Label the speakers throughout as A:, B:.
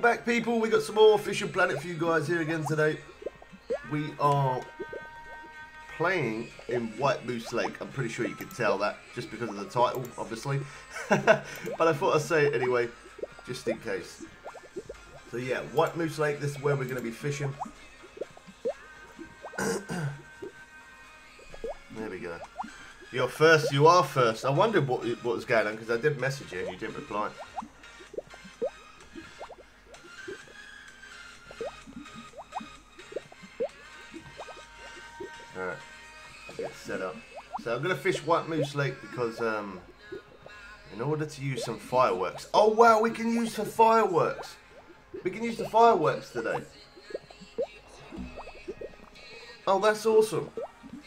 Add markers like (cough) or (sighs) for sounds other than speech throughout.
A: Welcome back, people. We got some more Fishing Planet for you guys here again today. We are playing in White Moose Lake. I'm pretty sure you can tell that just because of the title, obviously. (laughs) but I thought I'd say it anyway, just in case. So yeah, White Moose Lake. This is where we're going to be fishing. (coughs) there we go. You're first. You are first. I wondered what what was going on because I did message you and you didn't reply. Fish White Moose Lake because um, in order to use some fireworks. Oh wow, we can use the fireworks. We can use the fireworks today. Oh, that's awesome.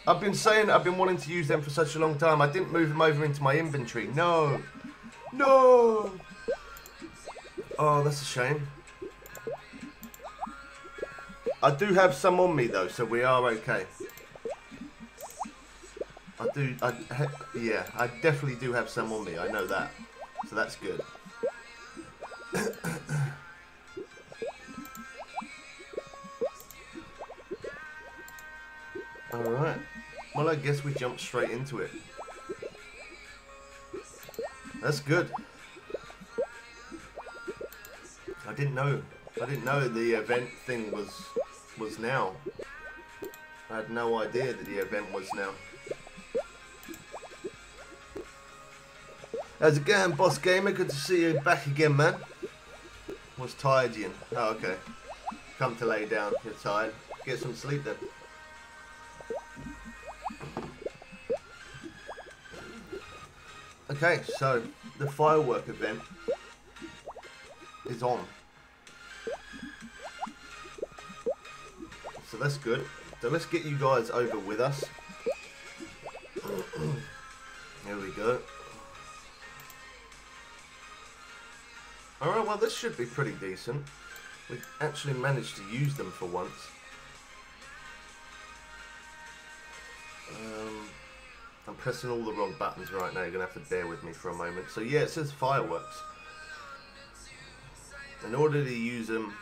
A: I've been saying I've been wanting to use them for such a long time. I didn't move them over into my inventory. No. No. Oh, that's a shame. I do have some on me though, so we are okay. Do, I, yeah, I definitely do have some on me, I know that. So that's good. (coughs) Alright. Well, I guess we jump straight into it. That's good. I didn't know. I didn't know the event thing was was now. I had no idea that the event was now. How's it going, Boss Gamer? Good to see you back again, man. Tired, Ian? Oh, okay. Come to lay down. You're tired. Get some sleep then. Okay, so the firework event is on. So that's good. So let's get you guys over with us. This should be pretty decent. We actually managed to use them for once. Um, I'm pressing all the wrong buttons right now. You're going to have to bear with me for a moment. So yeah, it says fireworks. In order to use them,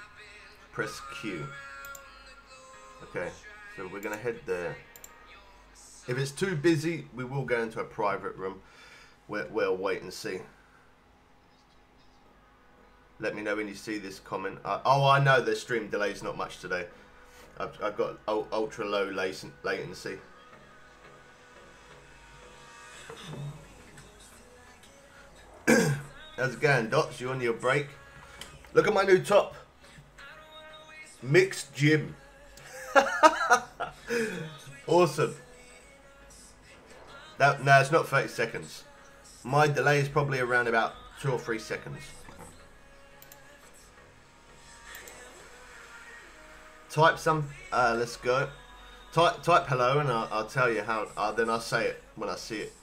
A: press Q. Okay, so we're going to head there. If it's too busy, we will go into a private room. We'll, we'll wait and see. Let me know when you see this comment. Uh, oh, I know the stream delay's not much today. I've, I've got ultra low latency. (coughs) How's it going, Dots? You on your break? Look at my new top. Mixed gym. (laughs) awesome. That no, it's not 30 seconds. My delay is probably around about two or three seconds. Type some. Uh, let's go. Type type hello, and I'll, I'll tell you how. Uh, then I'll say it when I see it.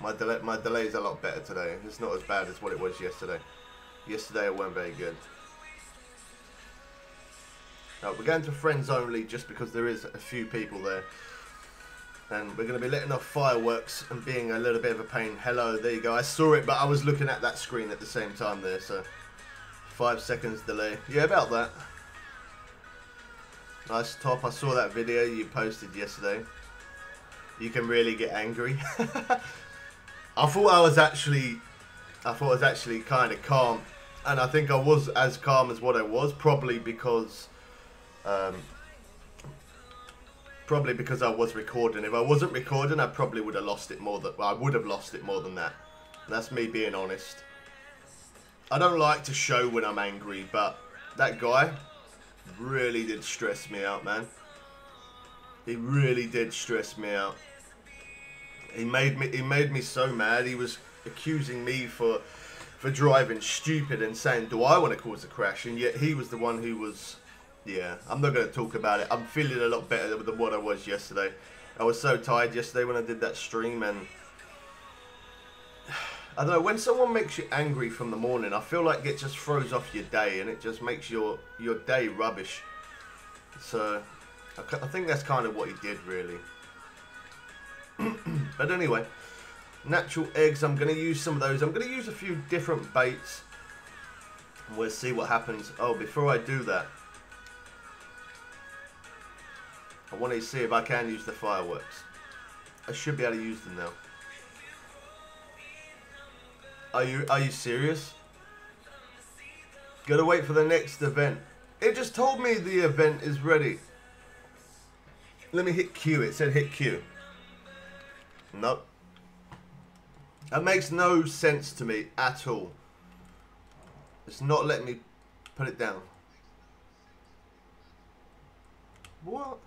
A: My delay, my delay is a lot better today. It's not as bad as what it was yesterday. Yesterday it weren't very good. Now we're going to friends only just because there is a few people there. And we're going to be letting off fireworks and being a little bit of a pain. Hello, there you go. I saw it, but I was looking at that screen at the same time there, so... Five seconds delay. Yeah, about that. Nice top. I saw that video you posted yesterday. You can really get angry. (laughs) I thought I was actually, I thought I was actually kind of calm, and I think I was as calm as what I was, probably because, um, probably because I was recording. If I wasn't recording, I probably would have lost it more than, well, I would have lost it more than that. That's me being honest. I don't like to show when I'm angry, but that guy really did stress me out, man. He really did stress me out. He made me he made me so mad. He was accusing me for for driving stupid and saying, "Do I want to cause a crash?" And yet he was the one who was. Yeah, I'm not going to talk about it. I'm feeling a lot better than what I was yesterday. I was so tired yesterday when I did that stream, and I don't know. When someone makes you angry from the morning, I feel like it just throws off your day, and it just makes your your day rubbish. So, I think that's kind of what he did, really. (clears throat) but anyway, Natural eggs, I'm going to use some of those. I'm going to use a few different baits. We'll see what happens. Oh, before I do that, I want to see if I can use the fireworks. I should be able to use them now. Are you are you serious? Gotta wait for the next event. It just told me the event is ready. Let me hit Q. It said hit Q. Nope. That makes no sense to me at all. It's not letting me put it down. What?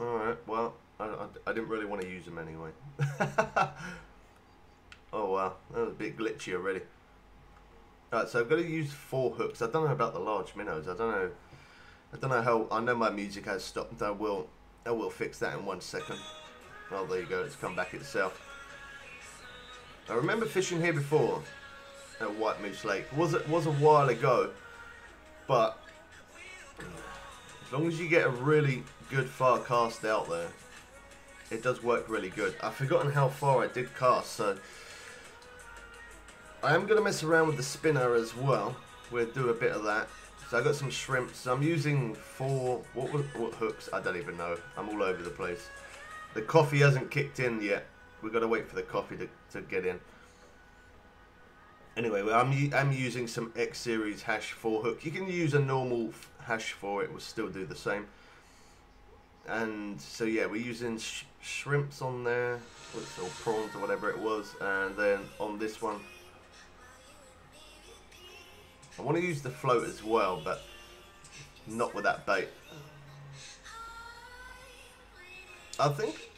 A: Alright, well, I, I, I, didn't really want to use them anyway. (laughs) oh wow, that was a bit glitchy already. Alright, so I've got to use four hooks. I don't know about the large minnows. I don't know. I don't know how. I know my music has stopped. I will. I will fix that in one second. Well, there you go. It's come back itself. I remember fishing here before at White Moose Lake. Was it was a while ago, but as long as you get a really good far cast out there, it does work really good. I've forgotten how far I did cast, so I am going to mess around with the spinner as well. We'll do a bit of that. So I got some shrimps. I'm using four, what, what hooks? I don't even know. I'm all over the place. The coffee hasn't kicked in yet. We've got to wait for the coffee to, to get in. Anyway, I'm, I'm using some X Series hash 4 hook. You can use a normal hash 4, it will still do the same. And so yeah, we're using sh shrimps on there, or prawns or whatever it was. And then on this one, I want to use the float as well, but not with that bait. I think,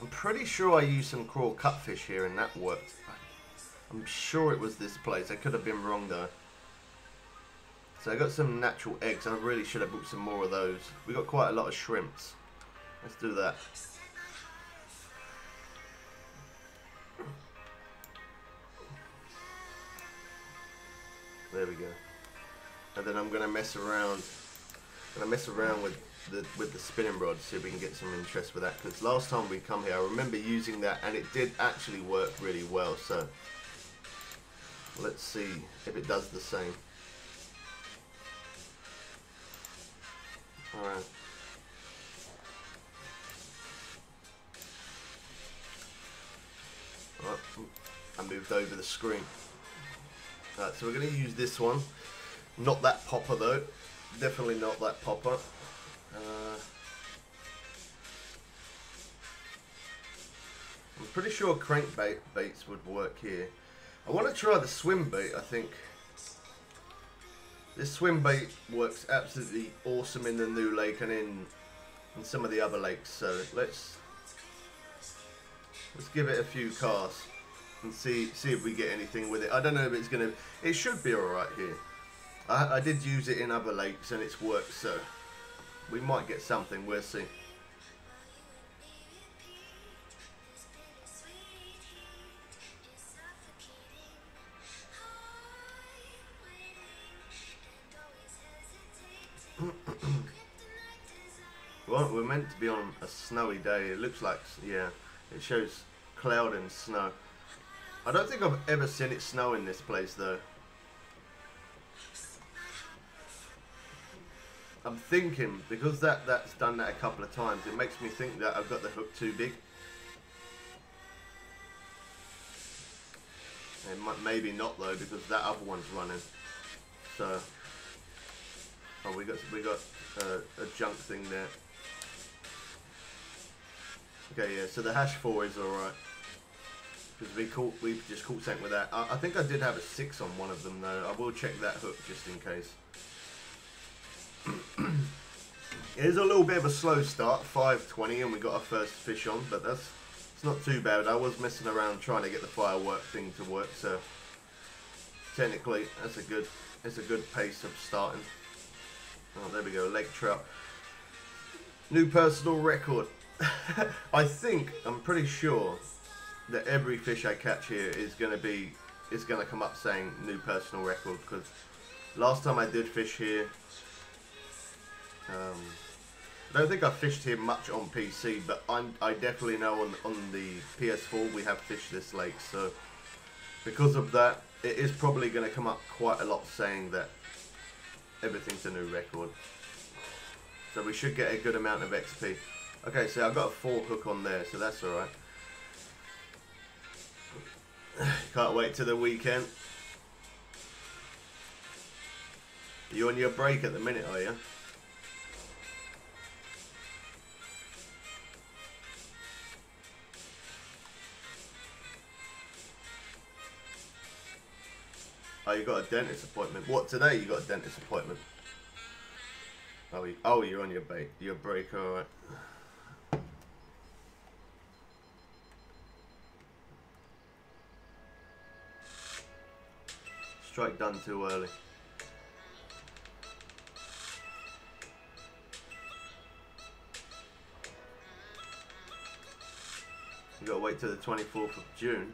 A: I'm pretty sure I used some crawl cutfish here and that worked. I'm sure it was this place. I could have been wrong though. So I got some natural eggs. I really should have bought some more of those. We got quite a lot of shrimps. Let's do that. There we go. And then I'm gonna mess around. I'm Gonna mess around with the with the spinning rod, see if we can get some interest with that. Because last time we come here, I remember using that, and it did actually work really well. So let's see if it does the same. All right. Oh, I moved over the screen. Right, so we're going to use this one. Not that popper though. Definitely not that popper. Uh, I'm pretty sure crankbait baits would work here. I want to try the swim bait, I think. This swim bait works absolutely awesome in the new lake and in, in some of the other lakes. So let's let's give it a few casts and see see if we get anything with it. I don't know if it's gonna. It should be all right here. I, I did use it in other lakes and it's worked, so we might get something. We'll see. (coughs) well, we're meant to be on a snowy day. It looks like, yeah, it shows cloud and snow. I don't think I've ever seen it snow in this place though. I'm thinking, because that, that's done that a couple of times, it makes me think that I've got the hook too big. And maybe not though, because that other one's running. So, oh, we got we got uh, a junk thing there. Okay, yeah. So the hash four is all right. Because we caught, we just caught something with that. I, I, think I did have a six on one of them though. I will check that hook just in case. (clears throat) it is a little bit of a slow start, 5.20 and we got our first fish on, but that's it's not too bad. I was messing around trying to get the firework thing to work, so technically that's a good, it's a good pace of starting. Oh, there we go, lake trout. New personal record. (laughs) I think, I'm pretty sure that every fish I catch here is going to be is going to come up saying new personal record because last time I did fish here um, I don't think I've fished here much on PC, but I'm, I definitely know on, on the PS4 we have fished this lake, so because of that, it is probably going to come up quite a lot saying that everything's a new record. So we should get a good amount of XP. Okay, so I've got a four hook on there, so that's alright. Can't wait to the weekend. You on your break at the minute, are you? Oh, you got a dentist appointment. What today? You got a dentist appointment. Oh, you, oh, you're on your break. Your break, all right. Strike done too early. You gotta wait till the 24th of June.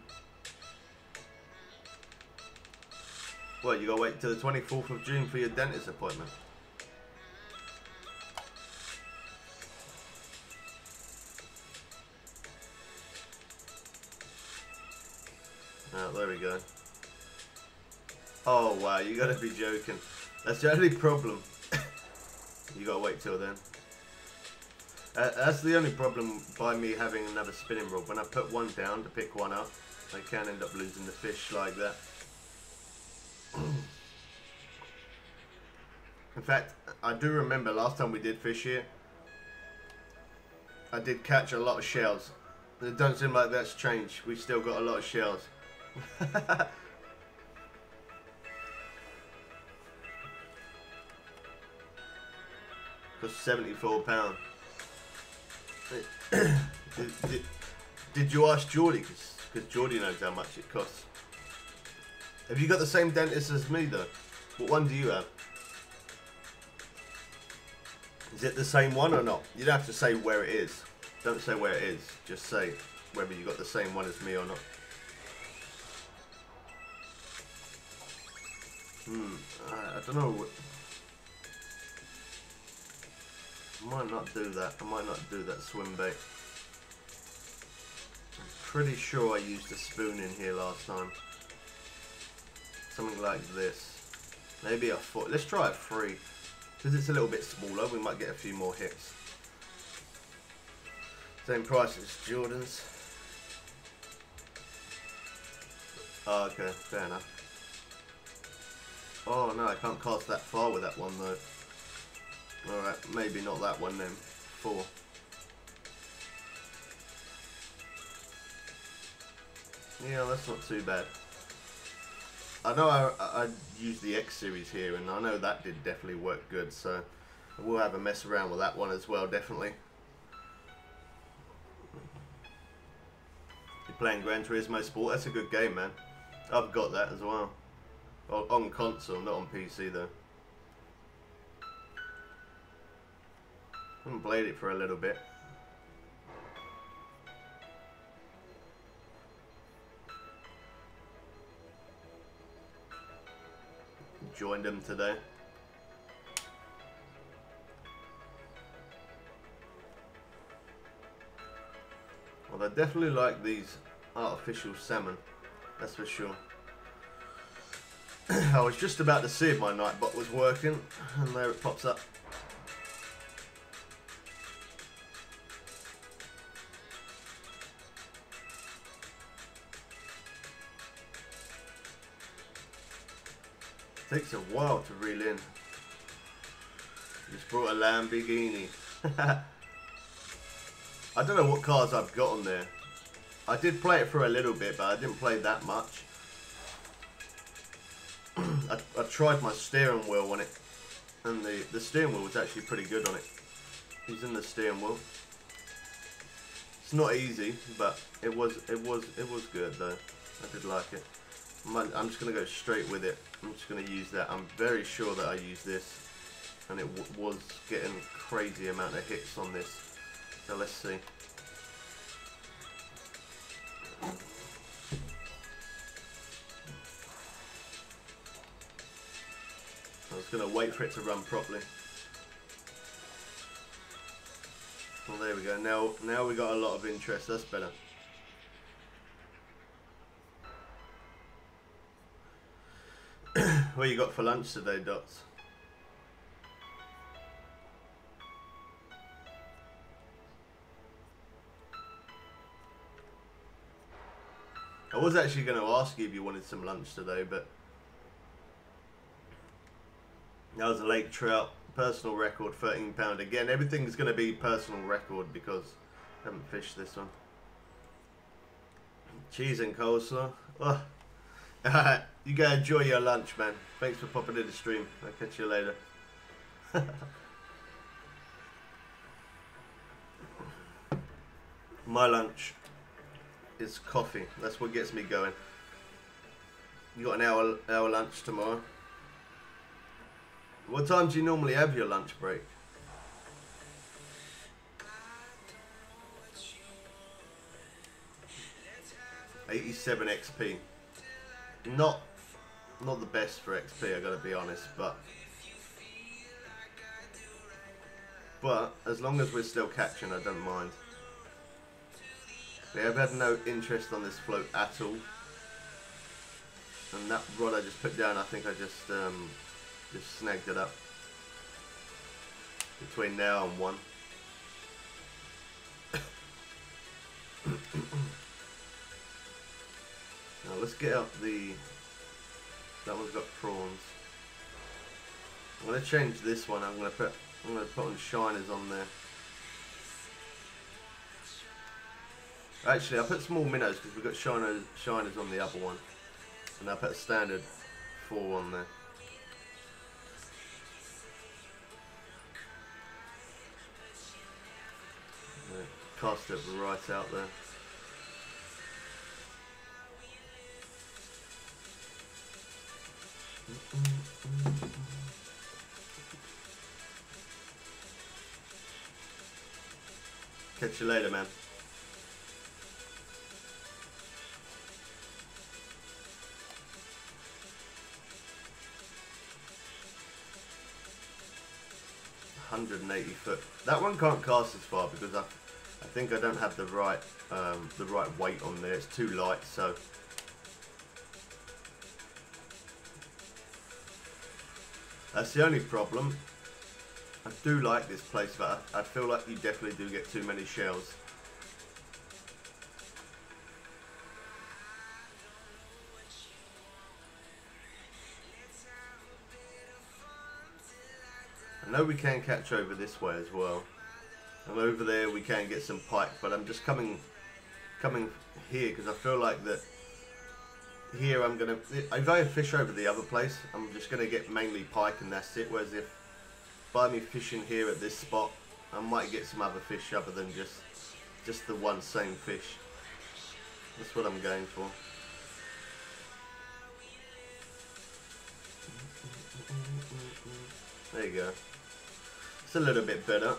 A: What, you gotta wait till the 24th of June for your dentist appointment? Oh, there we go. Oh, wow, you gotta be joking. That's the only problem. (laughs) you gotta wait till then. Uh, that's the only problem by me having another spinning rod. When I put one down to pick one up, I can end up losing the fish like that. (clears throat) In fact, I do remember last time we did fish here, I did catch a lot of shells. It doesn't seem like that's changed. We've still got a lot of shells. (laughs) Cost 74 pound. (coughs) did, did, did, you ask Geordie? Because Geordie knows how much it costs. Have you got the same dentist as me though? What one do you have? Is it the same one or not? You don't have to say where it is. Don't say where it is. Just say whether you got the same one as me or not. Hmm. I, I don't know. I might not do that. I might not do that swim bait. I'm pretty sure I used a spoon in here last time. Something like this. Maybe a foot. Let's try it free. Because it's a little bit smaller, we might get a few more hits. Same price as Jordan's. Oh, okay, fair enough. Oh no, I can't cast that far with that one though. Alright, maybe not that one then. Four. Yeah, that's not too bad. I know I, I used the X series here, and I know that did definitely work good. So we'll have a mess around with that one as well, definitely. You're playing Gran Turismo Sport. That's a good game, man. I've got that as well. On console, not on PC though. Haven't played it for a little bit. joined him today. Well, I definitely like these artificial salmon, that's for sure. (clears throat) I was just about to see if my nightbot was working, and there it pops up. Takes a while to reel in. Just brought a Lamborghini. (laughs) I don't know what cars I've got on there. I did play it for a little bit, but I didn't play that much. (clears throat) I, I, tried my steering wheel on it, and the, the steering wheel was actually pretty good on it. He's in the steering wheel. It's not easy, but it was it was it was good though. I did like it. I'm just going to go straight with it. I'm just going to use that. I'm very sure that I used this. And it was getting crazy amount of hits on this. So let's see. I was going to wait for it to run properly. Well, there we go. Now, now we got a lot of interest. That's better. What you got for lunch today, Dots? I was actually going to ask you if you wanted some lunch today, but that was a lake trout personal record, £13. Again, everything's going to be personal record because I haven't fished this one. Cheese and coleslaw. Oh. (laughs) Alright, you go enjoy your lunch, man. Thanks for popping in the stream. I'll catch you later. (laughs) My lunch is coffee. That's what gets me going. You got an hour hour lunch tomorrow. What time do you normally have your lunch break? Eighty-seven XP. Not, not the best for XP. I gotta be honest, but, but as long as we're still catching, I don't mind. Yeah, I've had no interest on this float at all. And that rod I just put down, I think I just um, just snagged it up between now and one. (coughs) now let's get up the. That one's got prawns. I'm gonna change this one. I'm gonna put. I'm gonna put on shiners on there. Actually, I put small minnows because we've got shiners, shiners on the other one. And I put a standard 4 on there. Cast it right out there. Catch you later, man. Hundred and eighty foot. That one can't cast as far because I, I think I don't have the right, um, the right weight on there. It's too light, so. That's the only problem. I do like this place, but I, feel like you definitely do get too many shells. I know we can catch over this way as well. And over there we can get some pike, but I'm just coming coming here because I feel like that here I'm gonna if I fish over the other place I'm just gonna get mainly pike and that's it. Whereas if by me fishing here at this spot I might get some other fish other than just just the one same fish. That's what I'm going for. There you go. It's a little bit better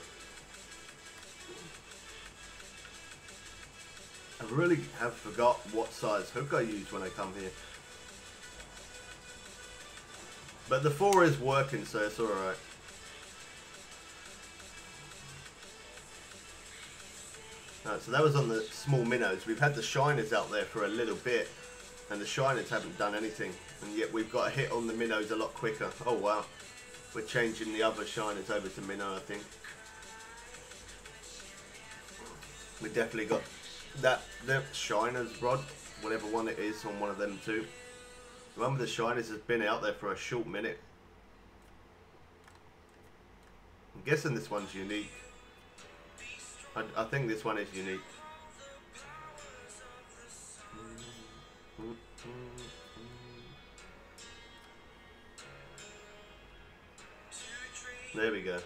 A: I really have forgot what size hook I use when I come here. But the 4 is working, so it's alright. Right, so that was on the small minnows. We've had the shiners out there for a little bit, and the shiners haven't done anything. And yet we've got a hit on the minnows a lot quicker. Oh wow. We're changing the other shiners over to minnow, I think. We definitely got that the Shiners rod, whatever one it is on one of them two. Remember the Shiners has been out there for a short minute. I'm guessing this one's unique. I, I think this one is unique. There we go.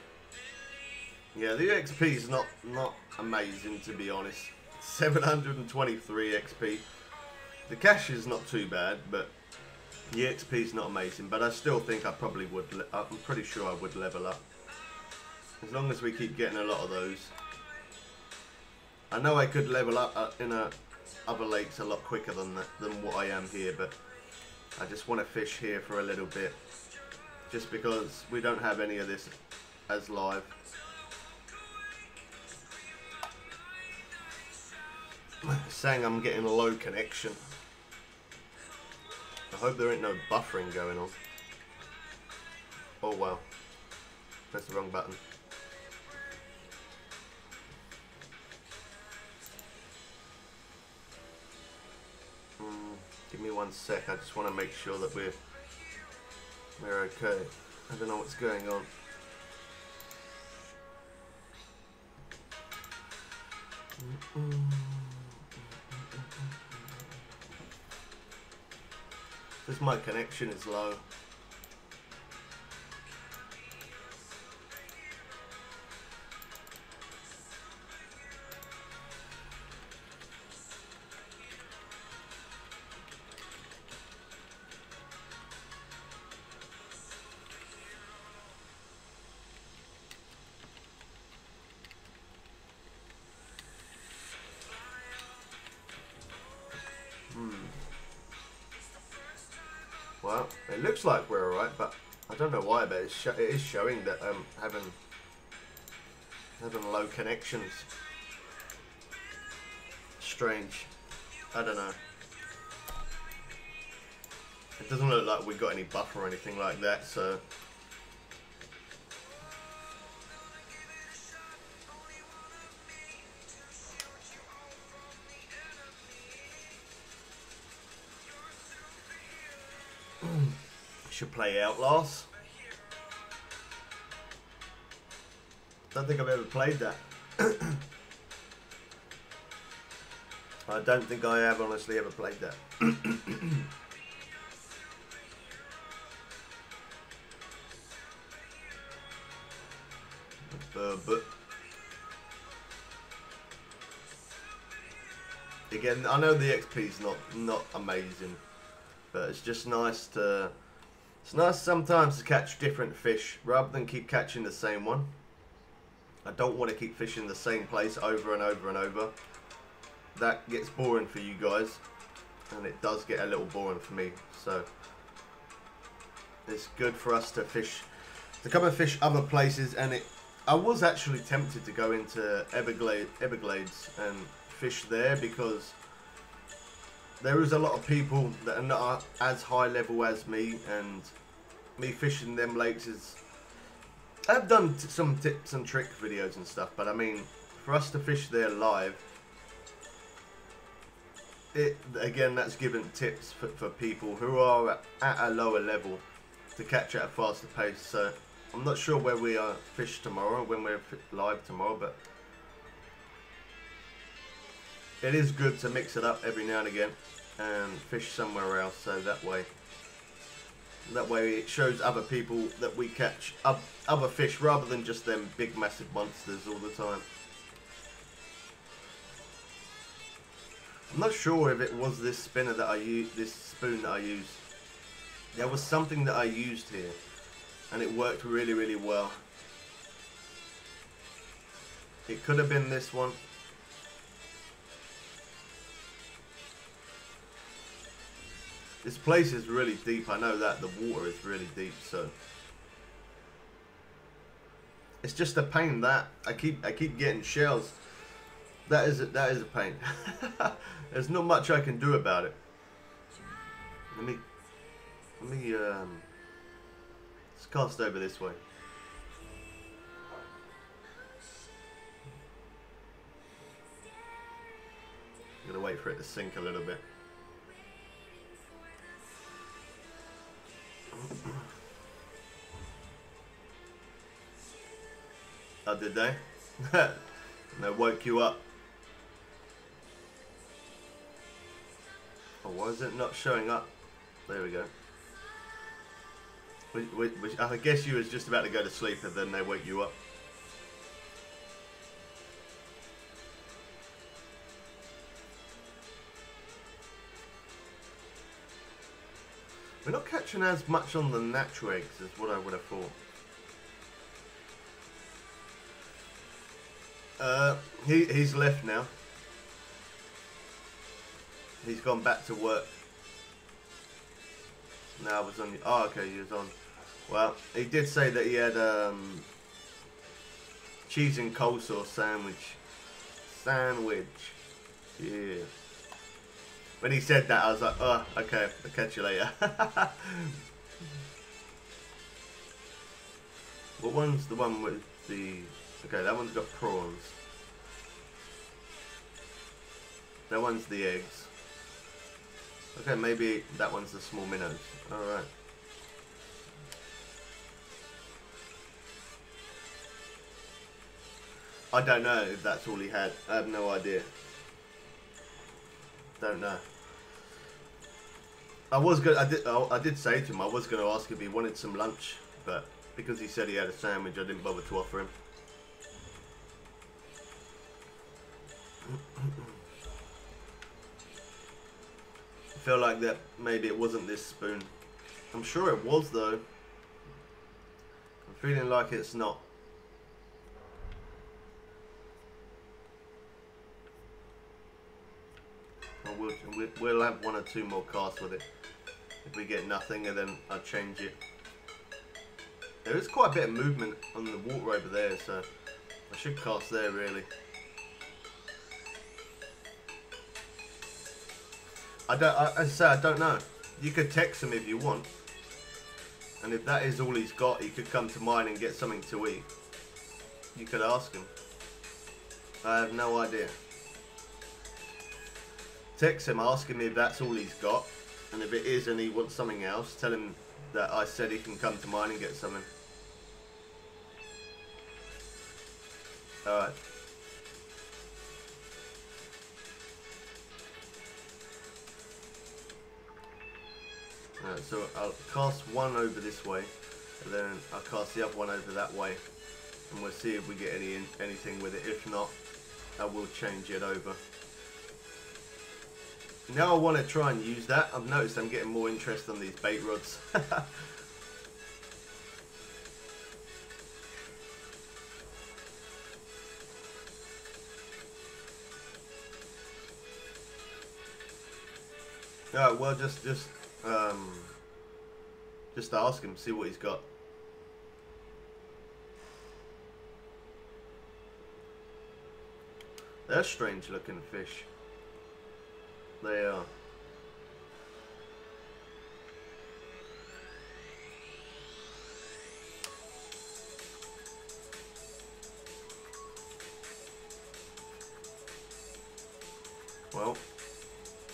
A: Yeah, the XP is not not amazing to be honest. 723 XP. The cash is not too bad, but the XP is not amazing. But I still think I probably would. I'm pretty sure I would level up. As long as we keep getting a lot of those. I know I could level up uh, in a, other lakes a lot quicker than than what I am here, but I just want to fish here for a little bit. Just because we don't have any of this as live. Saying I'm getting a low connection. I hope there ain't no buffering going on. Oh wow. Press the wrong button. Mm, give me one sec, I just want to make sure that we're we're okay. I don't know what's going on. Because my connection is low. Well, it looks like we're alright, but I don't know why, but it's it is showing that um having having low connections. Strange. I don't know. It doesn't look like we've got any buffer or anything like that, so play Outlast. Don't think I've ever played that. (coughs) I don't think I have honestly ever played that. (coughs) uh, but again, I know the XP is not not amazing, but it's just nice to it's nice sometimes to catch different fish rather than keep catching the same one. I don't want to keep fishing the same place over and over and over. That gets boring for you guys. And it does get a little boring for me. So it's good for us to fish, to come and fish other places. And it, I was actually tempted to go into Everglade, Everglades and fish there because there is a lot of people that are not as high level as me and me fishing them lakes is I've done some tips and trick videos and stuff but I mean for us to fish there live it again that's given tips for, for people who are at a lower level to catch at a faster pace. So I'm not sure where we are fish tomorrow when we're live tomorrow but it is good to mix it up every now and again and fish somewhere else so that way that way it shows other people that we catch other fish rather than just them big massive monsters all the time. I'm not sure if it was this spinner that I used, this spoon that I used. There was something that I used here and it worked really really well. It could have been this one. This place is really deep. I know that. The water is really deep, so... It's just a pain that I keep I keep getting shells. That is a, that is a pain. (laughs) There's not much I can do about it. Let me let me um let's cast over this way. I'm gonna wait for it to sink a little bit. Oh, did they? (laughs) they woke you up. Oh, why is it not showing up? There we go. Which, which, I guess you was just about to go to sleep and then they woke you up. We're not as much on the natural eggs as what I would have thought. Uh, he, he's left now. He's gone back to work. Now I was on. Oh, okay, he was on. Well, he did say that he had um, cheese and coleslaw sandwich. Sandwich. Yeah. When he said that, I was like, oh, okay, I'll catch you later. (laughs) what one's the one with the... Okay, that one's got prawns. That one's the eggs. Okay, maybe that one's the small minnows. Alright. I don't know if that's all he had. I have no idea. Don't know. I was good. I did. I did say to him I was going to ask if he wanted some lunch, but because he said he had a sandwich, I didn't bother to offer him. I feel like that maybe it wasn't this spoon. I'm sure it was though. I'm feeling like it's not. We'll, we'll have one or two more casts with it. If we get nothing, and then I'll change it. There is quite a bit of movement on the water over there, so I should cast there really. I don't. I, as I say, I don't know. You could text him if you want, and if that is all he's got, he could come to mine and get something to eat. You could ask him. I have no idea. Text him, asking him if that's all he's got. And if it is and he wants something else, tell him that I said he can come to mine and get something. Alright. Alright, so I'll cast one over this way, and then I'll cast the other one over that way, and we'll see if we get any anything with it. If not, I will change it over. Now I want to try and use that. I've noticed I'm getting more interest on these bait rods. (laughs) Alright, well just just um just ask him, see what he's got. They're strange looking fish. They are. Well,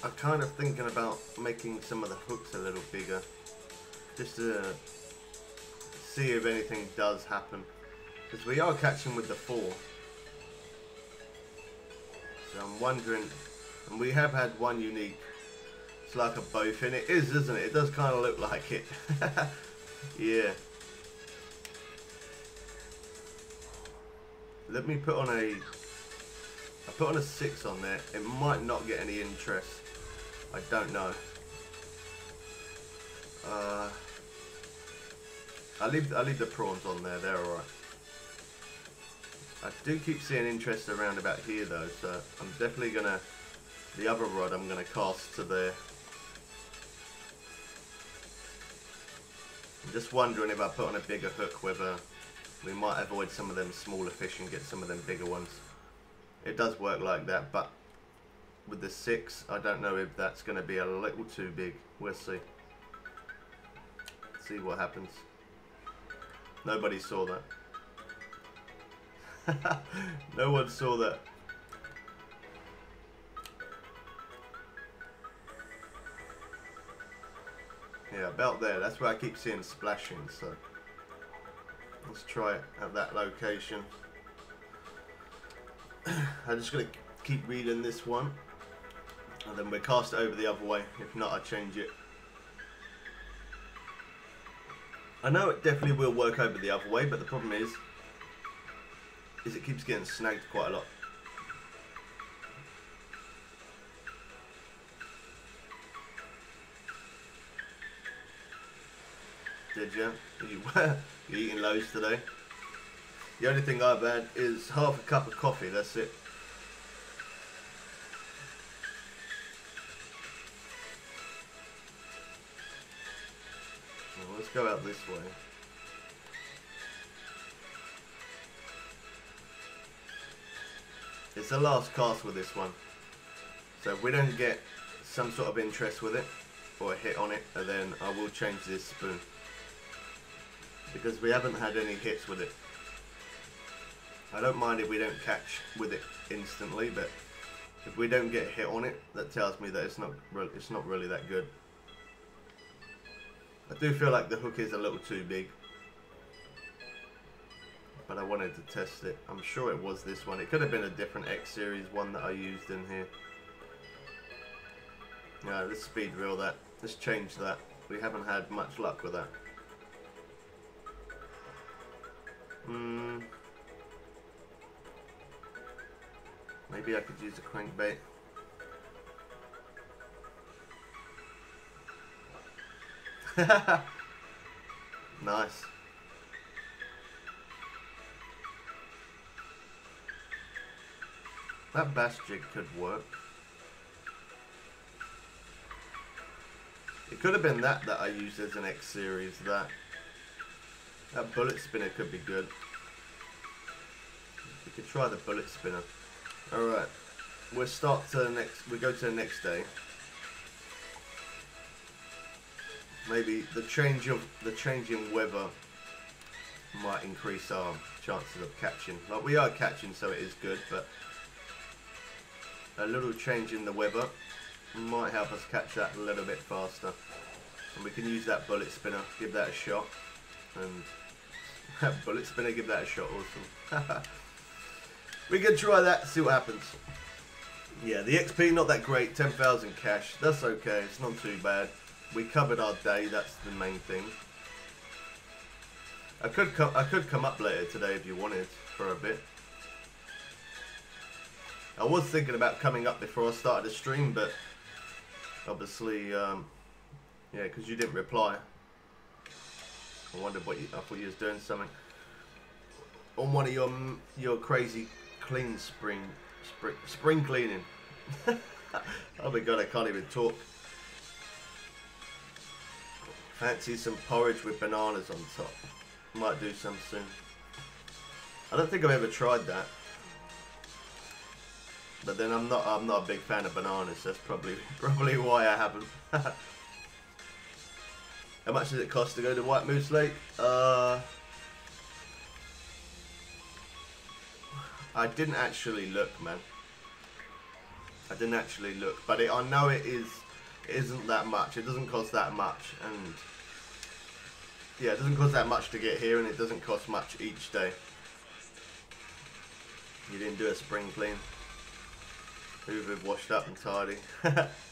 A: I'm kind of thinking about making some of the hooks a little bigger. Just to see if anything does happen. Because we are catching with the four. So I'm wondering and we have had one unique. It's like a bowfin. It is, isn't it? It does kind of look like it. (laughs) yeah. Let me put on a... I put on a 6 on there. It might not get any interest. I don't know. Uh, I leave I leave the prawns on there. They're alright. I do keep seeing interest around about here though, so I'm definitely gonna the other rod I'm going to cast to there. I'm just wondering if I put on a bigger hook whether we might avoid some of them smaller fish and get some of them bigger ones. It does work like that, but with the six, I don't know if that's going to be a little too big. We'll see. See what happens. Nobody saw that. (laughs) no one saw that. Yeah, about there. That's where I keep seeing splashing, so let's try it at that location. (clears throat) I'm just going to keep reading this one and then we'll cast it over the other way. If not, I change it. I know it definitely will work over the other way, but the problem is, is it keeps getting snagged quite a lot. Did you? You (laughs) you eating loads today? The only thing I've had is half a cup of coffee. That's it. Well, let's go out this way. It's the last cast with this one. So if we don't get some sort of interest with it, or a hit on it, and then I will change this spoon. Because we haven't had any hits with it. I don't mind if we don't catch with it instantly, but if we don't get hit on it, that tells me that it's not it's not really that good. I do feel like the hook is a little too big. But I wanted to test it. I'm sure it was this one. It could have been a different X series one that I used in here. Yeah, let's speed reel that. Let's change that. We haven't had much luck with that. Hmm. Maybe I could use a crankbait. (laughs) nice. That bass jig could work. It could have been that that I used as an X series. That that bullet spinner could be good. We could try the bullet spinner. All right, we'll start to the next. We go to the next day. Maybe the change of the change in weather might increase our chances of catching. Like we are catching, so it is good, but a little change in the weather might help us catch that a little bit faster. And we can use that bullet spinner, give that a shot. And (laughs) bullet spinner, give that a shot, awesome. (laughs) we can try that, see what happens. Yeah, the XP not that great, 10,000 cash, that's okay, it's not too bad. We covered our day, that's the main thing. I could come I could come up later today if you wanted for a bit. I was thinking about coming up before I started the stream, but obviously, um, yeah, because you didn't reply. I wondered what you, I thought you was doing something on one of your your crazy clean spring spring, spring cleaning. (laughs) oh my god, I can't even talk. Fancy some porridge with bananas on top. Might do some soon. I don't think I've ever tried that. But then I'm not I'm not a big fan of bananas. That's probably (laughs) probably why I haven't. (laughs) How much does it cost to go to White Moose Lake? Uh, I didn't actually look, man. I didn't actually look, but it, I know it is it isn't that much. It doesn't cost that much, and yeah, it doesn't cost that much to get here, and it doesn't cost much each day. You didn't do a spring clean. Hoovered, washed up and tidy. (laughs)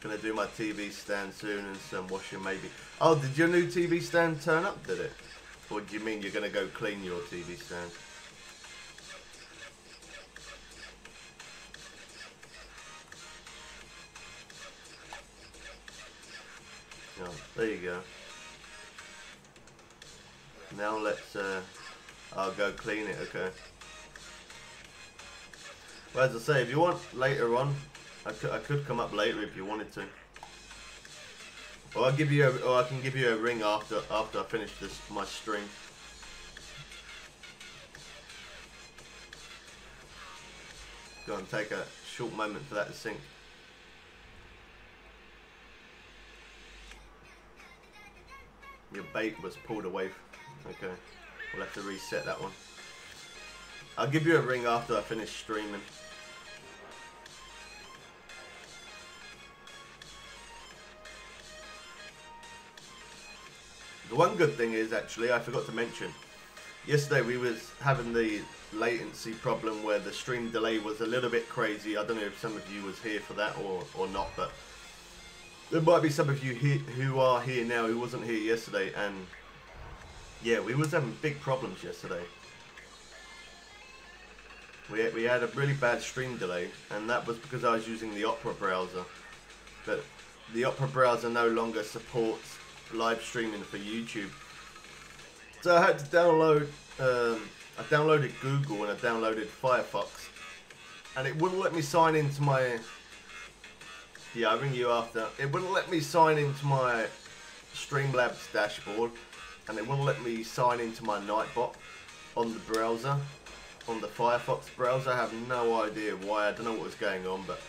A: Gonna do my TV stand soon and some washing maybe. Oh, did your new TV stand turn up, did it? Or do you mean you're gonna go clean your TV stand? Oh, there you go. Now let's, uh, I'll go clean it, okay. Well, as I say, if you want later on, I could, I could come up later if you wanted to. Or I'll give you a, or I can give you a ring after after I finish this my stream. Go and take a short moment for that to sink. Your bait was pulled away. Okay, we'll have to reset that one. I'll give you a ring after I finish streaming. The one good thing is actually, I forgot to mention, yesterday we was having the latency problem where the stream delay was a little bit crazy. I don't know if some of you was here for that or, or not, but there might be some of you here who are here now who wasn't here yesterday and yeah, we was having big problems yesterday. We, we had a really bad stream delay and that was because I was using the Opera browser. But the Opera browser no longer supports live streaming for YouTube. So I had to download, um, I downloaded Google and I downloaded Firefox. And it wouldn't let me sign into my, yeah, I'll ring you after. It wouldn't let me sign into my Streamlabs dashboard. And it wouldn't let me sign into my Nightbot on the browser. on the Firefox browser. I have no idea why. I don't know what was going on, but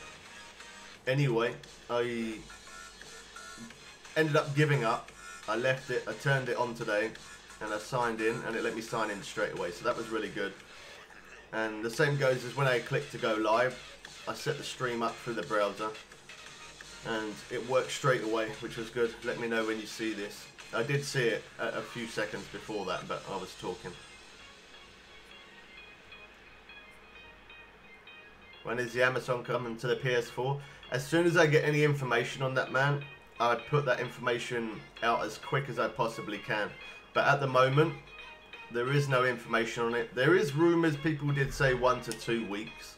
A: anyway, I ended up giving up. I left it. I turned it on today, and I signed in, and it let me sign in straight away. So that was really good. And the same goes as when I click to go live. I set the stream up through the browser, and it worked straight away, which was good. Let me know when you see this. I did see it a, a few seconds before that, but I was talking. When is the Amazon coming to the PS4? As soon as I get any information on that, man, I put that information out as quick as I possibly can. But at the moment, there is no information on it. There is rumours, people did say one to two weeks.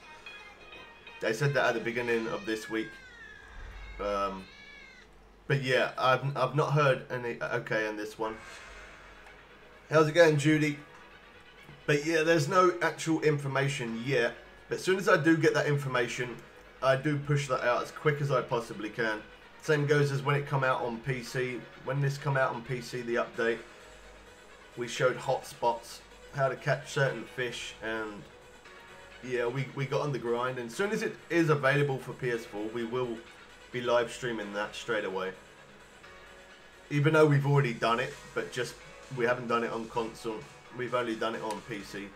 A: They said that at the beginning of this week. Um, but yeah, I've, I've not heard any okay on this one. How's it going, Judy? But yeah, there's no actual information yet. But as soon as I do get that information, I do push that out as quick as I possibly can. Same goes as when it come out on PC. When this come out on PC, the update, we showed hotspots, how to catch certain fish, and yeah, we, we got on the grind. And as soon as it is available for PS4, we will be live streaming that straight away. Even though we've already done it, but just we haven't done it on console. We've only done it on PC.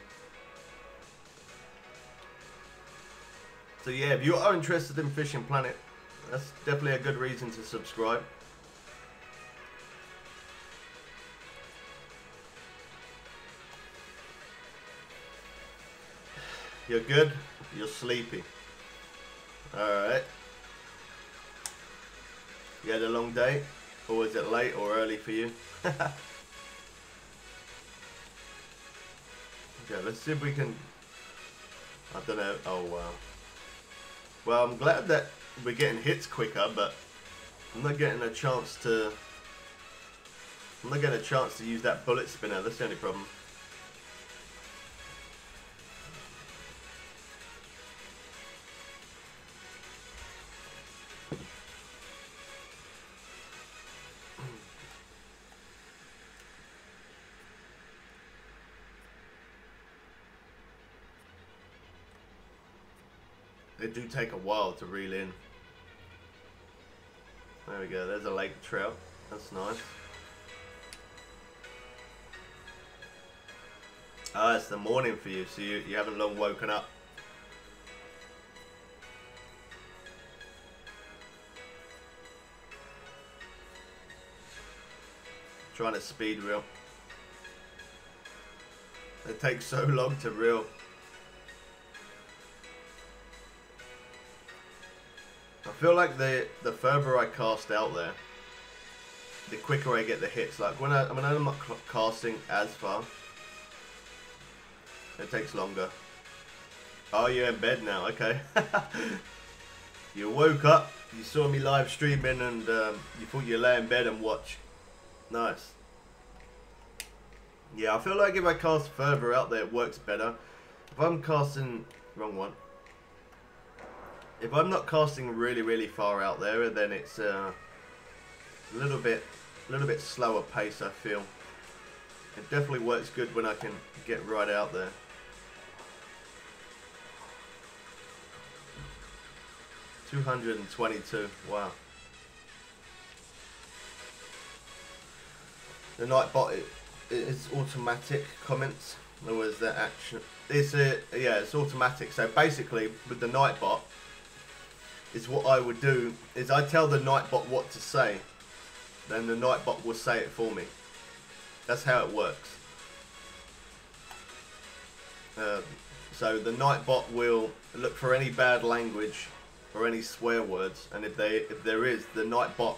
A: So yeah, if you are interested in Fishing Planet, that's definitely a good reason to subscribe. You're good? You're sleepy. Alright. You had a long day? Or was it late or early for you? (laughs) okay, let's see if we can... I don't know. Oh, wow. Well, I'm glad that we're getting hits quicker, but I'm not getting a chance to... I'm not getting a chance to use that bullet spinner. That's the only problem. They do take a while to reel in. There we go, there's a lake trout. That's nice. Ah, it's the morning for you, so you, you haven't long woken up. Trying to speed reel. It takes so long to reel. Feel like the the further I cast out there, the quicker I get the hits. Like when I, mean, I'm not casting as far. It takes longer. Oh, you're in bed now. Okay. (laughs) you woke up. You saw me live streaming, and um, you thought you'd lay in bed and watch. Nice. Yeah, I feel like if I cast further out there, it works better. If I'm casting wrong one if I'm not casting really, really far out there, then it's uh, a little bit, a little bit slower pace. I feel it definitely works good when I can get right out there. Two hundred and twenty-two. Wow. The Nightbot it, it's automatic comments. In other words, the action. It's a yeah, it's automatic. So basically, with the Nightbot, is what I would do is I tell the Nightbot what to say, then the Nightbot will say it for me. That's how it works. Um, so the Nightbot will look for any bad language or any swear words, and if they if there is, the Nightbot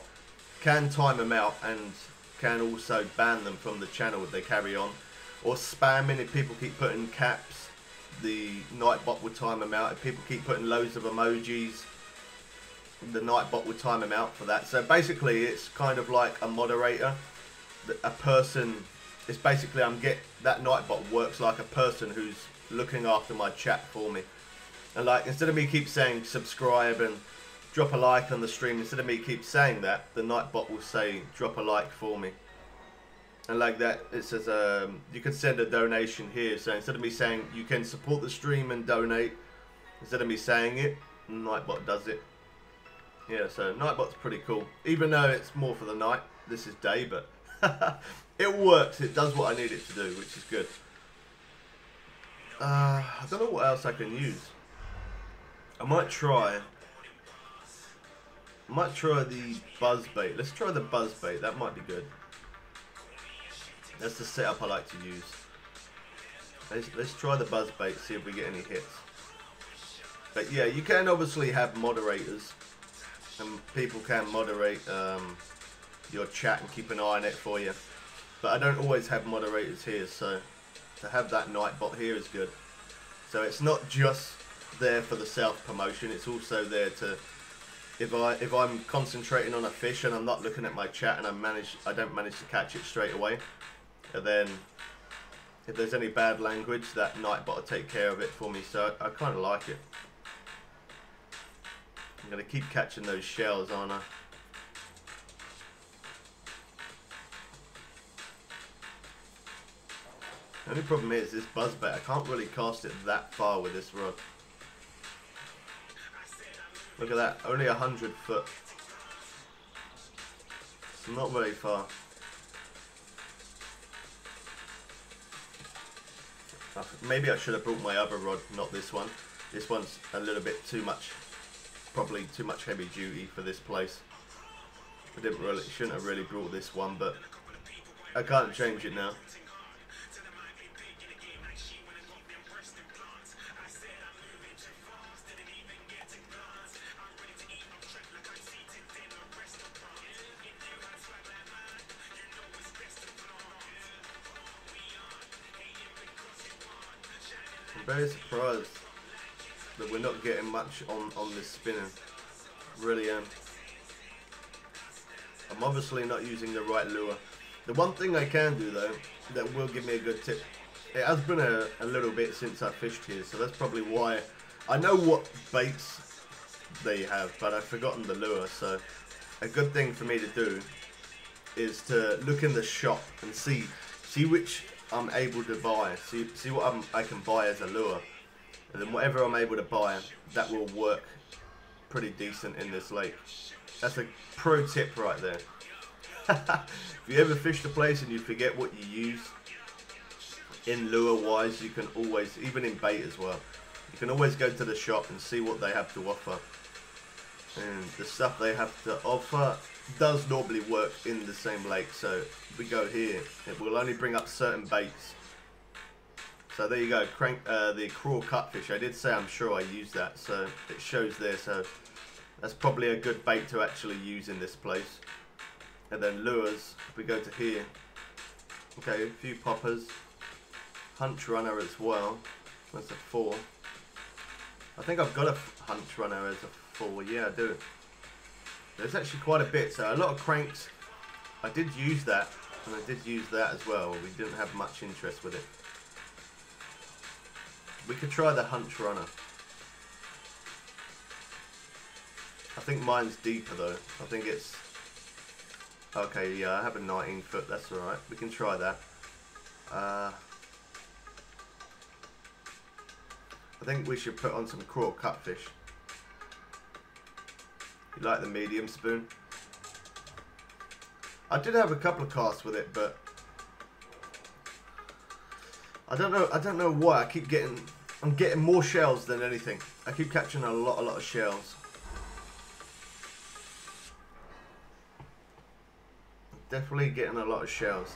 A: can time them out and can also ban them from the channel if they carry on, or spamming if people keep putting caps. The Nightbot will time them out. If people keep putting loads of emojis, the Nightbot would time him out for that. So basically, it's kind of like a moderator. A person. It's basically I'm get that Nightbot works like a person who's looking after my chat for me. And like instead of me keep saying subscribe and drop a like on the stream, instead of me keep saying that, the Nightbot will say drop a like for me. And like that, it says um, you can send a donation here. So instead of me saying you can support the stream and donate, instead of me saying it, Nightbot does it. Yeah, so Nightbot's pretty cool. Even though it's more for the night, this is day, but (laughs) it works. It does what I need it to do, which is good. Uh, I don't know what else I can use. I might try. I might try the buzz bait. Let's try the buzz bait. That might be good. That's the setup I like to use. Let's, let's try the buzz bait, see if we get any hits. But yeah, you can obviously have moderators. And people can moderate um, your chat and keep an eye on it for you. But I don't always have moderators here, so to have that Nightbot here is good. So it's not just there for the self promotion, it's also there to if I if I'm concentrating on a fish and I'm not looking at my chat and I manage I don't manage to catch it straight away, and then if there's any bad language, that Nightbot will take care of it for me. So I, I kind of like it. I'm gonna keep catching those shells, aren't I? The only problem is this buzzbait. I can't really cast it that far with this rod. Look at that, only a hundred foot. It's not very far. Maybe I should have brought my other rod, not this one. This one's a little bit too much, probably too much heavy duty for this place. I didn't really, shouldn't have really brought this one, but I can't change it now. I'm very surprised that we're not getting much on, on this spinning. Really am. I'm obviously not using the right lure. The one thing I can do though, that will give me a good tip, it has been a, a little bit since I fished here, so that's probably why. I know what baits they have, but I've forgotten the lure, so a good thing for me to do is to look in the shop and see see which I'm able to buy. See, see what I'm, I can buy as a lure. And then whatever I'm able to buy, that will work pretty decent in this lake. That's a pro tip right there. (laughs) if you ever fish the place and you forget what you use, in lure wise, you can always, even in bait as well, you can always go to the shop and see what they have to offer. And the stuff they have to offer does normally work in the same lake. So we go here, it will only bring up certain baits. So there you go, crank uh, the crawl cutfish. I did say I'm sure I used that, so it shows there. So that's probably a good bait to actually use in this place. And then lures, if we go to here, okay, a few poppers, hunch runner as well. That's a four. I think I've got a hunch runner as a four. Yeah, I do. There's actually quite a bit. So a lot of cranks. I did use that, and I did use that as well. We didn't have much interest with it. We could try the Hunch Runner. I think mine's deeper though. I think it's... Okay, yeah, I have a 19 foot, that's alright. We can try that. Uh, I think we should put on some crawl cutfish. You like the medium spoon? I did have a couple of casts with it, but I don't know. I don't know why. I keep getting. I'm getting more shells than anything. I keep catching a lot, a lot of shells. Definitely getting a lot of shells.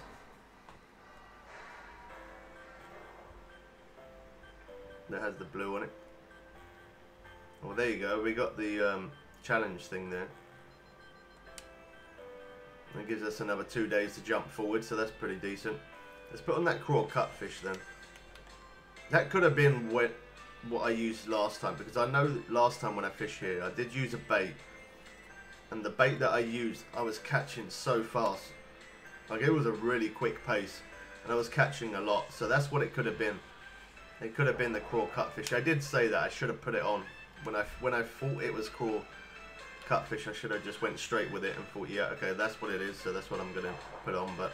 A: That has the blue on it. Well, there you go. We got the um, challenge thing there. That gives us another two days to jump forward, so that's pretty decent. Let's put on that crawl cutfish then. That could have been what, what I used last time, because I know last time when I fished here, I did use a bait. And the bait that I used, I was catching so fast. Like, it was a really quick pace. And I was catching a lot, so that's what it could have been. It could have been the crawl cutfish. I did say that, I should have put it on. When I, when I thought it was crawl cutfish, I should have just went straight with it and thought, yeah, okay, that's what it is, so that's what I'm going to put on, but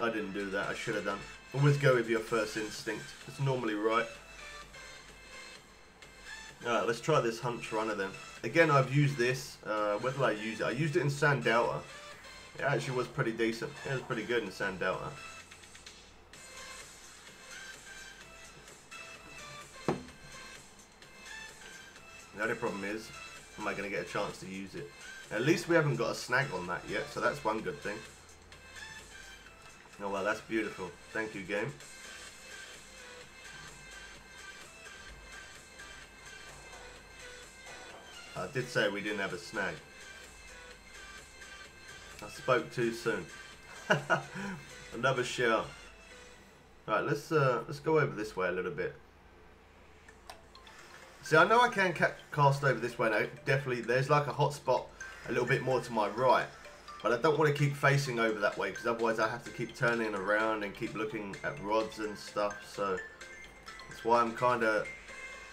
A: I didn't do that. I should have done. Always go with your first instinct. It's normally right. Alright, let's try this Hunch Runner then. Again, I've used this. Uh, where did I use it? I used it in Sand Delta. It actually was pretty decent. It was pretty good in Sand Delta. The only problem is, am I going to get a chance to use it? At least we haven't got a snag on that yet, so that's one good thing. Oh well, that's beautiful. Thank you, game. I did say we didn't have a snag. I spoke too soon. (laughs) Another shell. Right, let's uh, let's go over this way a little bit. See, I know I can cast over this way now. Definitely, there's like a hot spot a little bit more to my right. But I don't want to keep facing over that way because otherwise I have to keep turning around and keep looking at rods and stuff. So that's why I'm kind of,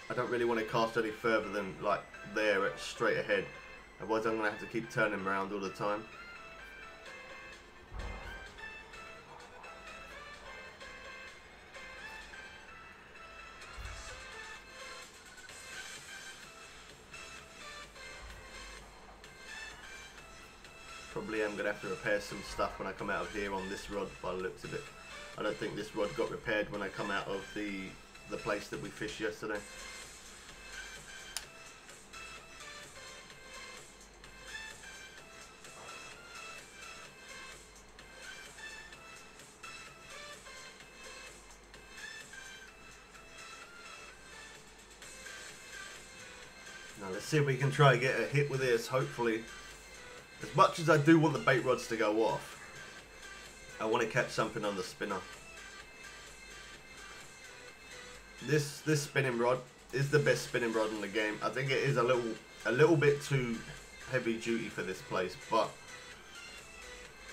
A: I don't really want to cast any further than like there straight ahead. Otherwise I'm going to have to keep turning around all the time. I'm going to have to repair some stuff when I come out of here on this rod by the looks of it. I don't think this rod got repaired when I come out of the the place that we fished yesterday. Now let's see if we can try and get a hit with this, hopefully as much as I do want the bait rods to go off, I want to catch something on the spinner. This this spinning rod is the best spinning rod in the game. I think it is a little a little bit too heavy duty for this place, but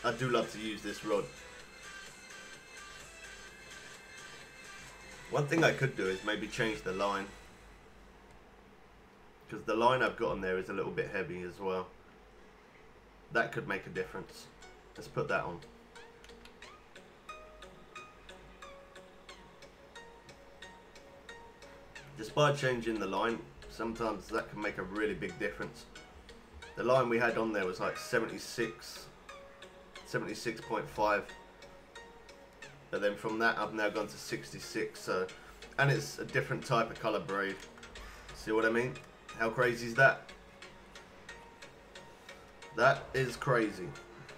A: I do love to use this rod. One thing I could do is maybe change the line. Because the line I've got on there is a little bit heavy as well. That could make a difference. Let's put that on. Despite changing the line, sometimes that can make a really big difference. The line we had on there was like 76, 76.5. But then from that I've now gone to 66. So, and it's a different type of colour braid. See what I mean? How crazy is that? That is crazy.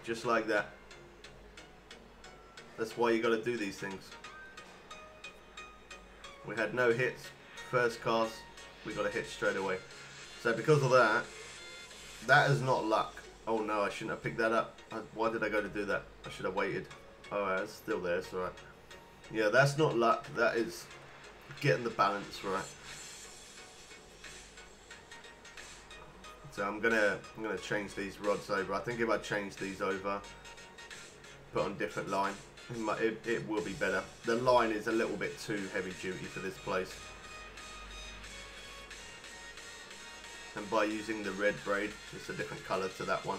A: Just like that. That's why you got to do these things. We had no hits. First cast, we got a hit straight away. So because of that, that is not luck. Oh no, I shouldn't have picked that up. Why did I go to do that? I should have waited. Oh, it's still there, it's alright. Yeah, that's not luck. That is getting the balance right. So I'm gonna I'm gonna change these rods over. I think if I change these over, put on different line, it, it, will be better. The line is a little bit too heavy duty for this place. And by using the red braid, it's a different colour to that one.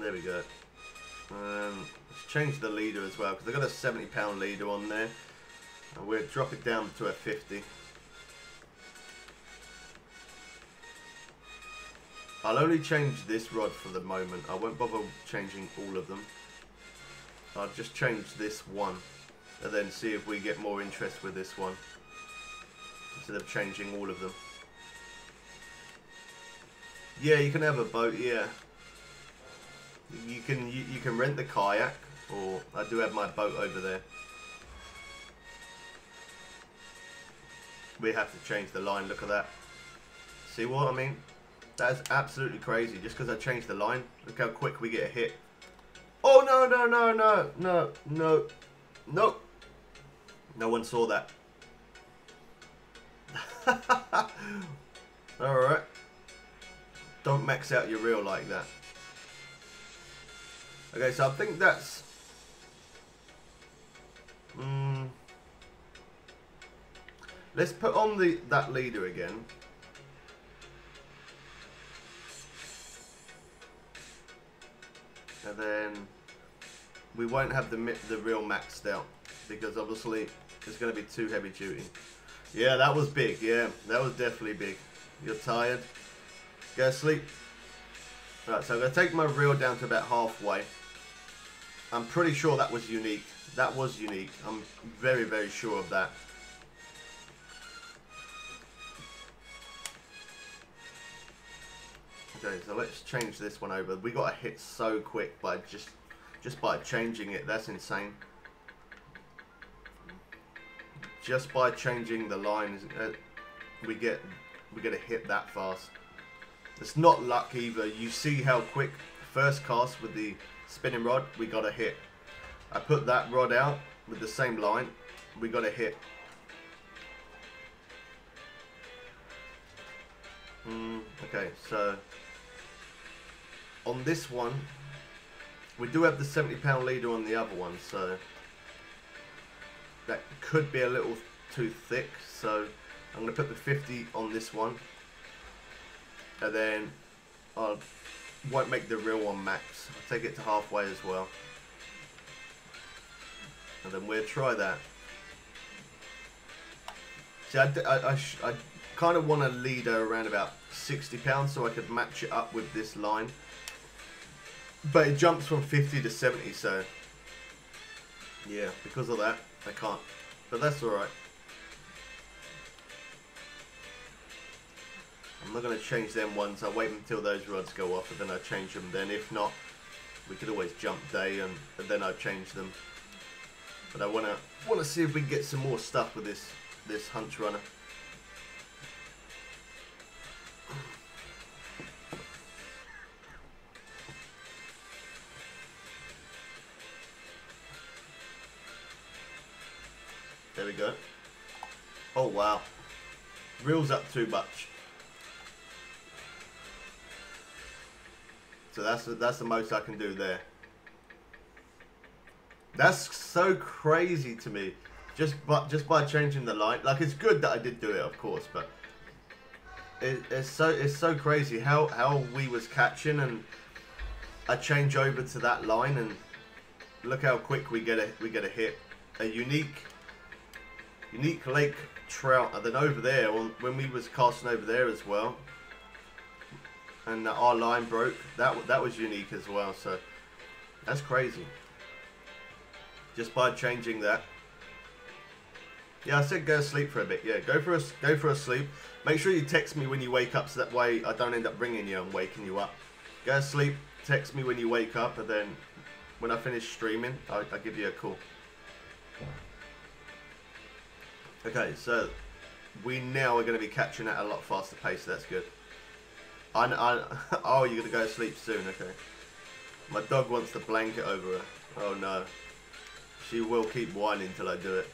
A: There we go. Um, let's change the leader as well, because I've got a 70 pound leader on there. And we'll drop it down to a 50. I'll only change this rod for the moment. I won't bother changing all of them. I'll just change this one and then see if we get more interest with this one instead of changing all of them. Yeah, you can have a boat, yeah. You can you, you can rent the kayak or I do have my boat over there. We have to change the line, look at that. See what I mean? That is absolutely crazy. Just because I changed the line. Look how quick we get a hit. Oh, no, no, no, no, no, no, no. No one saw that. (laughs) Alright. Don't max out your reel like that. Okay, so I think that's... Mm, let's put on the that leader again. We won't have the the reel maxed out because obviously it's going to be too heavy duty. Yeah, that was big. Yeah, that was definitely big. You're tired. Go sleep. Right, so I'm going to take my reel down to about halfway. I'm pretty sure that was unique. That was unique. I'm very, very sure of that. Okay, so let's change this one over. We got a hit so quick by just just by changing it. That's insane. Just by changing the lines, uh, we get we get a hit that fast. It's not luck either. You see how quick first cast with the spinning rod, we got a hit. I put that rod out with the same line, we got a hit. Mm, okay, so on this one, we do have the 70 pound leader on the other one, so that could be a little too thick. So I'm going to put the 50 on this one, and then I won't make the real one max. I'll take it to halfway as well, and then we'll try that. See, I, I, I, I kind of want a leader around about 60 pounds so I could match it up with this line. But it jumps from 50 to 70, so... Yeah, because of that, I can't. But that's alright. I'm not going to change them ones. I'll wait until those rods go off and then I'll change them. Then if not, we could always jump day and, and then I'll change them. But I want to want to see if we can get some more stuff with this this hunch runner. There we go. Oh wow. Reels up too much. So that's the, that's the most I can do there. That's so crazy to me. Just but just by changing the line, like it's good that I did do it, of course, but it, it's so it's so crazy how how we was catching and I change over to that line and look how quick we get a we get a hit, a unique unique lake trout. And then over there, when we was casting over there as well, and our line broke, that that was unique as well. So that's crazy. Just by changing that. Yeah, I said go sleep for a bit. Yeah, go for a go for a sleep. Make sure you text me when you wake up, so that way I don't end up bringing you and waking you up. Go to sleep. Text me when you wake up, and then when I finish streaming, I'll, I'll give you a call. Okay, so we now are going to be catching at a lot faster pace. That's good. I, I, (laughs) oh, you're going to go to sleep soon. Okay. My dog wants the blanket over her. Oh no. She will keep whining till I do it.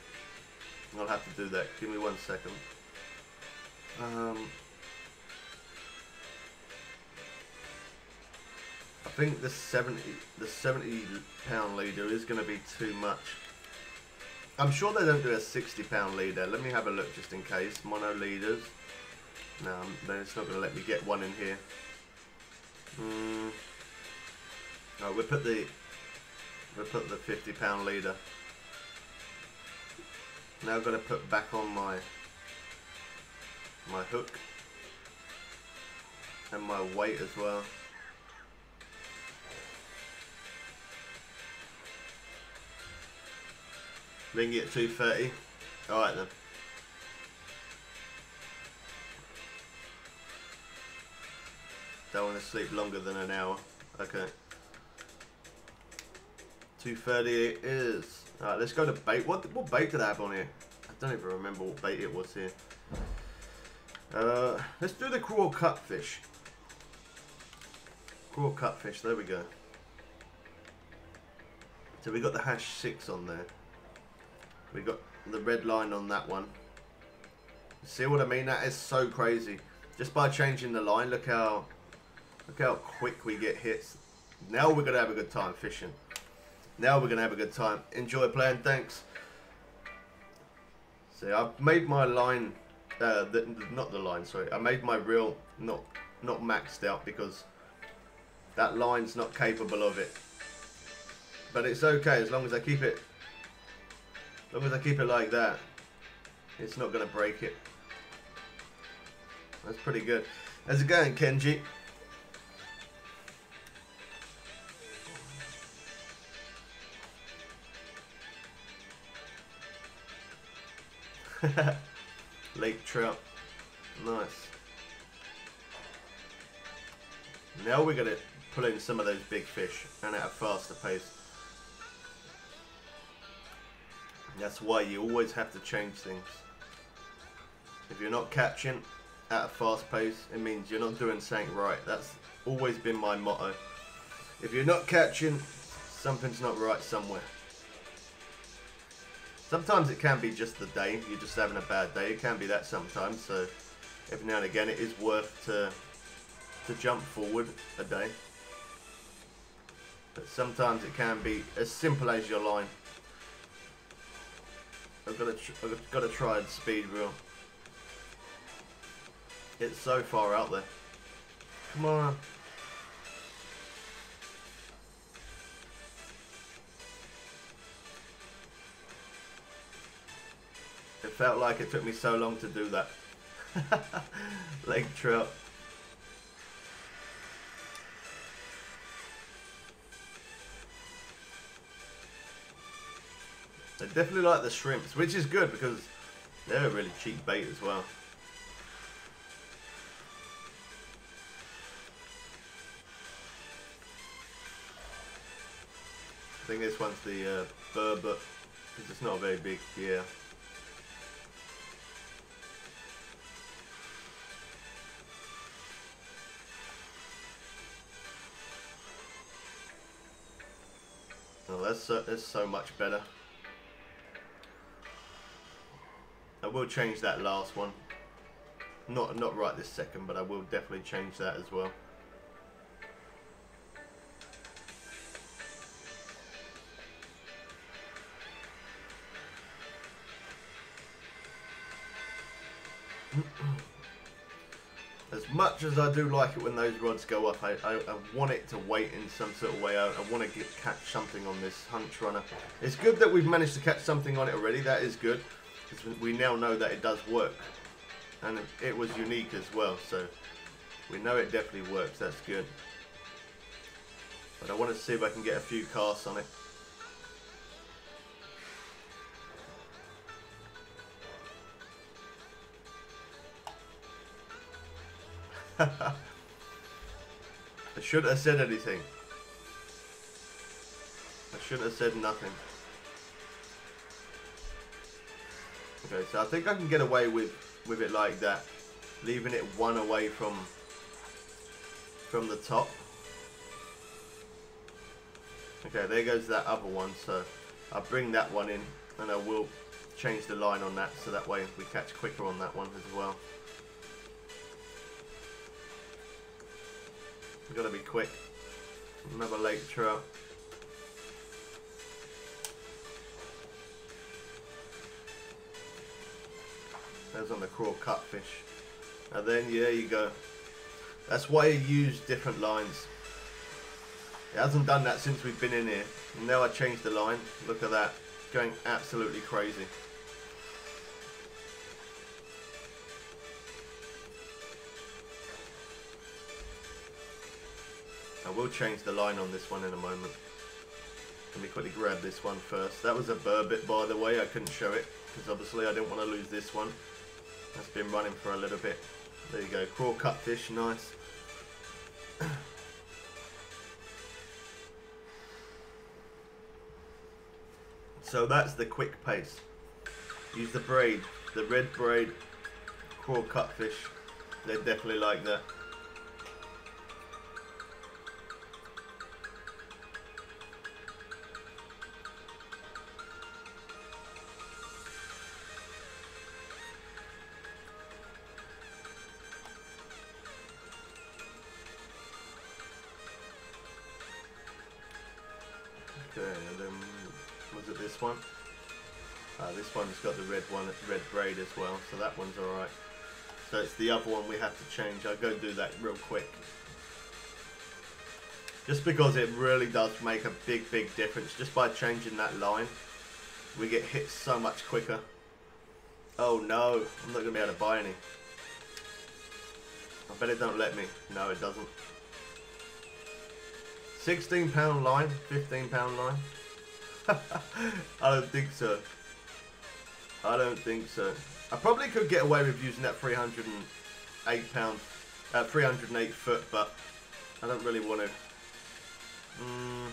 A: I'll have to do that. Give me one second. Um, I think the 70 the 70 pound leader is going to be too much. I'm sure they don't do a 60 pound leader. Let me have a look just in case. Mono leaders. No, then it's not going to let me get one in here. Mm. We'll put the we'll put the 50 pound leader. Now I'm going to put back on my my hook and my weight as well. Ring it at 230. Alright then. Don't want to sleep longer than an hour. Okay. 230 it is. Alright, let's go to bait. What what bait did I have on here? I don't even remember what bait it was here. Uh, let's do the crawl cutfish. Crawl cutfish, there we go. So we got the hash 6 on there. We got the red line on that one. See what I mean? That is so crazy. Just by changing the line, look how look how quick we get hits. Now we're gonna have a good time fishing. Now we're gonna have a good time. Enjoy playing. Thanks. See, I've made my line, uh, the, not the line. Sorry, I made my reel not not maxed out because that line's not capable of it. but it's okay as long as I keep it. Long as I keep it like that, it's not gonna break it. That's pretty good. How's it going, Kenji? (laughs) Lake trout. Nice. Now we're going to pull in some of those big fish and at a faster pace. That's why you always have to change things. If you're not catching at a fast pace, it means you're not doing something right. That's always been my motto. If you're not catching, something's not right somewhere. Sometimes it can be just the day, you're just having a bad day. It can be that sometimes, so every now and again it is worth to, to jump forward a day. But sometimes it can be as simple as your line. I've got to, I've got to try and speed reel. It's so far out there. Come on. It felt like it took me so long to do that. (laughs) Lake trout. I definitely like the shrimps, which is good because they're a really cheap bait as well. I think this one's the uh, burbot, because it's not very big, yeah. Oh, that's that's so much better. I will change that last one. Not not right this second, but I will definitely change that as well. (clears throat) as much as I do like it when those rods go up, I, I, I want it to wait in some sort of way. I, I want to get, catch something on this hunch runner. It's good that we've managed to catch something on it already. That is good. Because we now know that it does work. And it was unique as well. So we know it definitely works. That's good. But I want to see if I can get a few casts on it. (laughs) I shouldn't have said anything. I shouldn't have said nothing. Okay, so I think I can get away with with it like that, leaving it one away from from the top. Okay, there goes that other one. So I'll bring that one in, and I will change the line on that, so that way we catch quicker on that one as well. We've got to be quick. Another lake trout. On the crawl cutfish. And then, yeah, you go. That's why you use different lines. It hasn't done that since we've been in here. And now I changed the line. Look at that. Going absolutely crazy. I will change the line on this one in a moment. Let me quickly grab this one first. That was a burbot, by the way. I couldn't show it because obviously I didn't want to lose this one. That's been running for a little bit. There you go. Crawl cutfish, nice. (clears throat) so that's the quick pace. Use the braid, the red braid, crawl cutfish. They definitely like that. One, red braid as well, so that one's alright. So it's the other one we have to change. I'll go do that real quick. Just because it really does make a big, big difference. Just by changing that line, we get hit so much quicker. Oh no, I'm not going to be able to buy any. I bet it don't let me. No, it doesn't. 16 pound line, 15 pound line. (laughs) I don't think so. I don't think so. I probably could get away with using that 308 pound, uh, 308 foot, but I don't really want to. Mm,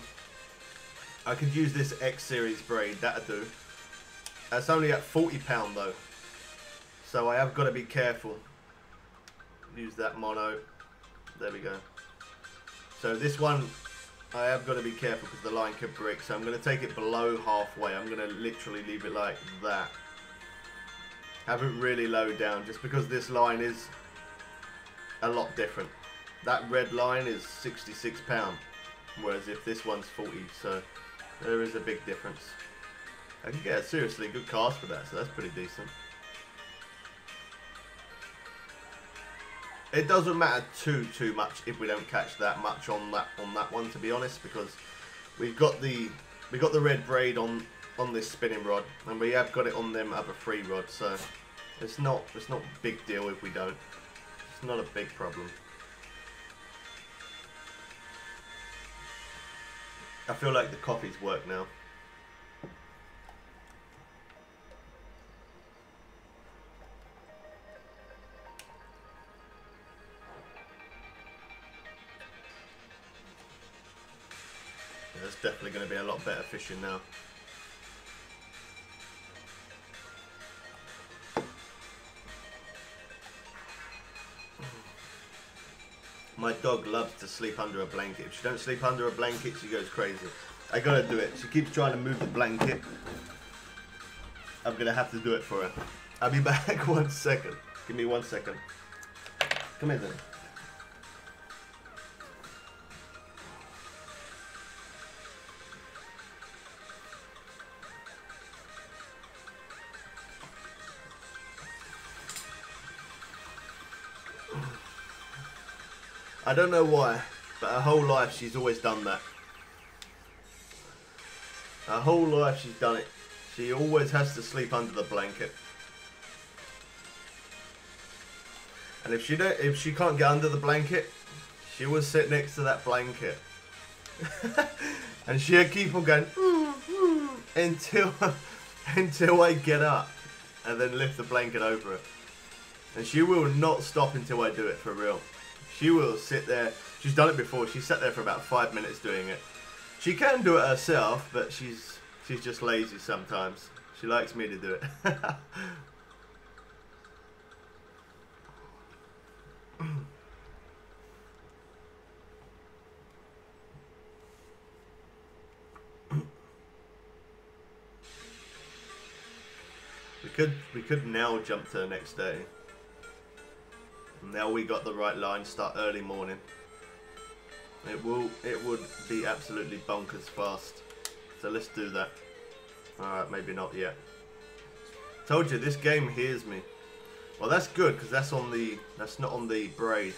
A: I could use this X series braid, That'd do. That's only at 40 pound though. So I have got to be careful. Use that mono. There we go. So this one I have got to be careful because the line could break. So I'm going to take it below halfway. I'm going to literally leave it like that. Have it really low down just because this line is a lot different. That red line is 66 pound, whereas if this one's 40, so there is a big difference. I can get a seriously good cast for that, so that's pretty decent. It doesn't matter too too much if we don't catch that much on that on that one to be honest because we've got the we got the red braid on on this spinning rod and we have got it on them other free rods so it's not it's not big deal if we don't. It's not a big problem. I feel like the coffee's work now. There's definitely going to be a lot better fishing now. My dog loves to sleep under a blanket. If she don't sleep under a blanket, she goes crazy. I gotta do it. She keeps trying to move the blanket. I'm gonna have to do it for her. I'll be (laughs) back one second. Give me one second. Come here then. I don't know why, but her whole life she's always done that. Her whole life she's done it. She always has to sleep under the blanket. And if she don't, if she can't get under the blanket, she will sit next to that blanket. (laughs) and she'll keep on going (laughs) until (laughs) until I get up and then lift the blanket over it. And she will not stop until I do it for real. She will sit there. She's done it before. She sat there for about five minutes doing it. She can do it herself, but she's she's just lazy sometimes. She likes me to do it. (coughs) we could we could now jump to the next day. Now we got the right line, start early morning. It will it would be absolutely bonkers fast. So let's do that. Alright, maybe not yet. Told you this game hears me. Well that's good because that's on the that's not on the braid.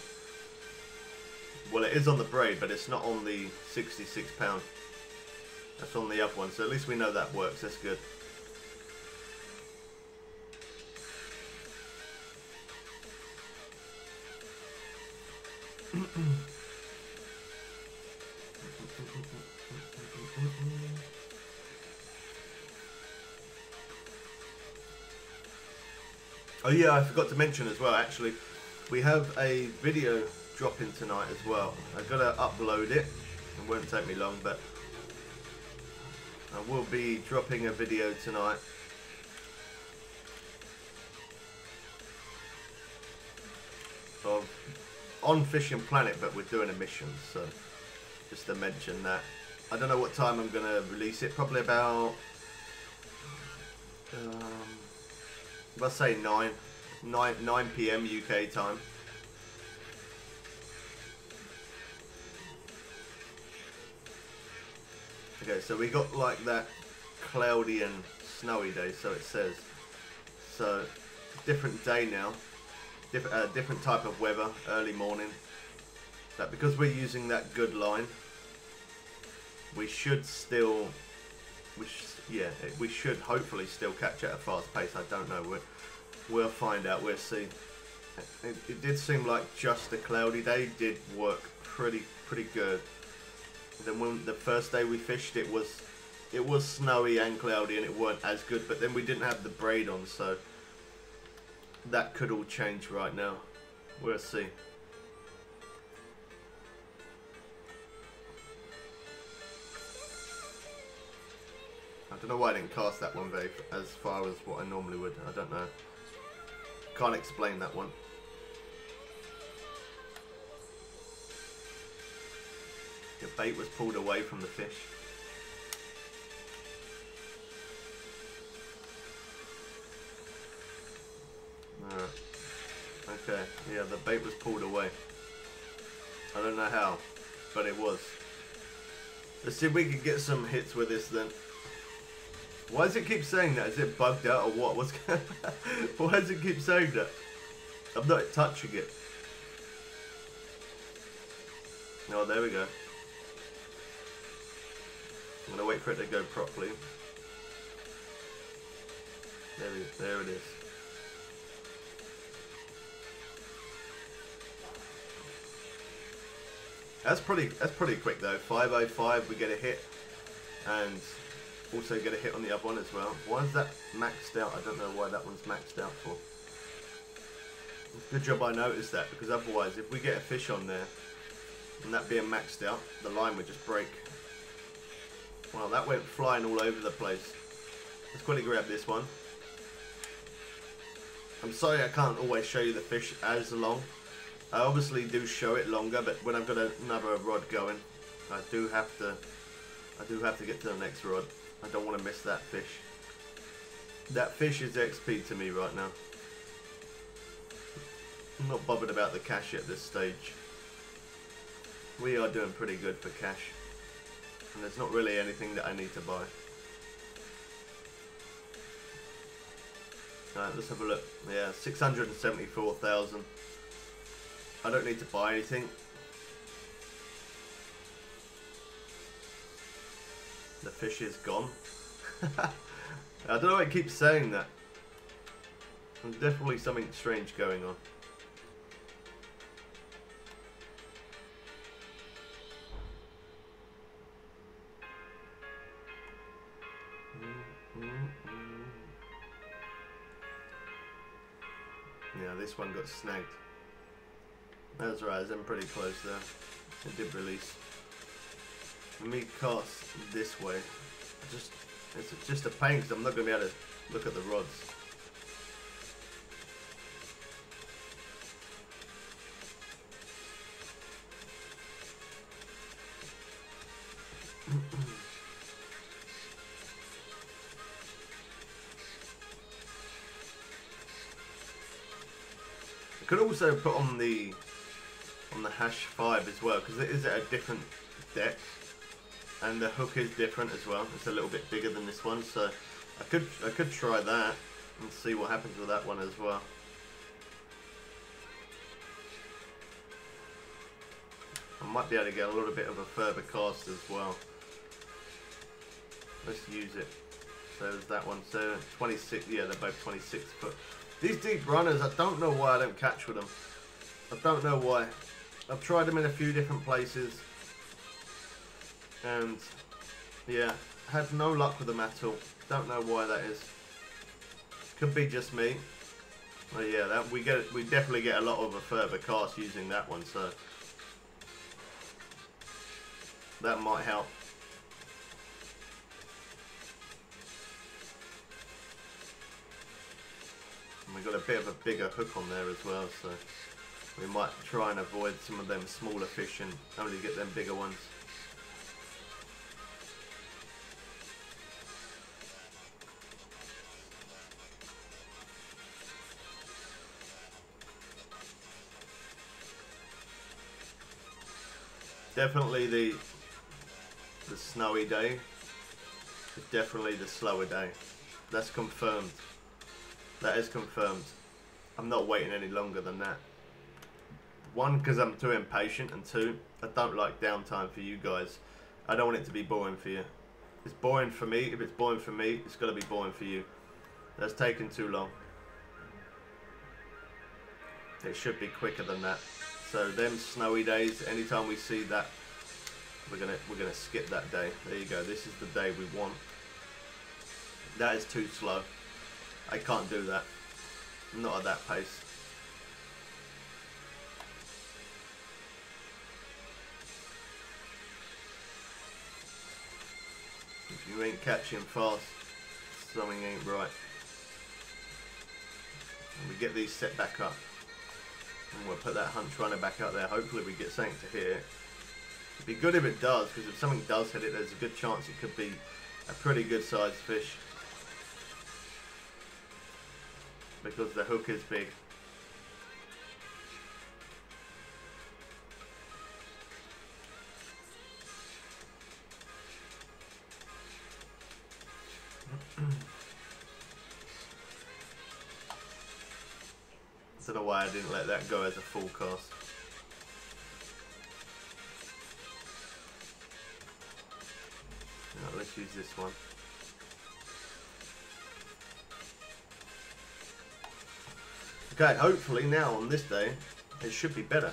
A: Well it is on the braid but it's not on the 66 pound. That's on the other one so at least we know that works. That's good. Oh yeah, I forgot to mention as well actually, we have a video dropping tonight as well. I've got to upload it, it won't take me long but I will be dropping a video tonight of on Fishing Planet, but we're doing a mission, so just to mention that. I don't know what time I'm going to release it, probably about, um, let's say 9, 9, 9 p.m. UK time. Okay, so we got like that cloudy and snowy day, so it says. So, different day now different, uh, different type of weather, early morning. But because we're using that good line, we should still, we sh yeah, we should hopefully still catch at a fast pace. I don't know. We'll, we'll find out. We'll see. It, it did seem like just a cloudy day did work pretty pretty good. Then when the first day we fished, it was it was snowy and cloudy, and it weren't as good. But then we didn't have the braid on, so that could all change right now. We'll see. I don't know why I didn't cast that one very as far as what I normally would. I don't know. Can't explain that one. The bait was pulled away from the fish. Okay, yeah, the bait was pulled away. I don't know how, but it was. Let's see if we can get some hits with this then. Why does it keep saying that? Is it bugged out or what? What's (laughs) Why does it keep saying that? I'm not touching it. Oh, there we go. I'm gonna wait for it to go properly. There, we, there it is. That's pretty. That's pretty quick though. 505, we get a hit, and also get a hit on the other one as well. Why is that maxed out? I don't know why that one's maxed out for. Good job I noticed that because otherwise, if we get a fish on there, and that being maxed out, the line would just break. Well, that went flying all over the place. Let's quickly grab this one. I'm sorry I can't always show you the fish as long. I obviously do show it longer, but when I've got another rod going, I do have to I do have to get to the next rod. I don't want to miss that fish. That fish is XP to me right now. I'm not bothered about the cash at this stage. We are doing pretty good for cash. And there's not really anything that I need to buy. Alright, let's have a look. Yeah, 674,000. I don't need to buy anything. The fish is gone. (laughs) I don't know why it keeps saying that. There's definitely something strange going on. Yeah, this one got snagged. That's right, I'm pretty close there. It did release. Let me cast this way. Just It's just a pain because I'm not going to be able to look at the rods. (clears throat) I could also put on the the hash 5 as well because it is a different deck. and the hook is different as well. It's a little bit bigger than this one so I could I could try that and see what happens with that one as well. I might be able to get a little bit of a further cast as well. Let's use it. So there's that one. So 26 yeah they're both 26 foot. These deep runners I don't know why I don't catch with them. I don't know why I've tried them in a few different places. And, yeah, had no luck with them at all. Don't know why that is. Could be just me. But yeah, that we get we definitely get a lot of a further cast using that one, so that might help. And we got a bit of a bigger hook on there as well, so we might try and avoid some of them smaller fish and only get them bigger ones. Definitely the the snowy day definitely the slower day. That's confirmed. That is confirmed. I'm not waiting any longer than that. One, because I'm too impatient, and two, I don't like downtime for you guys. I don't want it to be boring for you. It's boring for me. If it's boring for me, it's to be boring for you. That's taking too long. It should be quicker than that. So them snowy days, anytime we see that, we're gonna we're gonna skip that day. There you go. This is the day we want. That is too slow. I can't do that. Not at that pace. If you ain't catching fast, something ain't right. And we get these set back up. And we'll put that hunch runner back out there. Hopefully we get something to hit it. It'd be good if it does, because if something does hit it, there's a good chance it could be a pretty good sized fish. Because the hook is big. Why I didn't let that go as a full cast. let's use this one. Okay, hopefully now on this day, it should be better.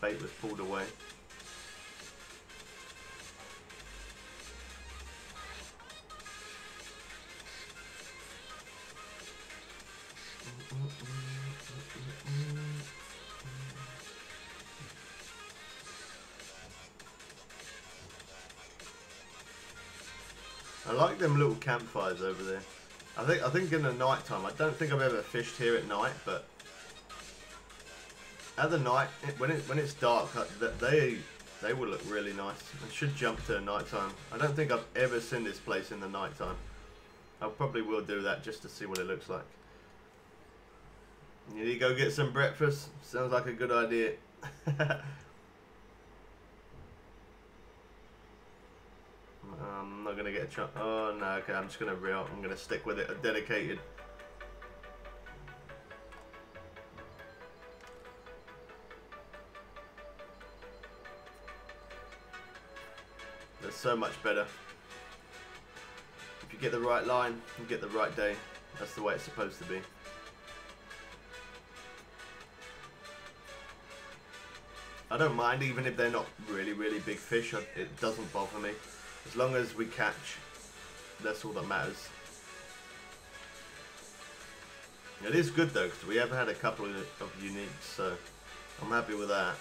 A: Bait was pulled away. Campfires over there. I think I think in the night time. I don't think I've ever fished here at night, but at the night when it when it's dark, uh, they they will look really nice. I should jump to night time. I don't think I've ever seen this place in the night time. I probably will do that just to see what it looks like. You need to go get some breakfast? Sounds like a good idea. (laughs) I'm not gonna get a. Oh no, okay, I'm just gonna reel. I'm gonna stick with it. A dedicated. That's so much better. If you get the right line, you get the right day. That's the way it's supposed to be. I don't mind even if they're not really, really big fish. It doesn't bother me. As long as we catch, that's all that matters. It is good though, because we have had a couple of, of uniques, so I'm happy with that.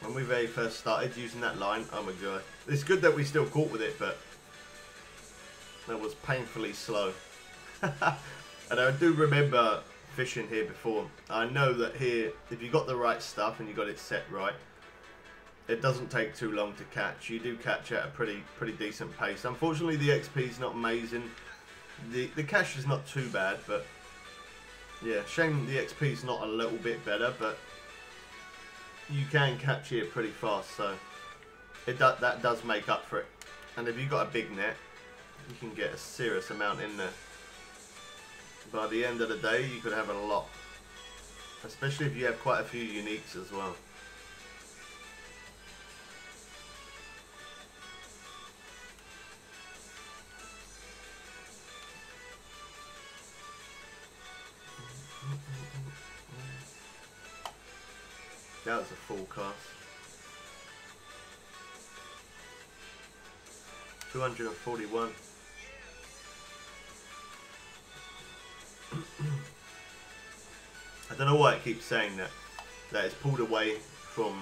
A: When we very first started using that line, oh my god. It's good that we still caught with it, but that was painfully slow. (laughs) and I do remember fishing here before. I know that here, if you got the right stuff and you got it set right, it doesn't take too long to catch. You do catch at a pretty pretty decent pace. Unfortunately, the XP is not amazing. The the cash is not too bad, but yeah, shame the XP is not a little bit better, but you can catch here pretty fast, so it do, that does make up for it. And if you've got a big net, you can get a serious amount in there by the end of the day you could have a lot. Especially if you have quite a few uniques as well. That was a full cast. 241. I don't know why it keeps saying that. That it's pulled away from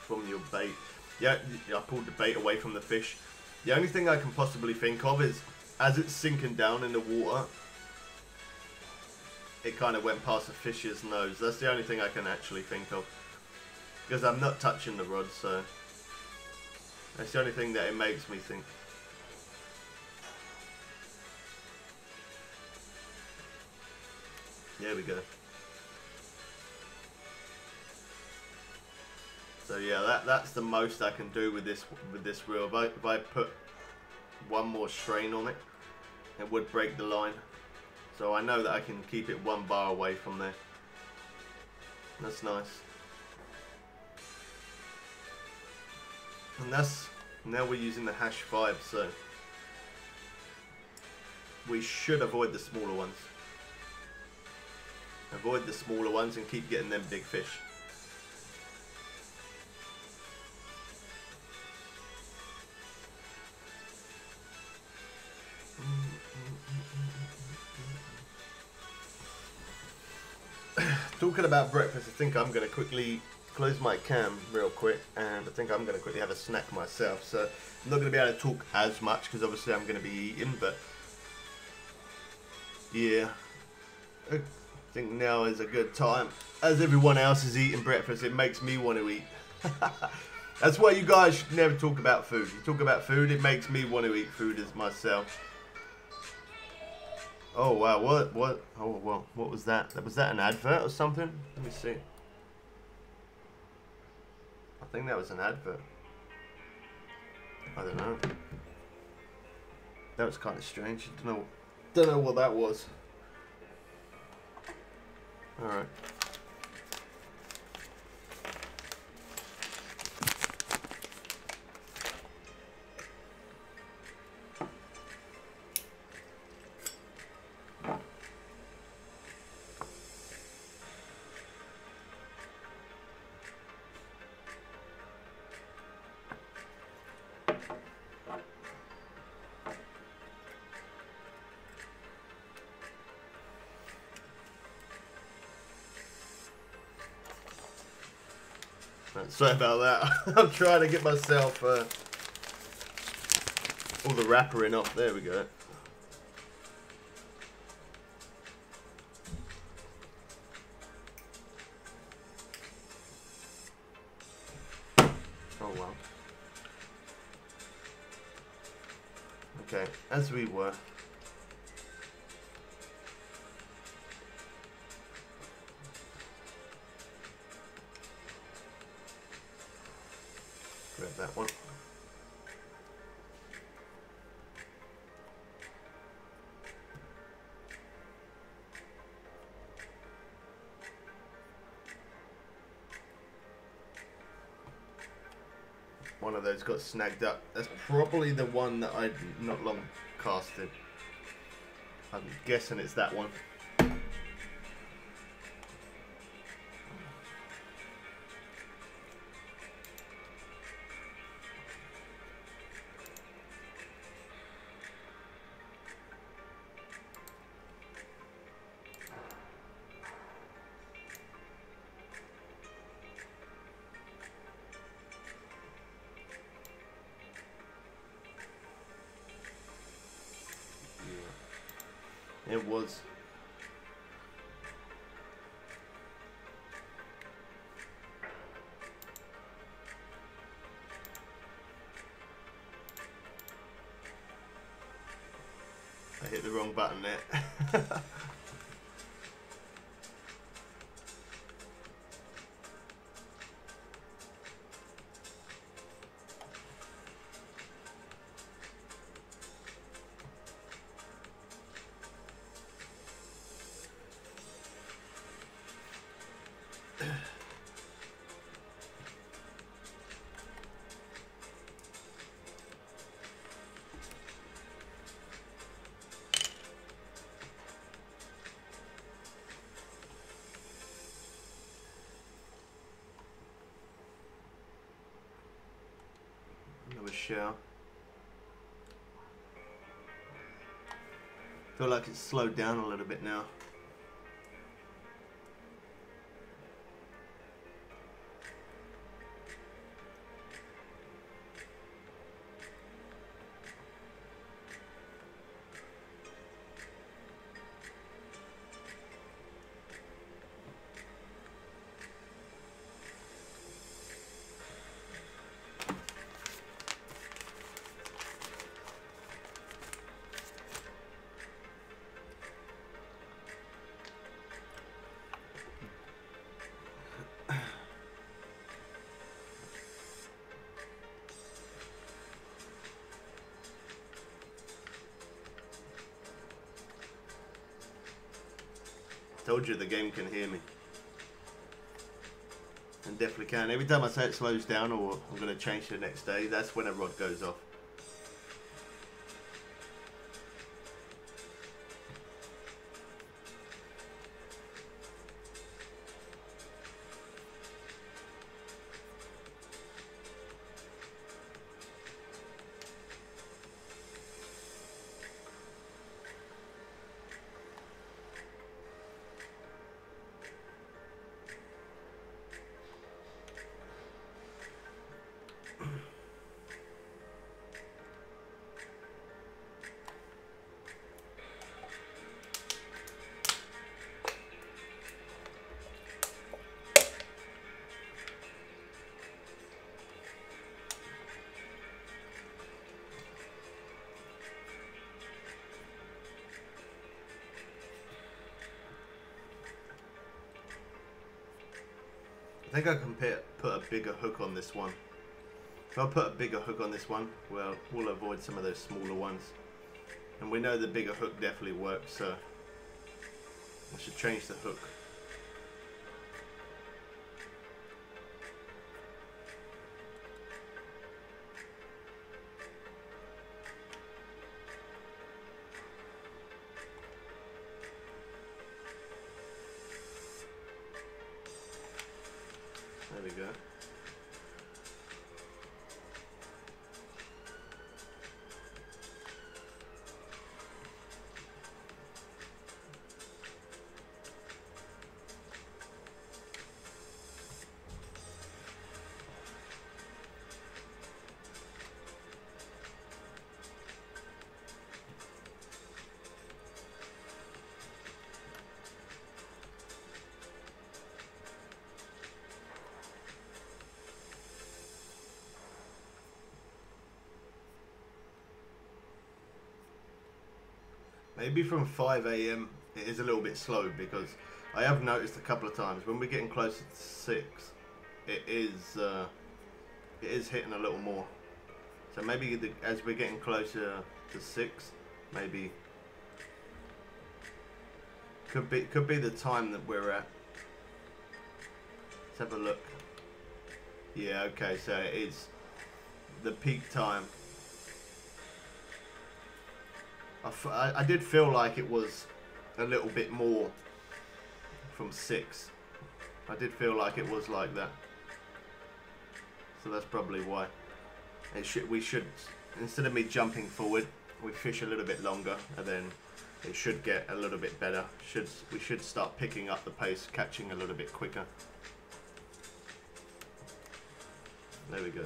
A: from your bait. Yeah, I pulled the bait away from the fish. The only thing I can possibly think of is as it's sinking down in the water, it kind of went past the fish's nose. That's the only thing I can actually think of. Because I'm not touching the rod, so that's the only thing that it makes me think. There we go. So yeah, that that's the most I can do with this with this reel. If I, if I put one more strain on it, it would break the line. So I know that I can keep it one bar away from there. That's nice. And that's, now we're using the hash 5, so we should avoid the smaller ones. Avoid the smaller ones and keep getting them big fish. (coughs) Talking about breakfast, I think I'm going to quickly close my cam real quick and I think I'm going to quickly have a snack myself. So I'm not going to be able to talk as much because obviously I'm going to be eating, but yeah, I think now is a good time. As everyone else is eating breakfast, it makes me want to eat. (laughs) That's why you guys should never talk about food. You talk about food, it makes me want to eat food as myself. Oh wow, what, what, oh well, what was that? Was that an advert or something? Let me see. I think that was an advert. I don't know. That was kind of strange. I don't know, don't know what that was. Alright. (laughs) Sorry about that. (laughs) I'm trying to get myself uh, all the wrapper in off. There we go. Oh well. Okay, as we were. Got snagged up. That's probably the one that I not long casted. I'm guessing it's that one. Show. feel like it's slowed down a little bit now. Told you the game can hear me. And definitely can. Every time I say it slows down or I'm going to change the next day, that's when a rod goes off. Bigger hook on this one. If I put a bigger hook on this one, well, we'll avoid some of those smaller ones. And we know the bigger hook definitely works, so I should change the hook. Maybe from 5 a.m. it is a little bit slow because I have noticed a couple of times when we're getting closer to 6 it is uh, it is hitting a little more. So maybe the, as we're getting closer to 6 maybe could be could be the time that we're at. Let's have a look. Yeah, okay, so it is the peak time I, I did feel like it was a little bit more from six. I did feel like it was like that. So that's probably why. It should we should instead of me jumping forward, we fish a little bit longer and then it should get a little bit better. Should we should start picking up the pace, catching a little bit quicker. There we go.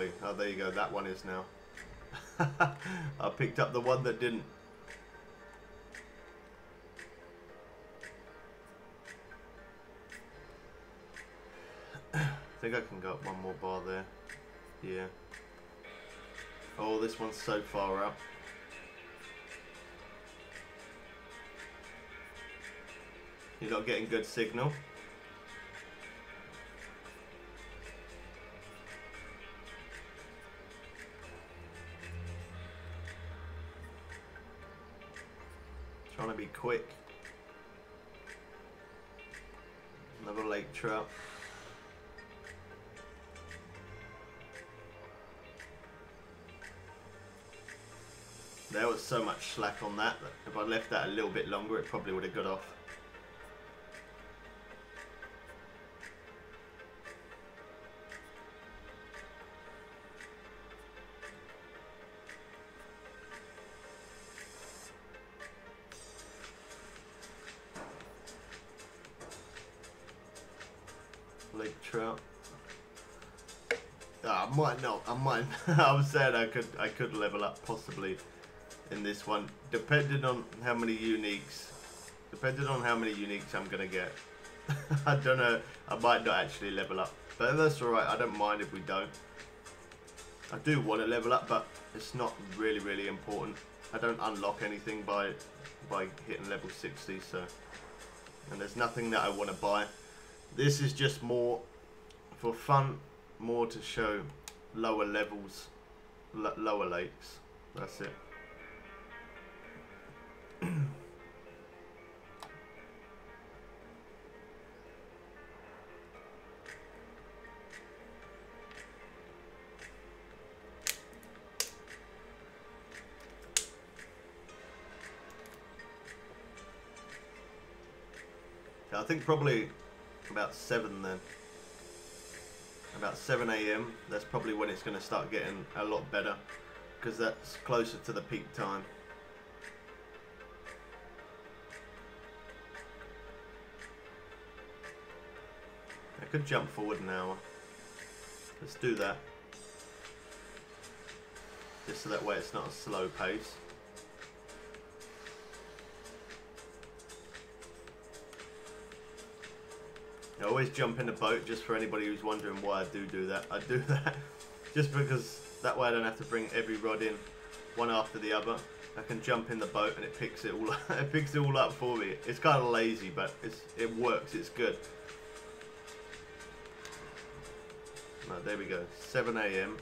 A: Properly. Oh, there you go. That one is now. (laughs) I picked up the one that didn't. I think I can go up one more bar there. Yeah. Oh, this one's so far up. You're not getting good signal. Quick. Another lake trout. There was so much slack on that, that if I left that a little bit longer it probably would have got off. (laughs) I was saying I could. I could level up possibly in this one, depending on how many uniques. Depending on how many uniques I'm gonna get. (laughs) I don't know. I might not actually level up, but that's all right. I don't mind if we don't. I do want to level up, but it's not really, really important. I don't unlock anything by by hitting level 60, so... And there's nothing that I want to buy. This is just more for fun, more to show lower levels, lower lakes. That's it. (clears throat) I think probably about 7 then. About 7 a.m. That's probably when it's going to start getting a lot better. Because that's closer to the peak time. I could jump forward an hour. Let's do that. Just so that way it's not a slow pace. I always jump in the boat just for anybody who's wondering why I do do that. I do (laughs) that just because that way I don't have to bring every rod in one after the other. I can jump in the boat and it picks it all up. (laughs) it picks it all up for me. It's kind of lazy, but it works. It's good. Right, there we go. 7 a.m.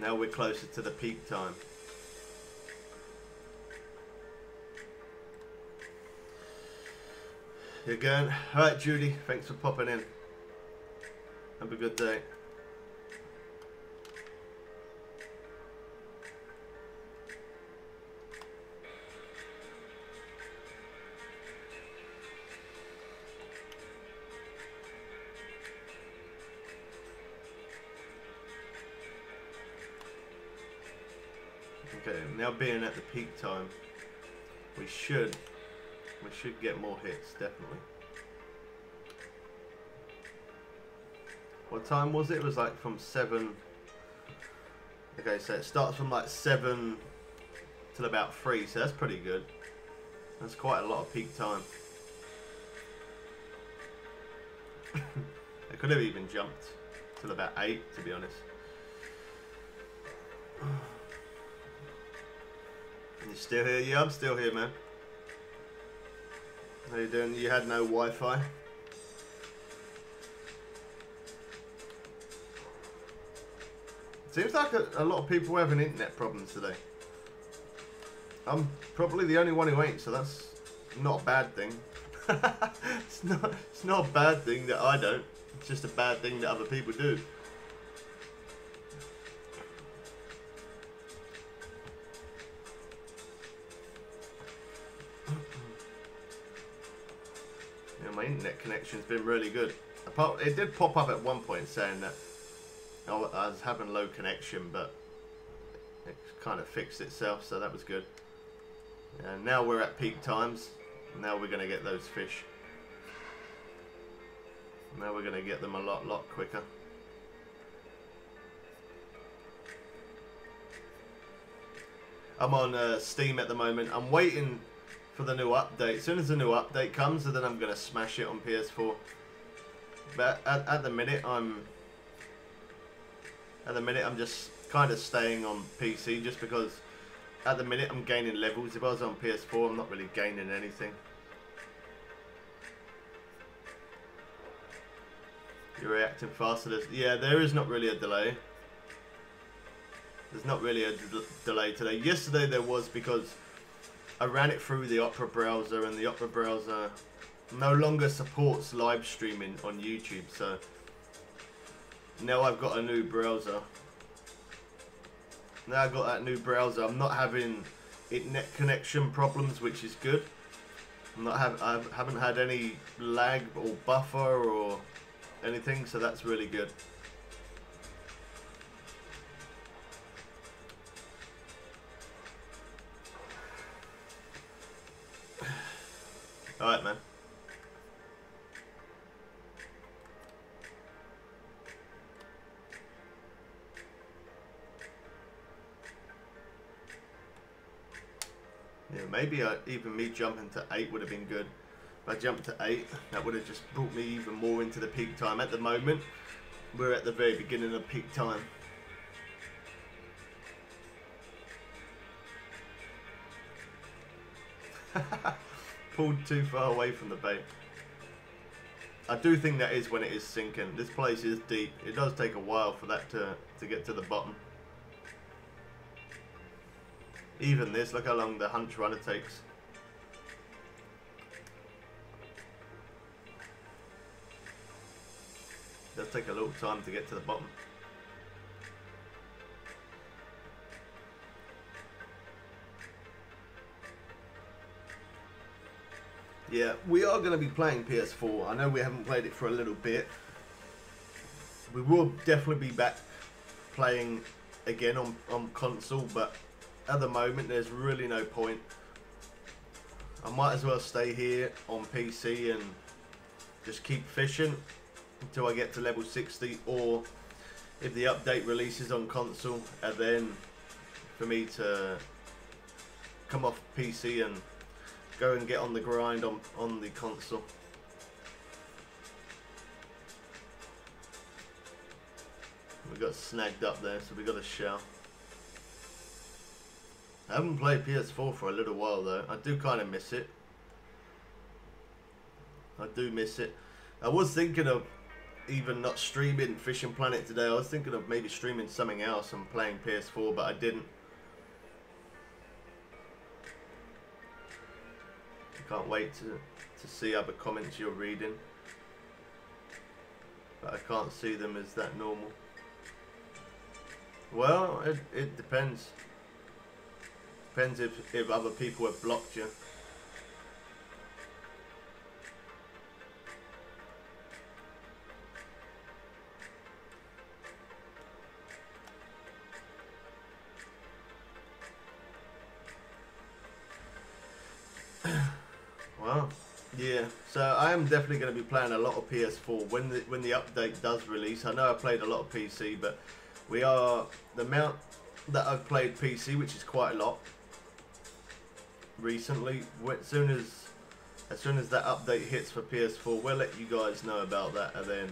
A: Now we're closer to the peak time. You're going? Alright, Judy. Thanks for popping in. Have a good day. Okay, now being at the peak time, we should we should get more hits, definitely. What time was it? It was like from 7... Okay, so it starts from like 7 till about 3, so that's pretty good. That's quite a lot of peak time. (laughs) I could have even jumped till about 8, to be honest. (sighs) You still here? Yeah, I'm still here, man. How you doing? You had no Wi-Fi? Seems like a, a, lot of people having internet problems today. I'm probably the only one who ain't, so that's not a bad thing. (laughs) it's not it's not a bad thing that I don't. It's just a bad thing that other people do. Internet connection's been really good. It did pop up at one point saying that I was having low connection, but it kind of fixed itself, so that was good. And now we're at peak times. Now we're going to get those fish. Now we're going to get them a lot, lot quicker. I'm on uh, Steam at the moment. I'm waiting for the new update. As soon as the new update comes, then I'm going to smash it on PS4. But at, at the minute, I'm... At the minute, I'm just kind of staying on PC just because at the minute I'm gaining levels. If I was on PS4, I'm not really gaining anything. You're reacting faster. yeah, there is not really a delay. There's not really a delay today. Yesterday there was because I ran it through the Opera browser and the Opera browser no longer supports live streaming on YouTube so now I've got a new browser. Now I've got that new browser I'm not having internet connection problems which is good. I'm not have I haven't had any lag or buffer or anything so that's really good Maybe I, even me jumping to eight would have been good. If I jumped to eight, that would have just brought me even more into the peak time. At the moment, we're at the very beginning of peak time. (laughs) Pulled too far away from the bait. I do think that is when it is sinking. This place is deep. It does take a while for that to, to get to the bottom. Even this, look how long the hunch runner takes. Does take a little time to get to the bottom. Yeah, we are going to be playing PS4. I know we haven't played it for a little bit. We will definitely be back playing again on, on console, but at the moment there's really no point. I might as well stay here on PC and just keep fishing until I get to level 60 or if the update releases on console and then for me to come off PC and go and get on the grind on, on the console. We got snagged up there, so we got a shell. I haven't played PS4 for a little while though. I do kind of miss it. I do miss it. I was thinking of even not streaming Fishing Planet today. I was thinking of maybe streaming something else and playing PS4, but I didn't. I can't wait to, to see other comments you're reading. But I can't see them as that normal. Well, it, it depends. Depends if, if other people have blocked you. (coughs) Well, yeah. So I am definitely going to be playing a lot of PS4 when the when the update does release. I know I played a lot of PC, but we are the amount that I've played PC, which is quite a lot recently. As soon as as soon as that update hits for PS4, we'll let you guys know about that, and then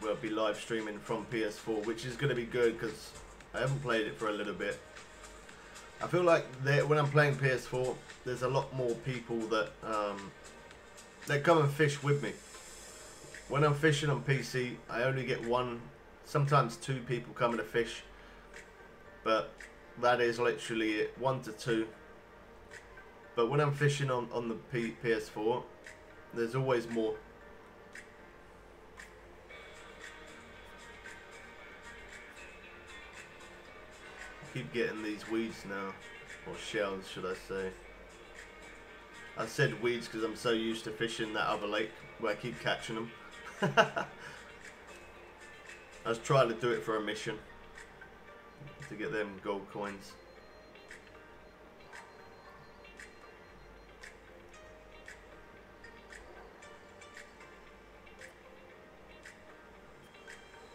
A: we'll be live streaming from PS4, which is going to be good because I haven't played it for a little bit. I feel like when I'm playing PS4, there's a lot more people that um, that come and fish with me. When I'm fishing on PC, I only get one, sometimes two people coming to fish, but that is literally it, one to two. But when I'm fishing on on the P PS4, there's always more. keep getting these weeds now. Or shells, should I say. I said weeds because I'm so used to fishing that other lake where I keep catching them. (laughs) I was trying to do it for a mission. To get them gold coins.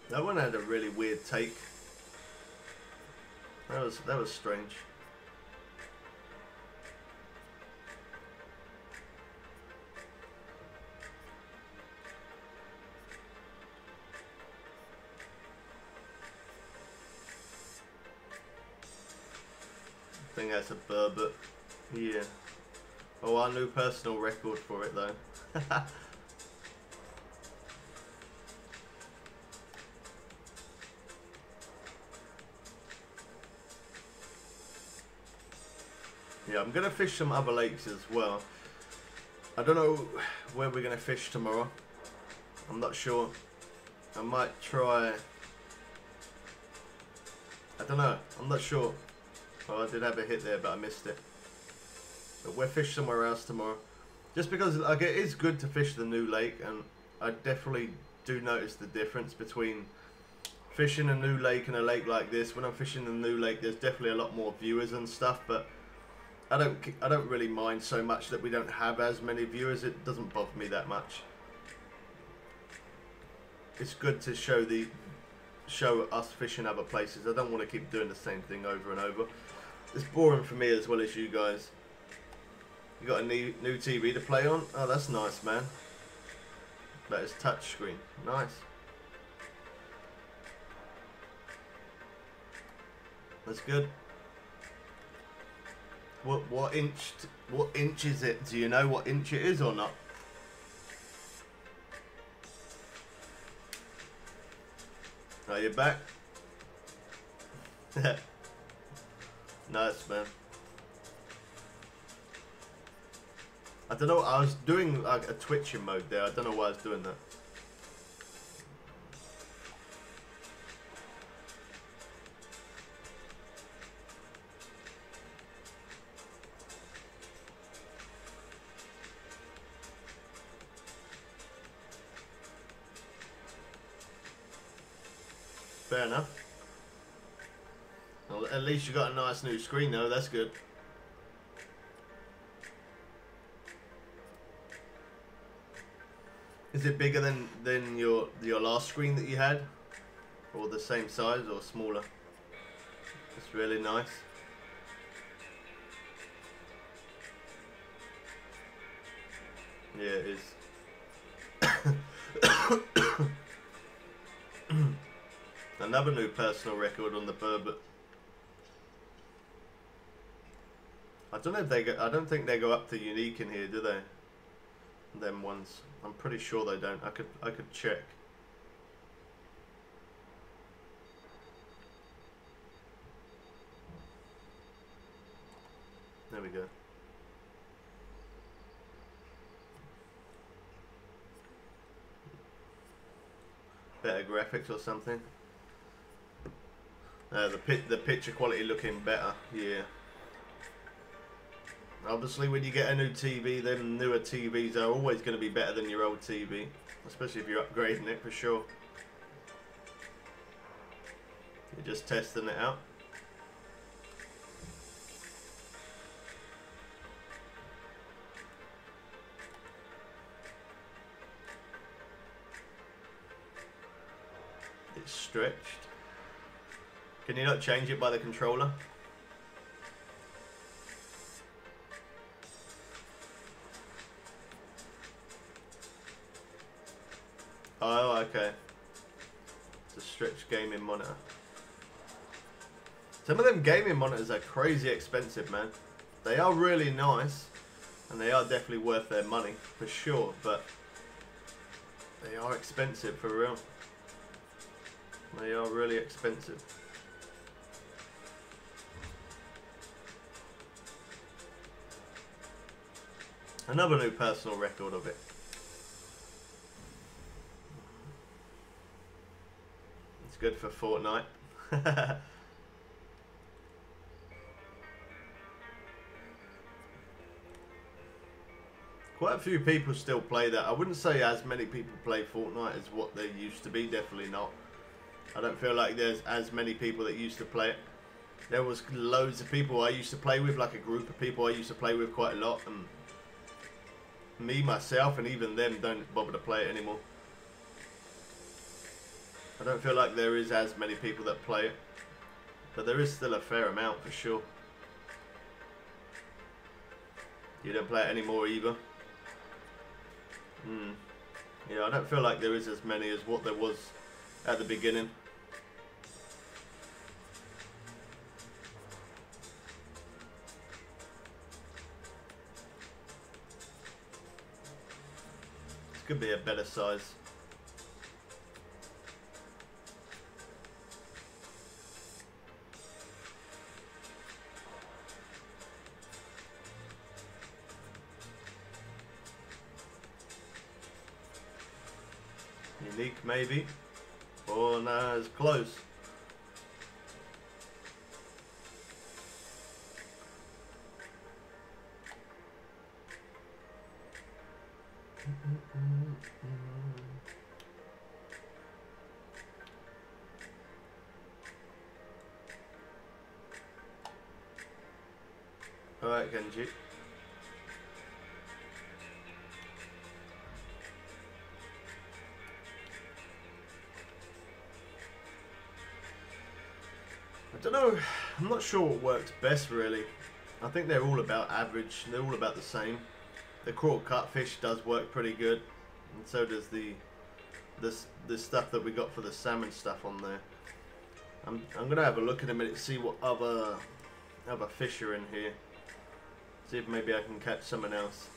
A: That one had a really weird take. That was that was strange. I think that's a burbot. Yeah. Oh, our new personal record for it though. (laughs) I'm going to fish some other lakes as well. I don't know where we're going to fish tomorrow. I'm not sure. I might try... I don't know. I'm not sure. Well, I did have a hit there, but I missed it. But we'll fish somewhere else tomorrow. Just because like, it is good to fish the new lake, and I definitely do notice the difference between fishing a new lake and a lake like this. When I'm fishing the new lake, there's definitely a lot more viewers and stuff, but I don't I don't really mind so much that we don't have as many viewers. It doesn't bother me that much. It's good to show the show us fishing in other places. I don't want to keep doing the same thing over and over. It's boring for me as well as you guys. You got a new new TV to play on? Oh, that's nice, man. That is touchscreen. Nice. That's good. What what inch? What inch is it? Do you know what inch it is or not? Are you back? (laughs) nice man. I don't know. I was doing like a twitching mode there. I don't know why I was doing that. Least you got a nice new screen though. That's good. Is it bigger than than your your last screen that you had, or the same size or smaller? It's really nice. Yeah, it is. (coughs) Another new personal record on the Burbot. I don't know if they go. I don't think they go up to unique in here, do they? Them ones. I'm pretty sure they don't. I could. I could check. There we go. Better graphics or something. Uh, the pit, the picture quality looking better. Yeah. Obviously, when you get a new TV, then newer TVs are always going to be better than your old TV, especially if you're upgrading it for sure. You're just testing it out. It's stretched. Can you not change it by the controller? Okay. It's a stretch gaming monitor. Some of them gaming monitors are crazy expensive, man. They are really nice, and they are definitely worth their money, for sure, but they are expensive, for real. They are really expensive. Another new personal record of it. It's good for Fortnite. (laughs) Quite a few people still play that. I wouldn't say as many people play Fortnite as what they used to be. Definitely not. I don't feel like there's as many people that used to play it. There was loads of people I used to play with, like a group of people I used to play with quite a lot. And me, myself, and even them don't bother to play it anymore. I don't feel like there is as many people that play it. But there is still a fair amount for sure. You don't play it anymore either. Hmm. Yeah, I don't feel like there is as many as what there was at the beginning. This could be a better size. Maybe. Oh, not as close. Alright, Genji. Know. I'm not sure what works best really. I think they're all about average. They're all about the same. The crawl cutfish does work pretty good, and so does the this stuff that we got for the salmon stuff on there. I'm I'm gonna have a look in a minute, see what other other fish are in here. See if maybe I can catch someone else.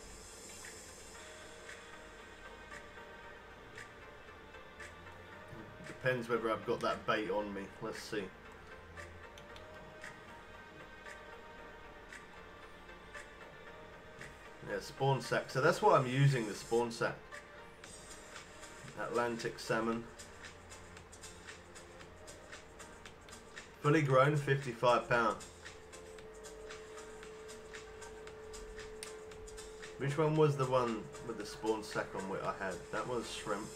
A: Depends whether I've got that bait on me. Let's see. Spawn sack. So that's what I'm using, the spawn sack. Atlantic salmon. Fully grown, £55. Which one was the one with the spawn sack on which I had? That was shrimp.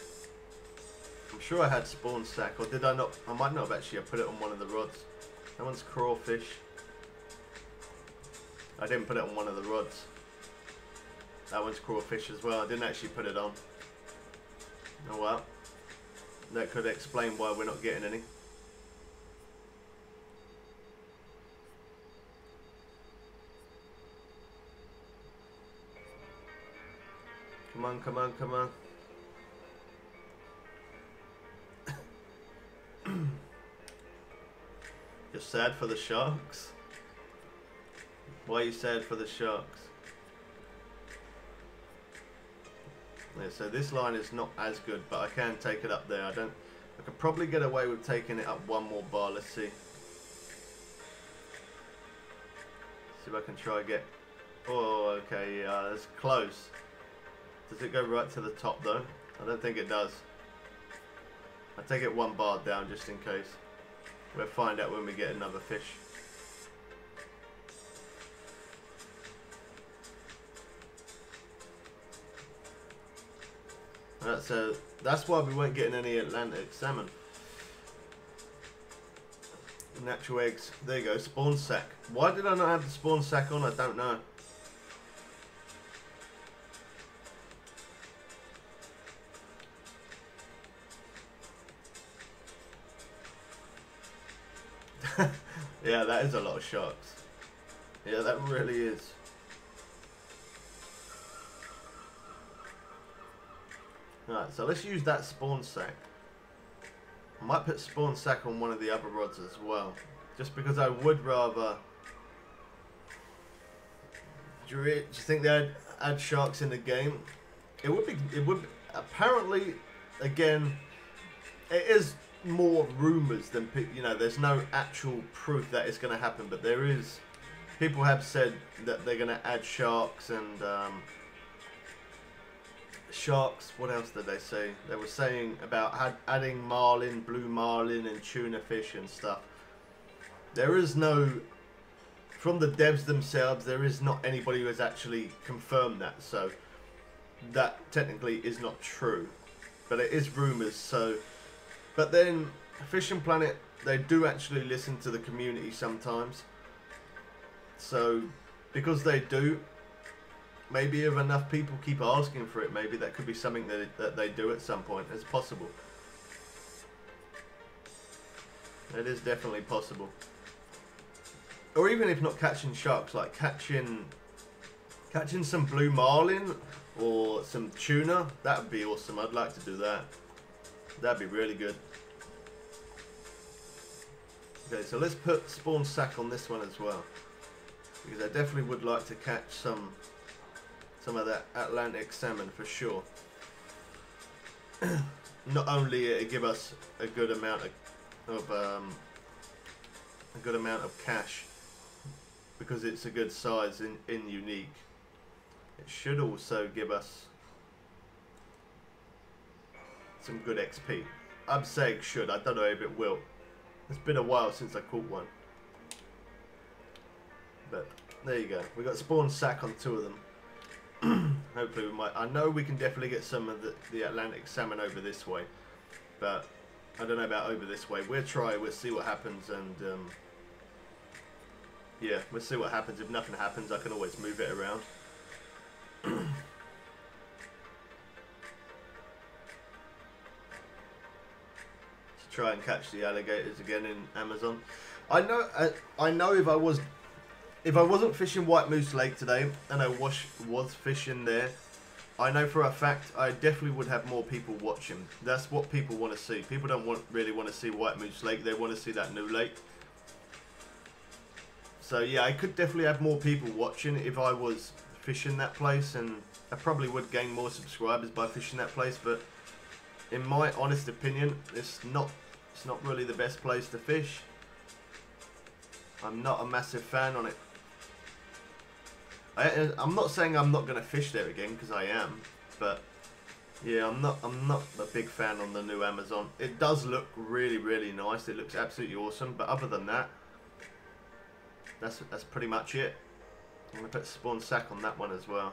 A: I'm sure I had spawn sack, or did I not? I might not have actually I put it on one of the rods. That one's crawfish. I didn't put it on one of the rods. That one's crawfish as well. I didn't actually put it on. Oh well. That could explain why we're not getting any. Come on, come on, come on. (coughs) You're sad for the sharks? Why are you sad for the sharks? Yeah, so this line is not as good, but I can take it up there. I don't. I could probably get away with taking it up one more bar. Let's see. See if I can try get. Oh, okay, yeah, that's close. Does it go right to the top though? I don't think it does. I take it one bar down just in case. We'll find out when we get another fish. Uh, that's why we weren't getting any Atlantic salmon. Natural eggs. There you go. Spawn sack. Why did I not have the spawn sack on? I don't know. (laughs) yeah, that is a lot of sharks. Yeah, that really is. Right, so let's use that spawn sack. I might put spawn sack on one of the other rods as well. Just because I would rather... Do you, think they'd add sharks in the game? It would be... It would... Apparently, again, it is more rumours than... You know, there's no actual proof that it's going to happen. But there is... People have said that they're going to add sharks and... Um, sharks. What else did they say? They were saying about adding marlin, blue marlin, and tuna fish and stuff. There is no, from the devs themselves, there is not anybody who has actually confirmed that. So that technically is not true, but it is rumors. So, but then Fishing Planet, they do actually listen to the community sometimes. So because they do, maybe if enough people keep asking for it, maybe that could be something that, that they do at some point. It's possible. It is definitely possible. Or even if not catching sharks, like catching catching some blue marlin or some tuna, that would be awesome. I'd like to do that. That'd be really good. Okay, so let's put spawn sack on this one as well. Because I definitely would like to catch some some of that Atlantic salmon for sure. (clears throat) Not only it give us a good amount of, of um, a good amount of cash because it's a good size in, in unique. It should also give us some good XP. I'm saying should, I don't know if it will. It's been a while since I caught one. But there you go. We got spawn sack on two of them. (clears throat) Hopefully we might. I know we can definitely get some of the, the Atlantic salmon over this way, but I don't know about over this way. We'll try. We'll see what happens, and um, yeah, we'll see what happens. If nothing happens, I can always move it around. (clears throat) to try and catch the alligators again in Amazon. I know. I, I know if I was if I wasn't fishing White Moose Lake today and I was, was fishing there, I know for a fact I definitely would have more people watching. That's what people want to see. People don't want really want to see White Moose Lake. They want to see that new lake. So yeah, I could definitely have more people watching if I was fishing that place, and I probably would gain more subscribers by fishing that place. But in my honest opinion, it's not it's not really the best place to fish. I'm not a massive fan on it. I, I'm not saying I'm not going to fish there again because I am, but yeah, I'm not I'm not a big fan on the new Amazon. It does look really really nice. It looks absolutely awesome, but other than that, that's that's pretty much it. I'm gonna put spawn sack on that one as well.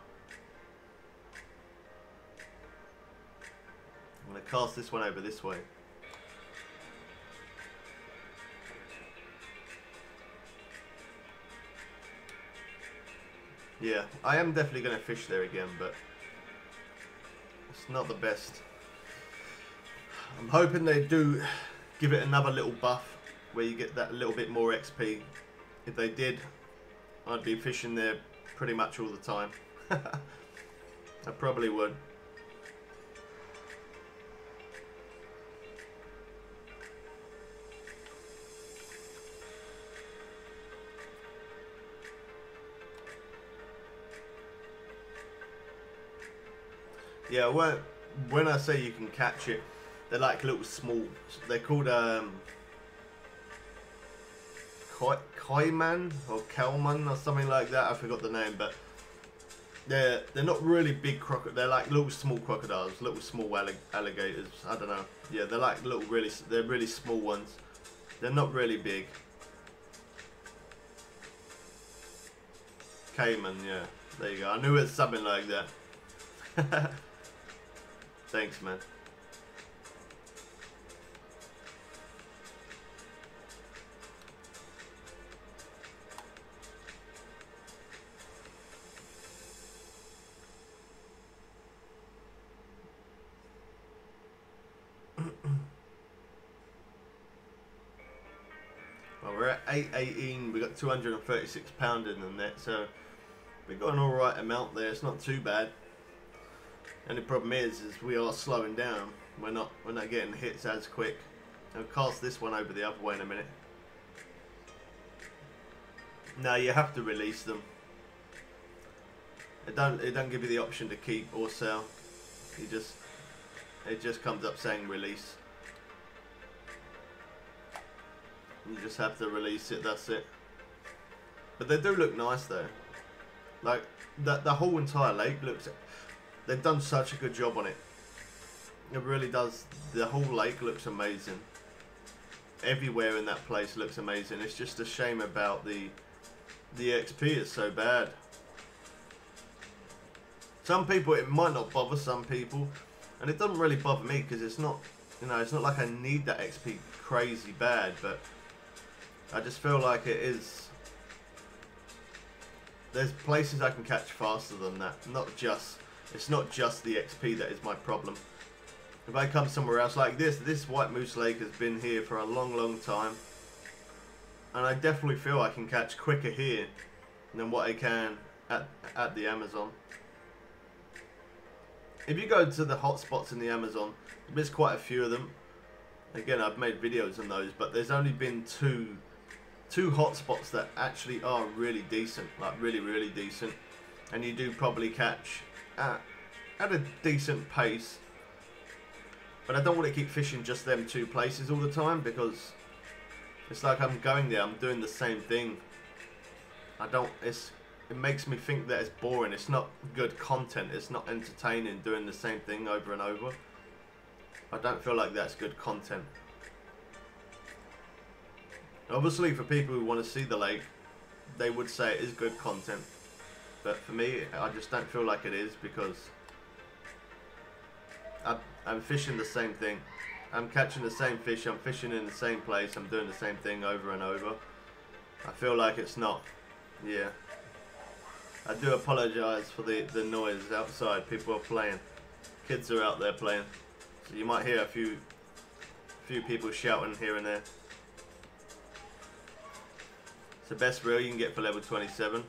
A: I'm gonna cast this one over this way. Yeah, I am definitely going to fish there again, but it's not the best. I'm hoping they do give it another little buff where you get that little bit more XP. If they did, I'd be fishing there pretty much all the time. (laughs) I probably would. Yeah, when when I say you can catch it, they're like little small. They're called um, Kaiman or Kelman or something like that. I forgot the name, but they're they're not really big crocodiles. They're like little small crocodiles, little small alligators. I don't know. Yeah, they're like little really. They're really small ones. They're not really big. Cayman, yeah. There you go. I knew it was something like that. (laughs) Thanks, man. well, we're at 818. We got 236 pound in the net, so we got an all right amount there. It's not too bad. And the problem is, is we are slowing down. We're not, we're not getting hits as quick. I'll cast this one over the other way in a minute. No, you have to release them. It don't, it don't give you the option to keep or sell. You just, it just comes up saying release. You just have to release it. That's it. But they do look nice though. Like the the whole entire lake looks They've done such a good job on it. It really does. The whole lake looks amazing. Everywhere in that place looks amazing. It's just a shame about the the XP is so bad. Some people, it might not bother some people. And it doesn't really bother me because it's not, you know, it's not like I need that XP crazy bad. But I just feel like it is there's places I can catch faster than that, not just it's not just the XP that is my problem. If I come somewhere else like this, this White Moose Lake has been here for a long, long time. And I definitely feel I can catch quicker here than what I can at, at the Amazon. If you go to the hotspots in the Amazon, there's quite a few of them. Again, I've made videos on those, but there's only been two two hotspots that actually are really decent, like really, really decent. And you do probably catch at, at a decent pace. But I don't want to keep fishing just them two places all the time because it's like I'm going there, I'm doing the same thing. I don't, it's, it makes me think that it's boring. It's not good content. It's not entertaining doing the same thing over and over. I don't feel like that's good content. Obviously, for people who want to see the lake, they would say it is good content. But for me, I just don't feel like it is because I'm fishing the same thing. I'm catching the same fish, I'm fishing in the same place, I'm doing the same thing over and over. I feel like it's not. Yeah. I do apologise for the, the noise outside. People are playing. Kids are out there playing. So you might hear a few few people shouting here and there. It's the best reel you can get for level 27.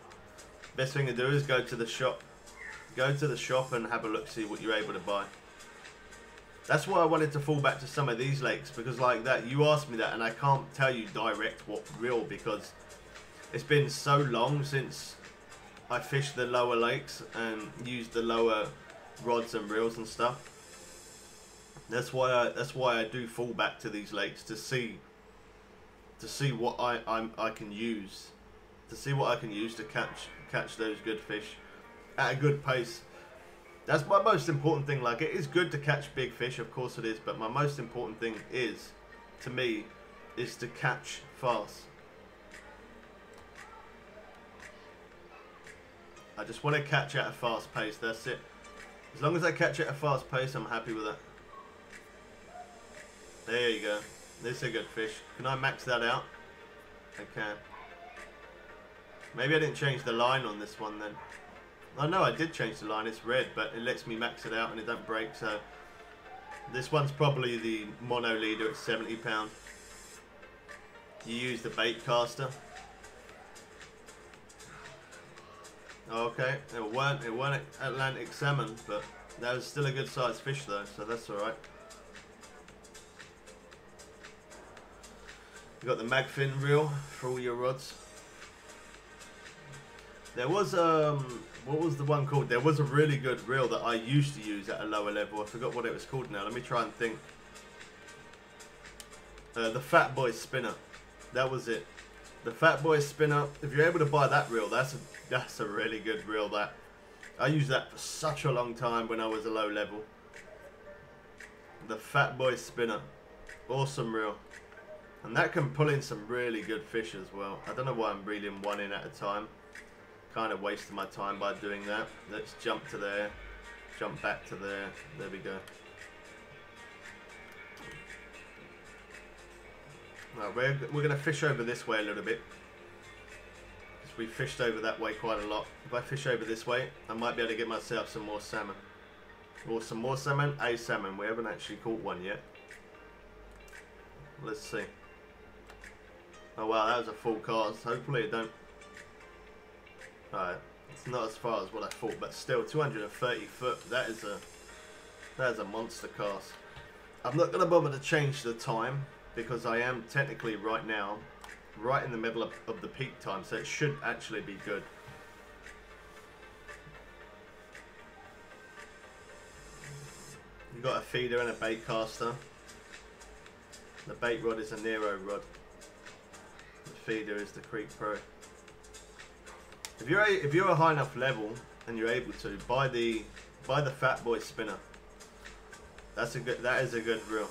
A: Best thing to do is go to the shop. Go to the shop and have a look, see what you're able to buy. That's why I wanted to fall back to some of these lakes because like that, you asked me that and I can't tell you direct what reel because it's been so long since I fished the lower lakes and used the lower rods and reels and stuff. That's why I that's why I do fall back to these lakes to see to see what I I'm, I can use to see what I can use to catch catch those good fish at a good pace. That's my most important thing. Like it is good to catch big fish, of course it is, but my most important thing is to me is to catch fast. I just want to catch at a fast pace, that's it. As long as I catch at a fast pace, I'm happy with that. There you go. This is a good fish. Can I max that out? I can. Maybe I didn't change the line on this one then. Oh know I did change the line. It's red, but it lets me max it out and it don't break. So this one's probably the mono leader at 70 pound. You use the bait caster. Okay, it weren't it weren't Atlantic salmon, but that was still a good sized fish though, so that's all right. You got the magfin reel for all your rods. There was um, what was the one called? There was a really good reel that I used to use at a lower level. I forgot what it was called now. Let me try and think. Uh, the Fat Boy Spinner. That was it. The Fat Boy Spinner. If you're able to buy that reel, that's a, that's a really good reel. That I used that for such a long time when I was a low level. The Fat Boy Spinner. Awesome reel. And that can pull in some really good fish as well. I don't know why I'm reeling one in at a time. Kind of wasted my time by doing that. Let's jump to there. Jump back to there. There we go. Right, we're, we're going to fish over this way a little bit. Because we fished over that way quite a lot. If I fish over this way, I might be able to get myself some more salmon. Or some more salmon, a salmon. We haven't actually caught one yet. Let's see. Oh wow, that was a full cast. Hopefully it don't... Alright, it's not as far as what I thought, but still, 230 foot, that is a... That is a monster cast. I'm not going to bother to change the time, because I am technically right now, right in the middle of, of the peak time, so it should actually be good. You've got a feeder and a bait caster. The bait rod is a Nero rod The feeder is the Creek Pro. If you're a, if you're a high enough level and you're able to buy the buy the Fat Boy spinner. That's a good. That is a good reel.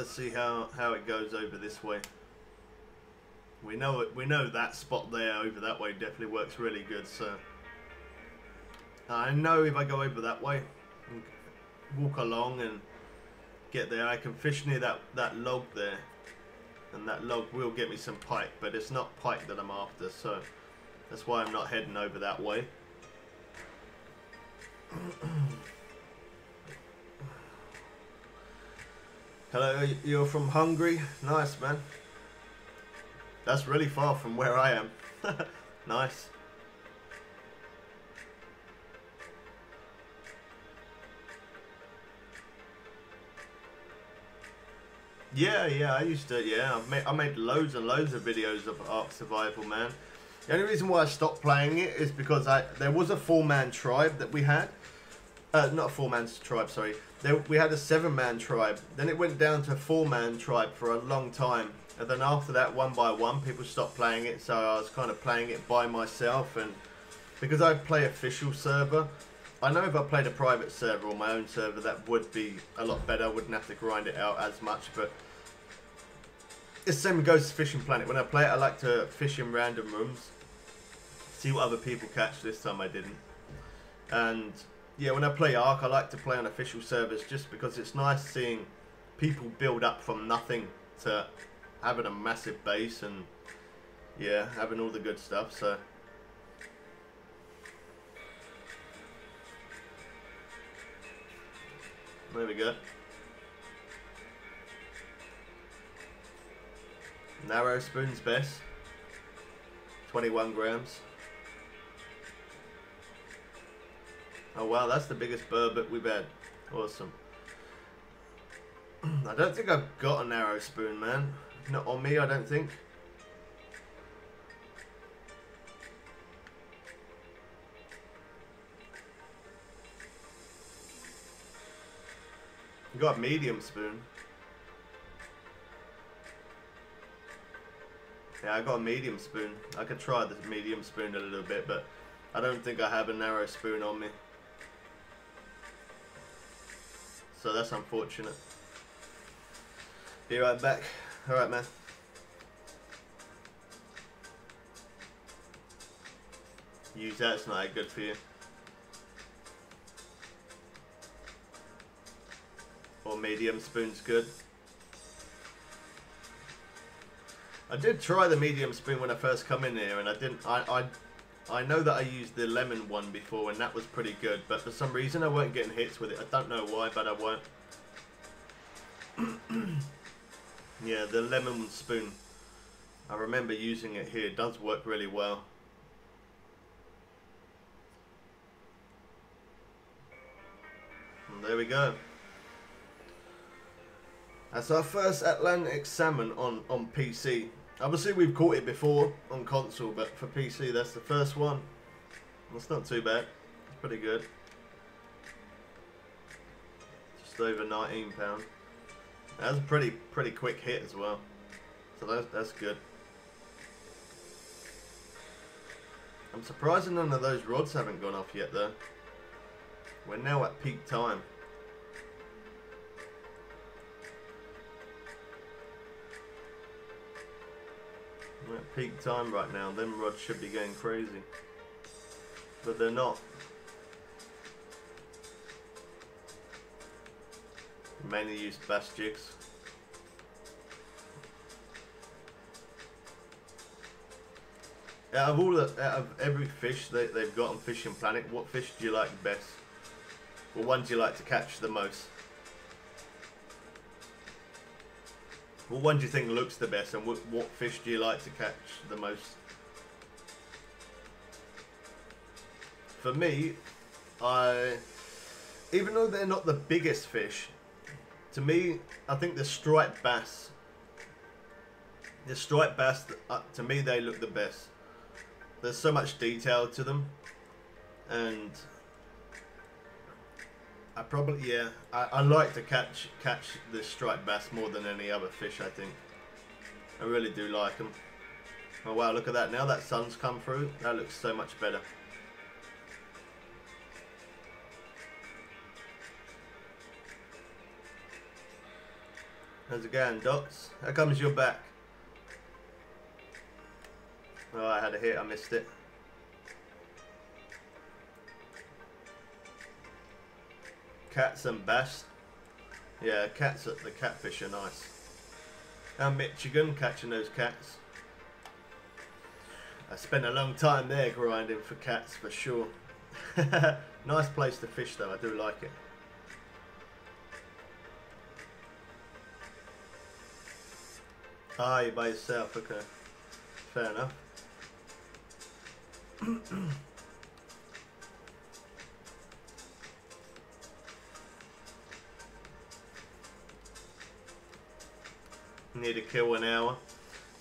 A: let's see how, how it goes over this way. We know it. We know that spot there over that way definitely works really good. So I know if I go over that way, and walk along and get there, I can fish near that that log there, and that log will get me some pike. But it's not pike that I'm after, so that's why I'm not heading over that way. (clears throat) Hello, you're from Hungary? Nice, man. That's really far from where I am. (laughs) nice. Yeah, yeah, I used to, yeah, I made, I made loads and loads of videos of Ark Survival, man. The only reason why I stopped playing it is because I there was a four-man tribe that we had. Uh, not a four-man tribe, sorry there, we had a seven-man tribe. Then it went down to a four-man tribe for a long time. And then after that, one by one, people stopped playing it. So I was kind of playing it by myself. And because I play official server, I know if I played a private server or my own server, that would be a lot better. I wouldn't have to grind it out as much. But the same goes to Fishing Planet. When I play it, I like to fish in random rooms. See what other people catch. This time I didn't. And yeah, when I play Ark, I like to play on official servers just because it's nice seeing people build up from nothing to having a massive base and yeah, having all the good stuff. So. There we go. Narrow spoon's best. 21 grams. Oh wow, that's the biggest burbot we've had. Awesome. (clears throat) I don't think I've got a narrow spoon, man. Not on me, I don't think. got a medium spoon. Yeah, I got a medium spoon. I could try the medium spoon a little bit, but I don't think I have a narrow spoon on me. So that's unfortunate. Be right back. Alright, man. Use that, it's not that good for you. Or medium spoon's good. I did try the medium spoon when I first come in here, and I didn't. I I I know that I used the lemon one before, and that was pretty good. But for some reason, I weren't getting hits with it. I don't know why, but I weren't. Yeah, the lemon spoon. I remember using it here. It does work really well. And there we go. That's our first Atlantic salmon on, on PC. Obviously we've caught it before on console, but for PC that's the first one. That's not too bad. It's pretty good. Just over 19 pound. was a pretty pretty quick hit as well. So that's that's good. I'm surprised none of those rods haven't gone off yet though. We're now at peak time. We're at peak time right now. Them rods should be going crazy. But they're not. Mainly use bass jigs. Out of all the, out of every fish that they've got on Fishing Planet, what fish do you like best? What one do you like to catch the most? What one do you think looks the best, and what, what fish do you like to catch the most? For me, I, even though they're not the biggest fish, to me, I think the striped bass, the striped bass, uh, to me, they look the best. There's so much detail to them, and I probably yeah. I, I like to catch catch the striped bass more than any other fish. I think I really do like them. Oh wow! Look at that. Now that sun's come through, that looks so much better. How's it going, Dots? How comes you're back? Oh, I had a hit. I missed it. Cats and bass. Yeah, cats. The catfish are nice. And Michigan catching those cats. I spent a long time there grinding for cats for sure. (laughs) nice place to fish though. I do like it. Ah, you're by yourself. Okay, fair enough. (clears throat) Need to kill an hour.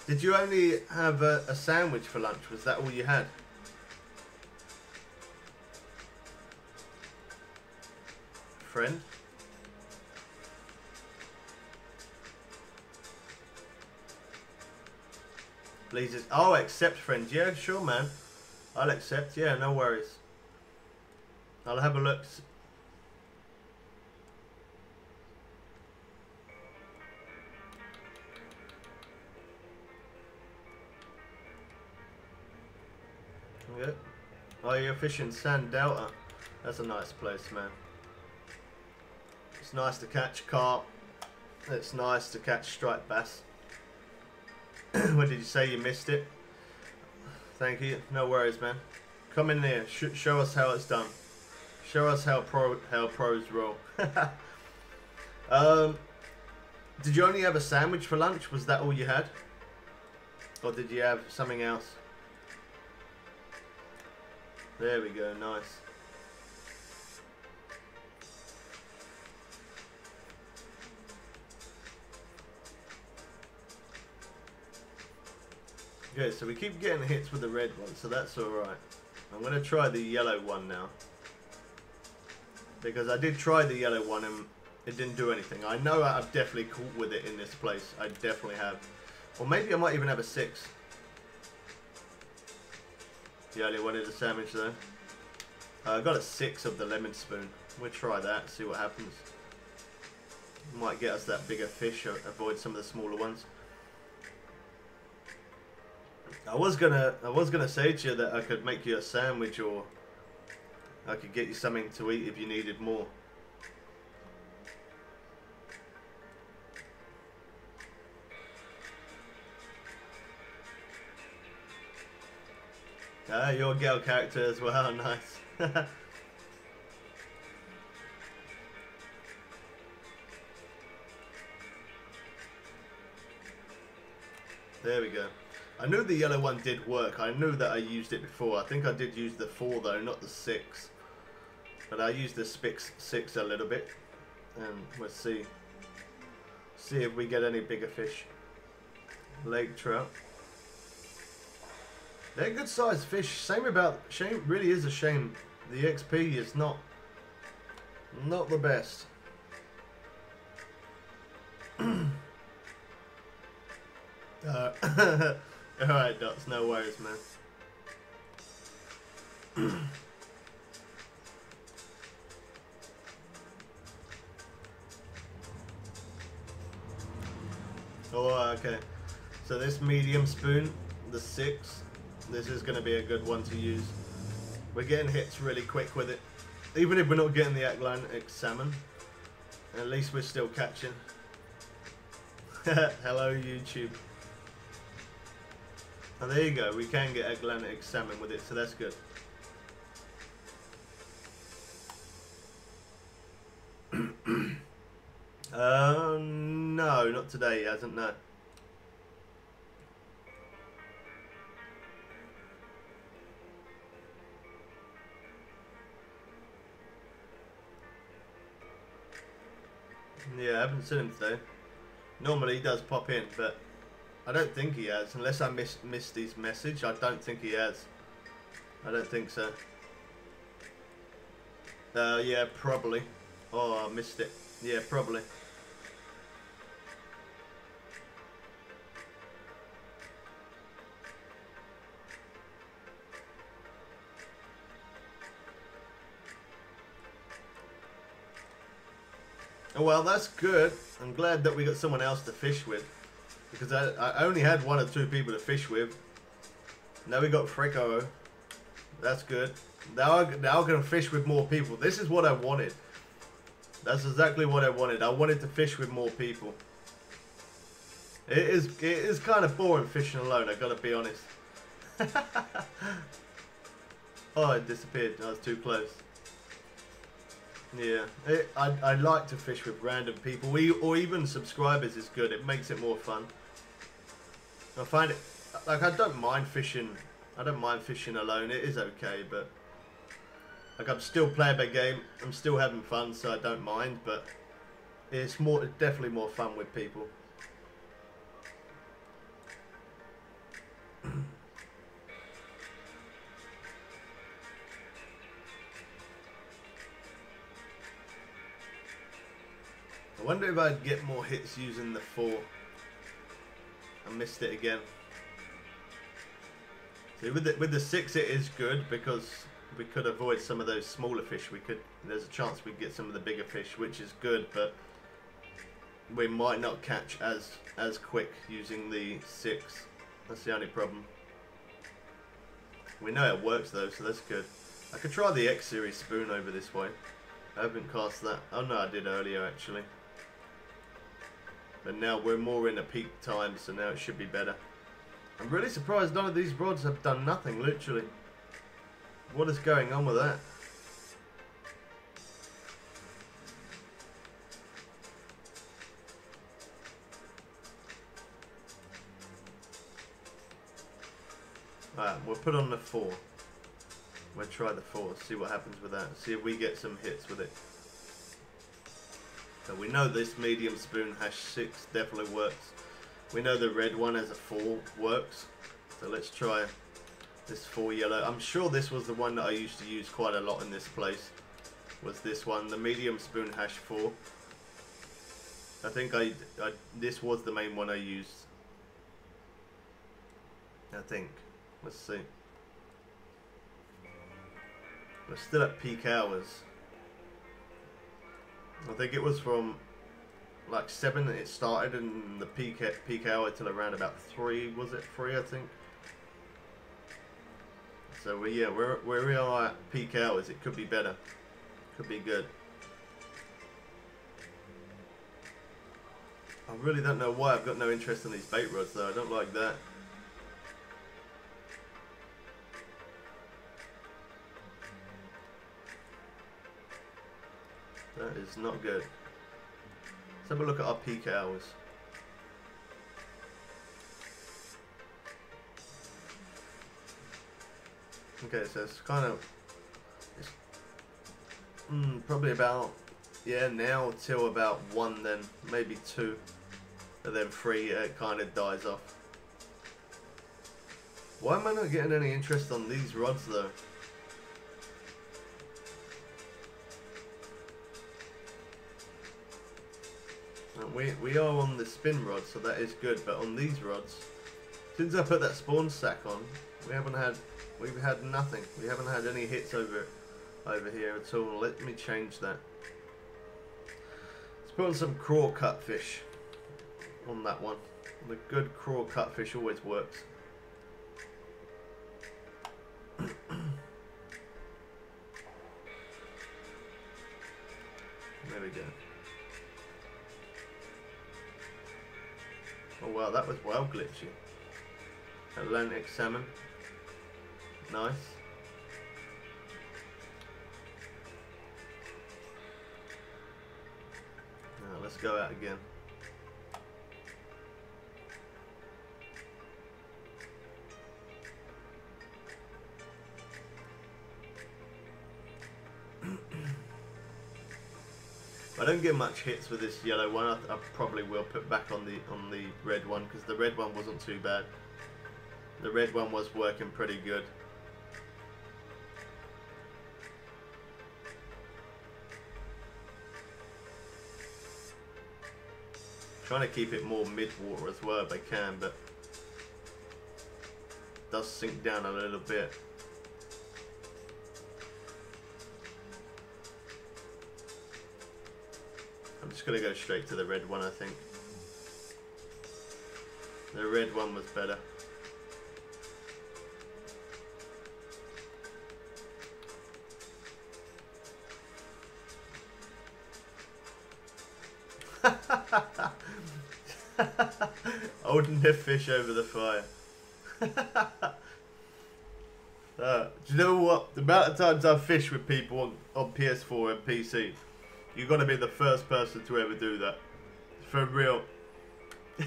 A: Did you only have a, a sandwich for lunch? Was that all you had? Friend? Please oh, accept friends. Yeah, sure, man. I'll accept. Yeah, no worries. I'll have a look. Yeah. Oh, you're fishing Sand Delta. That's a nice place, man. It's nice to catch carp. It's nice to catch striped bass. (clears throat) when did you say you missed it? Thank you. No worries, man. Come in there. Sh show us how it's done. Show us how pro how pros roll. (laughs) um, did you only have a sandwich for lunch? Was that all you had? Or did you have something else? There we go, nice. Okay, so we keep getting hits with the red one, so that's alright. I'm going to try the yellow one now. Because I did try the yellow one and it didn't do anything. I know I've definitely caught with it in this place. I definitely have. Or maybe I might even have a 6. The only one is a sandwich though. Uh, I got a 6 of the lemon spoon. We'll try that, see what happens. Might get us that bigger fish, avoid some of the smaller ones. I was gonna, I was gonna say to you that I could make you a sandwich, or I could get you something to eat if you needed more. Ah, your girl character as well, (laughs) nice. there we go. I knew the yellow one did work. I knew that I used it before. I think I did use the 4 though, not the 6. But I used the Spix 6 a little bit. And let's see. See if we get any bigger fish. Lake trout. They're good sized fish. Same about shame really is a shame. The XP is not not the best. (clears throat) uh, (laughs) Alright, Dots, no worries, man. (clears throat) oh, okay. So this medium spoon, the six, this is going to be a good one to use. We're getting hits really quick with it. Even if we're not getting the Atlantic salmon, at least we're still catching. (laughs) Hello, YouTube. Oh, there you go. We can get Atlantic salmon with it, so that's good. (clears throat) uh, no, not today. He hasn't. No. Yeah, I haven't seen him today. Normally he does pop in, but I don't think he has. Unless I missed, missed his message, I don't think he has. I don't think so. Uh, yeah, probably. Oh, I missed it. Yeah, probably. Well, that's good. I'm glad that we got someone else to fish with. Because I, I only had one or two people to fish with. Now we got Freco. That's good. Now, I, now I can fish with more people. This is what I wanted. That's exactly what I wanted. I wanted to fish with more people. It is it is kind of boring fishing alone, I gotta be honest. (laughs) oh, it disappeared. I was too close. Yeah, it, I, I like to fish with random people, we, or even subscribers is good. It makes it more fun. I find it, like I don't mind fishing, I don't mind fishing alone, it is okay, but like I'm still playing the game, I'm still having fun, so I don't mind, but it's more, definitely more fun with people. I wonder if I'd get more hits using the 4. I missed it again. See, with the, with the 6 it is good because we could avoid some of those smaller fish. We could. There's a chance we'd get some of the bigger fish, which is good, but we might not catch as as quick using the 6. That's the only problem. We know it works though, so that's good. I could try the X series spoon over this way. I haven't cast that. Oh no, I did earlier actually. But now we're more in a peak time, so now it should be better. I'm really surprised none of these rods have done nothing, literally. What is going on with that? Alright, we'll put on the 4. We'll try the 4, see what happens with that. See if we get some hits with it. So we know this medium spoon hash 6 definitely works. We know the red one as a 4 works. So let's try this 4 yellow. I'm sure this was the one that I used to use quite a lot in this place. Was this one, the medium spoon hash 4. I think I, I this was the main one I used. I think. Let's see. We're still at peak hours. I think it was from like seven it started and the peak peak hour till around about three was it three I think. So we yeah where where we are at peak hours it could be better, could be good. I really don't know why I've got no interest in these bait rods though. I don't like that. Is not good. Let's have a look at our peak hours. Okay, so it's kind of it's, mm, probably about yeah now till about one, then maybe two, and then three. It kind of dies off. Why am I not getting any interest on these rods though? We, we are on the spin rod, so that is good. But on these rods, since I put that spawn sack on, we haven't had we've had nothing. We haven't had any hits over over here at all. Let me change that. Let's put on some crawl cutfish on that one. The good crawl cutfish always works. (coughs) there we go. Wow, that was well glitchy. Atlantic salmon. Nice. Now let's go out again. Don't get much hits with this yellow one. I, I probably will put back on the on the red one because the red one wasn't too bad. The red one was working pretty good. Trying to keep it more mid-water as well if I can, but does sink down a little bit. Just going to go straight to the red one, I think. The red one was better. (laughs) Holding the fish over the fire. (laughs) uh, do you know what? The amount of times I've fished with people on, on PS4 and PC, you're gonna be the first person to ever do that. For real. (laughs)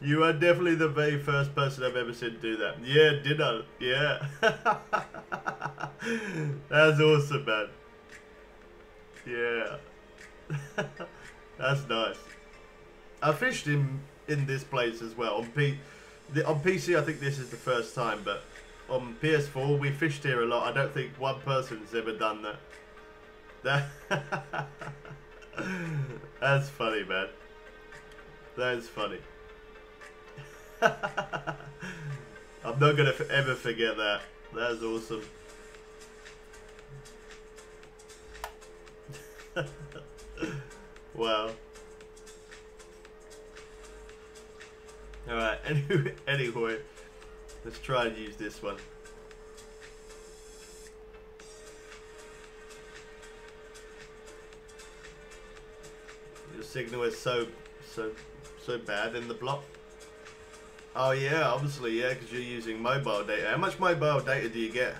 A: you are definitely the very first person I've ever seen do that. Yeah, did I? Yeah. (laughs) That's awesome, man. Yeah. (laughs) That's nice. I fished in in this place as well. On P, the, on PC, I think this is the first time, but on PS4, we fished here a lot. I don't think one person's ever done that. That (laughs) That's funny, man. That is funny. (laughs) I'm not gonna ever forget that. That's awesome. (laughs) wow. Alright, anyway, anyway, let's try and use this one. signal is so, so, so bad in the block? Oh yeah, obviously, yeah, because you're using mobile data. How much mobile data do you get?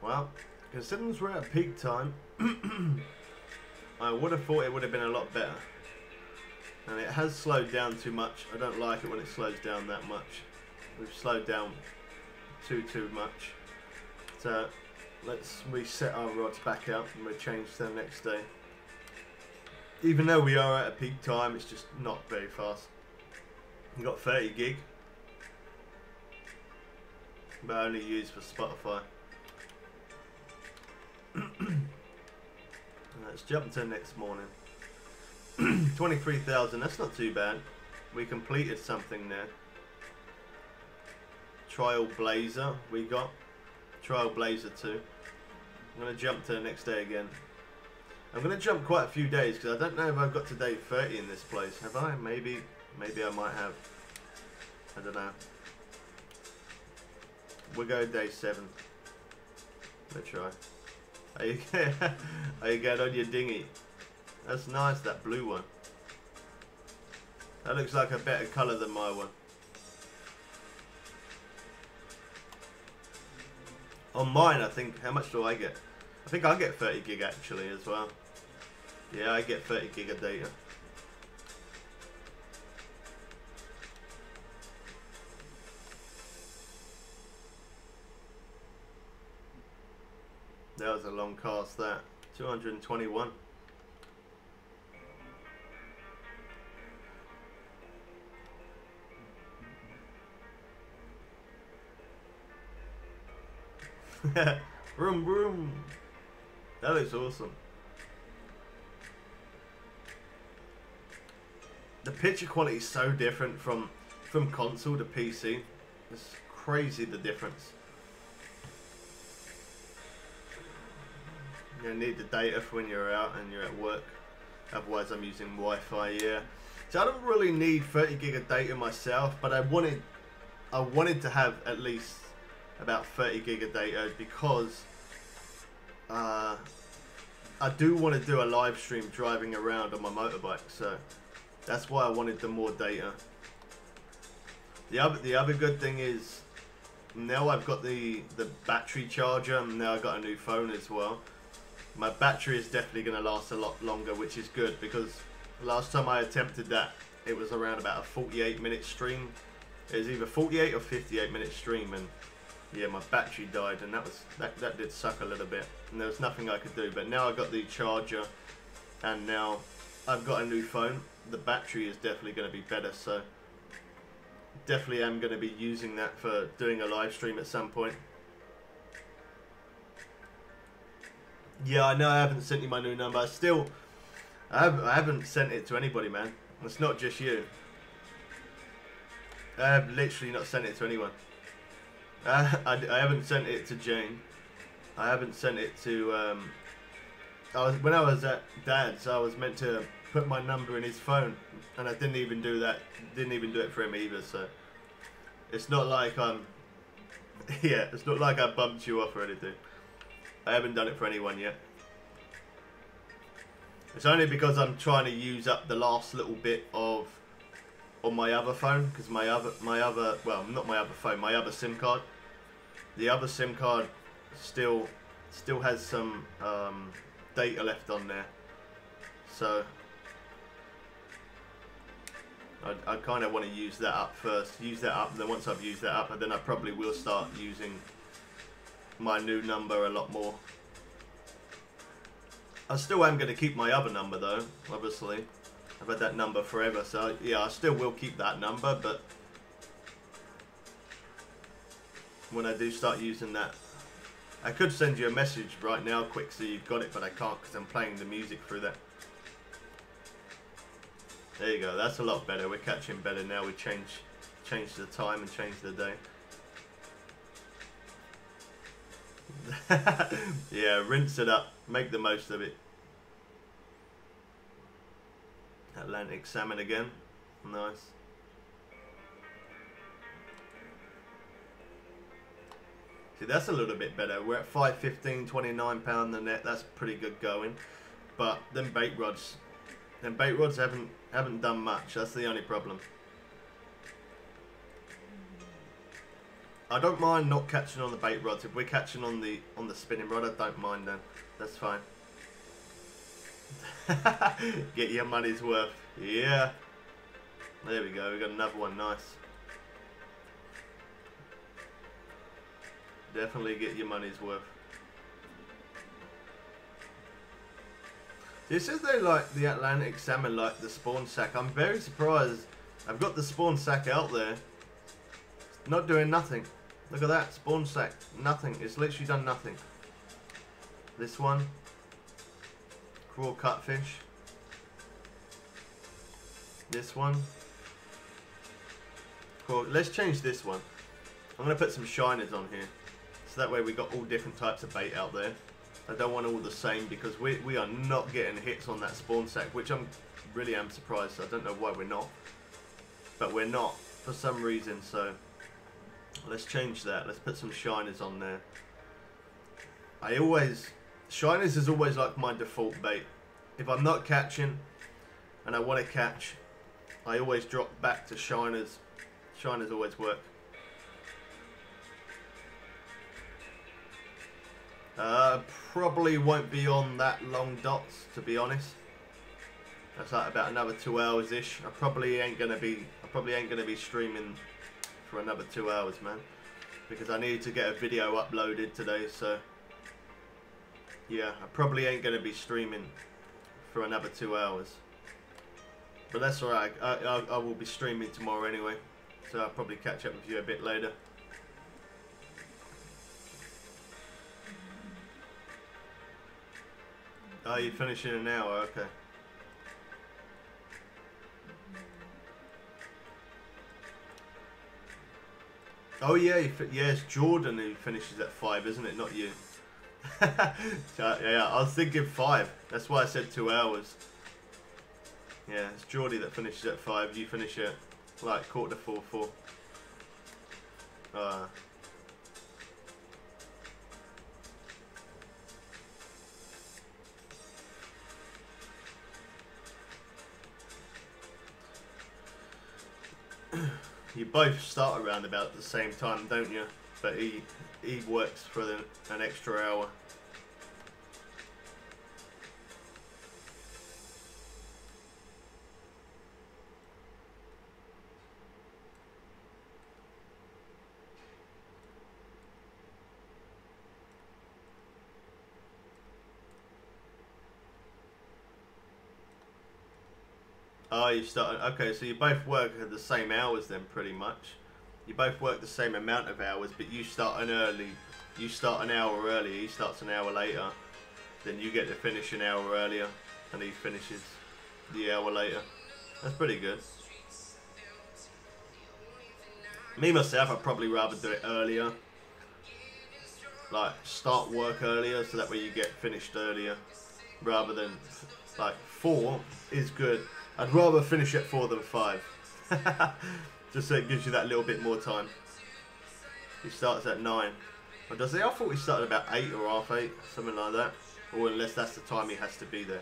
A: Well, considering we're at peak time, (clears throat) (coughs) I would have thought it would have been a lot better. And it has slowed down too much. I don't like it when it slows down that much. We've slowed down too, too much. So, let's reset our rods back up and we'll change to the next day. Even though we are at a peak time, it's just not very fast. You got 30 gig, but only used for Spotify. (clears throat) Let's jump to next morning. (clears throat) 23,000, that's not too bad. We completed something there. Trial Blazer, we got. Trial Blazer 2. I'm going to jump to the next day again. I'm going to jump quite a few days because I don't know if I've got to day 30 in this place. Have I? Maybe. Maybe I might have. I don't know. We'll go day 7. Let's try. (laughs) Are you, going on your dinghy? That's nice, that blue one. That looks like a better colour than my one. On mine, I think, how much do I get? I think I get 30 gig actually as well. Yeah, I get 30 gig of data. That was a long cast that. 221. (laughs) vroom vroom. That looks awesome. The picture quality is so different from from console to PC. It's crazy the difference. You need the data for when you're out and you're at work. Otherwise, I'm using Wi-Fi. Yeah. So I don't really need 30 gig of data myself, but I wanted, I wanted to have at least about 30 gig of data because uh, I do want to do a live stream driving around on my motorbike. So that's why I wanted the more data. The other, the other good thing is now I've got the the battery charger. And now I've got a new phone as well my battery is definitely going to last a lot longer, which is good because last time I attempted that, it was around about a 48 minute stream. It was either 48 or 58 minute stream, and yeah, my battery died, and that was that that did suck a little bit, and there was nothing I could do. But now I've got the charger, and now I've got a new phone. The battery is definitely going to be better, so definitely am going to be using that for doing a live stream at some point. Yeah, I know I haven't sent you my new number. I still, I, have, I haven't sent it to anybody, man. It's not just you. I have literally not sent it to anyone. I, I, I haven't sent it to Jane. I haven't sent it to. Um, I was when I was at Dad's. I was meant to put my number in his phone, and I didn't even do that. Didn't even do it for him either. So it's not like I'm. (laughs) Yeah, it's not like I bumped you off or anything. I haven't done it for anyone yet. It's only because I'm trying to use up the last little bit of on my other phone because my other my other well not my other phone my other SIM card. The other SIM card still still has some um, data left on there, so I, I kind of want to use that up first. Use that up, and then once I've used that up, and then I probably will start using my new number a lot more. I still am going to keep my other number though, obviously. I've had that number forever, so yeah, I still will keep that number, but when I do start using that, I could send you a message right now quick so you've got it, but I can't because I'm playing the music through that. There you go, that's a lot better. We're catching better now. We change, change the time and change the day. (laughs) yeah, rinse it up. Make the most of it. Atlantic salmon again. Nice. See, that's a little bit better. We're at 5.15, 29 pound the net. That's pretty good going. But them bait rods, them bait rods haven't haven't done much. That's the only problem. I don't mind not catching on the bait rods. If we're catching on the on the spinning rod, I don't mind then. That's fine. (laughs) Get your money's worth. Yeah. There we go. We got another one. Nice. Definitely get your money's worth. This is they like the Atlantic salmon like the spawn sack. I'm very surprised. I've got the spawn sack out there. not doing nothing. Look at that. Spawn sack. Nothing. It's literally done nothing. This one. Crawl cutfish. This one. Cool. Let's change this one. I'm going to put some shiners on here. So that way we got all different types of bait out there. I don't want all the same because we, we are not getting hits on that spawn sack, which I'm really am surprised. I don't know why we're not. But we're not for some reason, so let's change that. Let's put some shiners on there. I always, shiners is always like my default bait. If I'm not catching and I want to catch, I always drop back to shiners. Shiners always work. Uh, probably won't be on that long dots, to be honest. That's like about another two hours ish. I probably ain't gonna be. I probably ain't gonna be streaming for another two hours, man, because I need to get a video uploaded today. So yeah, I probably ain't gonna be streaming for another two hours. But that's alright. I, I, I will be streaming tomorrow anyway, so I'll probably catch up with you a bit later. Oh, you finish in an hour, okay. Oh yeah, yeah, it's Jordan who finishes at five, isn't it? Not you. (laughs) yeah, I was thinking five. That's why I said two hours. Yeah, it's Geordie that finishes at five. You finish at like quarter to four, four. Uh, (clears throat) you both start around about the same time, don't you? But he he works for the, an extra hour. Oh, you start. Okay, so you both work at the same hours then, pretty much. You both work the same amount of hours, but you start an early. You start an hour earlier. He starts an hour later. Then you get to finish an hour earlier, and he finishes the hour later. That's pretty good. Me myself, I'd probably rather do it earlier. Like start work earlier, so that way you get finished earlier, rather than like four is good I'd rather finish at four than five. (laughs) Just so it gives you that little bit more time. He starts at nine. Or does he? I thought he started about eight or half eight, something like that. Or unless that's the time he has to be there.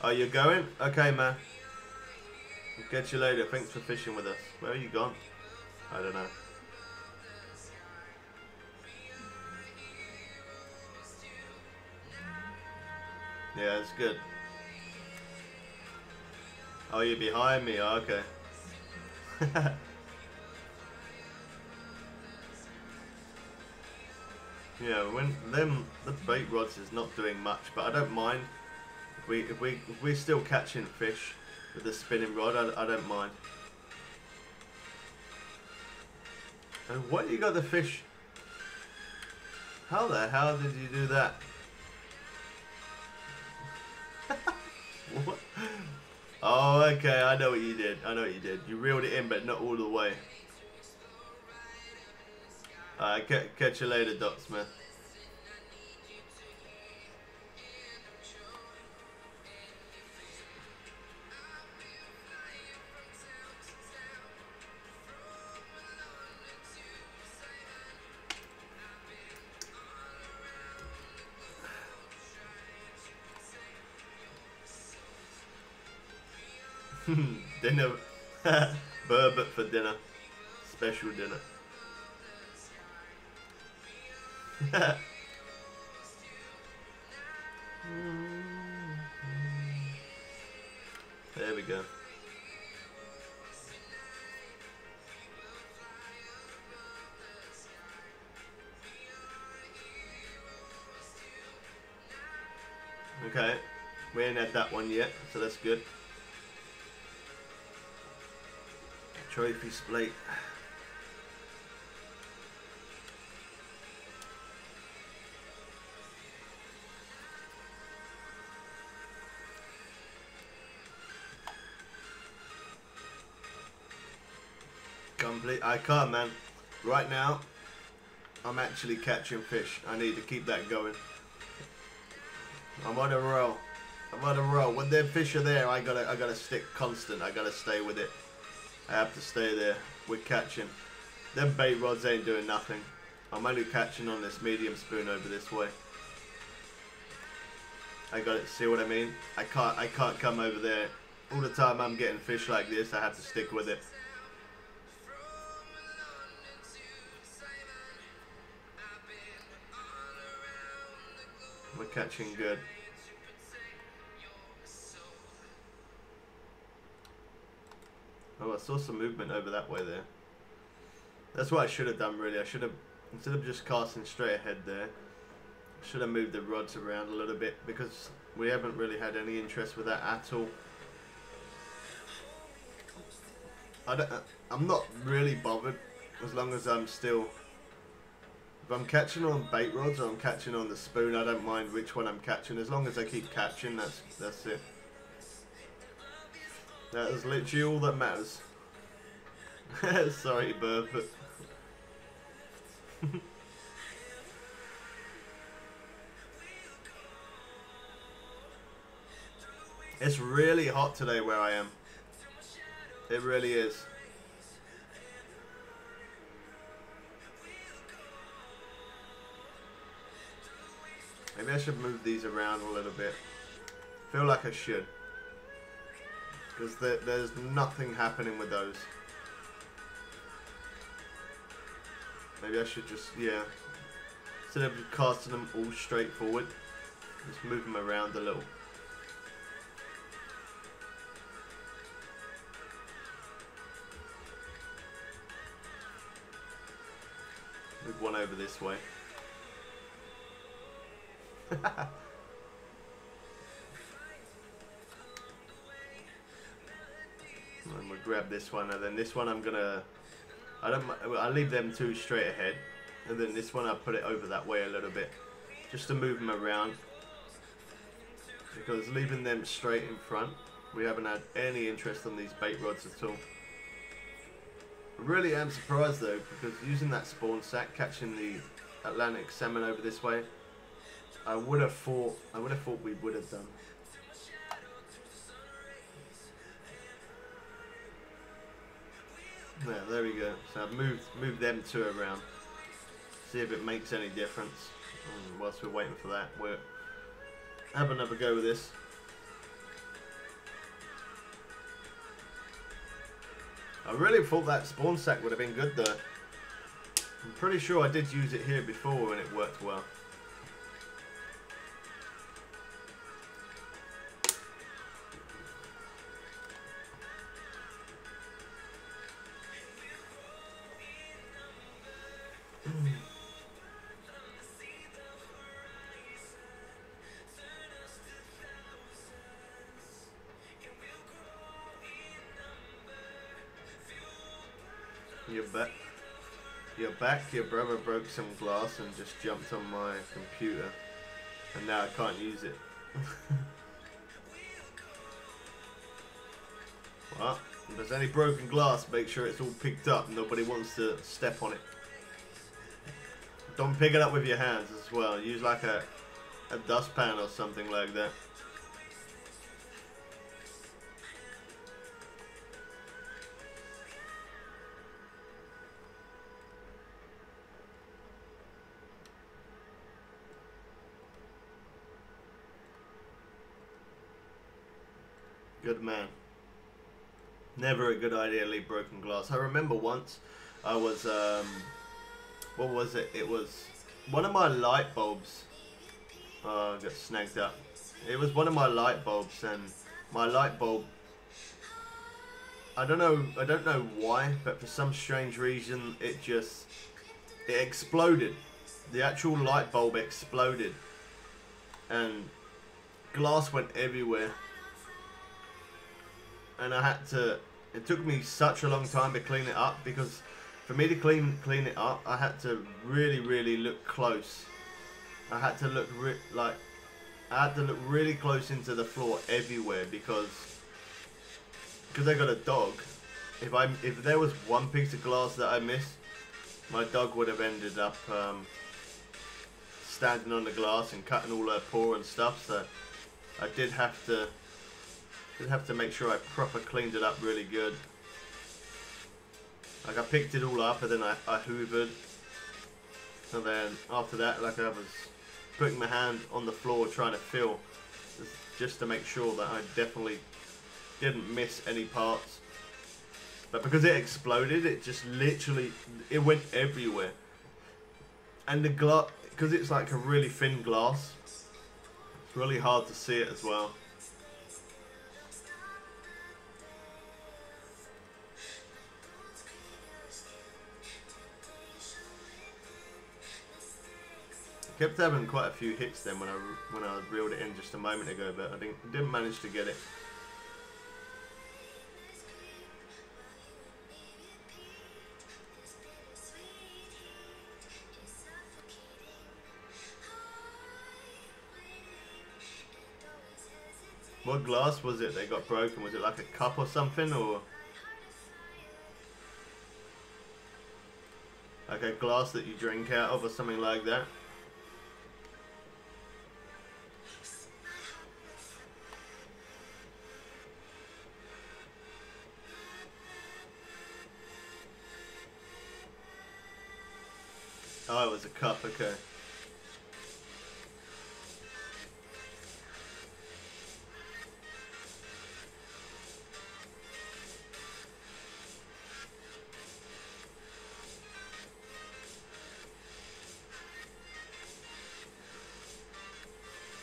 A: Are you going? Okay, man. I'll catch you later. Thanks for fishing with us. Where are you gone? I don't know. Yeah, it's good. Oh, you're behind me. Oh, okay. (laughs) yeah, when them the bait rods is not doing much, but I don't mind if we if we if we're still catching fish with the spinning rod. I, I don't mind. And what you got the fish? How the hell did you do that? (laughs) what? Oh, okay, I know what you did. I know what you did. You reeled it in, but not all the way. Alright, catch you later, Doc Smith. Dinner. (laughs) Burbot for dinner. Special dinner. (laughs) there we go. Okay, we ain't had that one yet, so that's good. Trophy split. Complete. I can't, man. Right now, I'm actually catching fish. I need to keep that going. I'm on a roll. I'm on a roll. When them fish are there, I gotta, I gotta stick constant. I gotta stay with it. I have to stay there. We're catching. Them bait rods ain't doing nothing. I'm only catching on this medium spoon over this way. I got it. See what I mean? I can't. I can't come over there. All the time I'm getting fish like this, I have to stick with it. We're catching good. Oh, I saw some movement over that way there. That's what I should have done, really. I should have, instead of just casting straight ahead there, I should have moved the rods around a little bit because we haven't really had any interest with that at all. I don't, uh, I'm not really bothered as long as I'm still if I'm catching on bait rods or I'm catching on the spoon, I don't mind which one I'm catching. As long as I keep catching, that's that's it. That is literally all that matters. (laughs) Sorry, Burp, but... (laughs) it's really hot today where I am. It really is. Maybe I should move these around a little bit. feel like I should. Because there, there's nothing happening with those. Maybe I should just, yeah. Instead of casting them all straight forward, just move them around a little. Move one over this way (laughs) (laughs) and we'll grab this one, and then this one I'm gonna. I don't. I leave them two straight ahead, and then this one I put it over that way a little bit, just to move them around. Because leaving them straight in front, we haven't had any interest on these bait rods at all. I really am surprised though, because using that spawn sack, catching the Atlantic salmon over this way, I would have thought. I would have thought we would have done. Yeah, there we go. So I've moved moved them two around. See if it makes any difference. And hmm, whilst we're waiting for that, we'll have another go with this. I really thought that spawn sack would have been good though. I'm pretty sure I did use it here before and it worked well. Back. Your brother broke some glass and just jumped on my computer, and now I can't use it. (laughs) well, if there's any broken glass, make sure it's all picked up. Nobody wants to step on it. Don't pick it up with your hands as well. Use like a, a dustpan or something like that. Man. Never a good idea to leave broken glass. I remember once I was, um, what was it? It was one of my light bulbs. Oh, got snagged up. It was one of my light bulbs, and my light bulb. I don't know. I don't know why, but for some strange reason, it just it exploded. The actual light bulb exploded, and glass went everywhere. And I had to. It took me such a long time to clean it up because for me to clean clean it up, I had to really, really look close. I had to look like I had to look really close into the floor everywhere because because I got a dog. If I if there was one piece of glass that I missed, my dog would have ended up um, standing on the glass and cutting all her paw and stuff. So I did have to did have to make sure I proper cleaned it up really good. Like I picked it all up and then I, I hoovered. And then after that, like I was putting my hand on the floor trying to feel just to make sure that I definitely didn't miss any parts. But because it exploded, it just literally, it went everywhere. And the glass, because it's like a really thin glass, it's really hard to see it as well. Kept having quite a few hits then when I when I reeled it in just a moment ago, but I didn't didn't manage to get it. What glass was it that got broken? Was it like a cup or something, or like a glass that you drink out of, or something like that? Okay.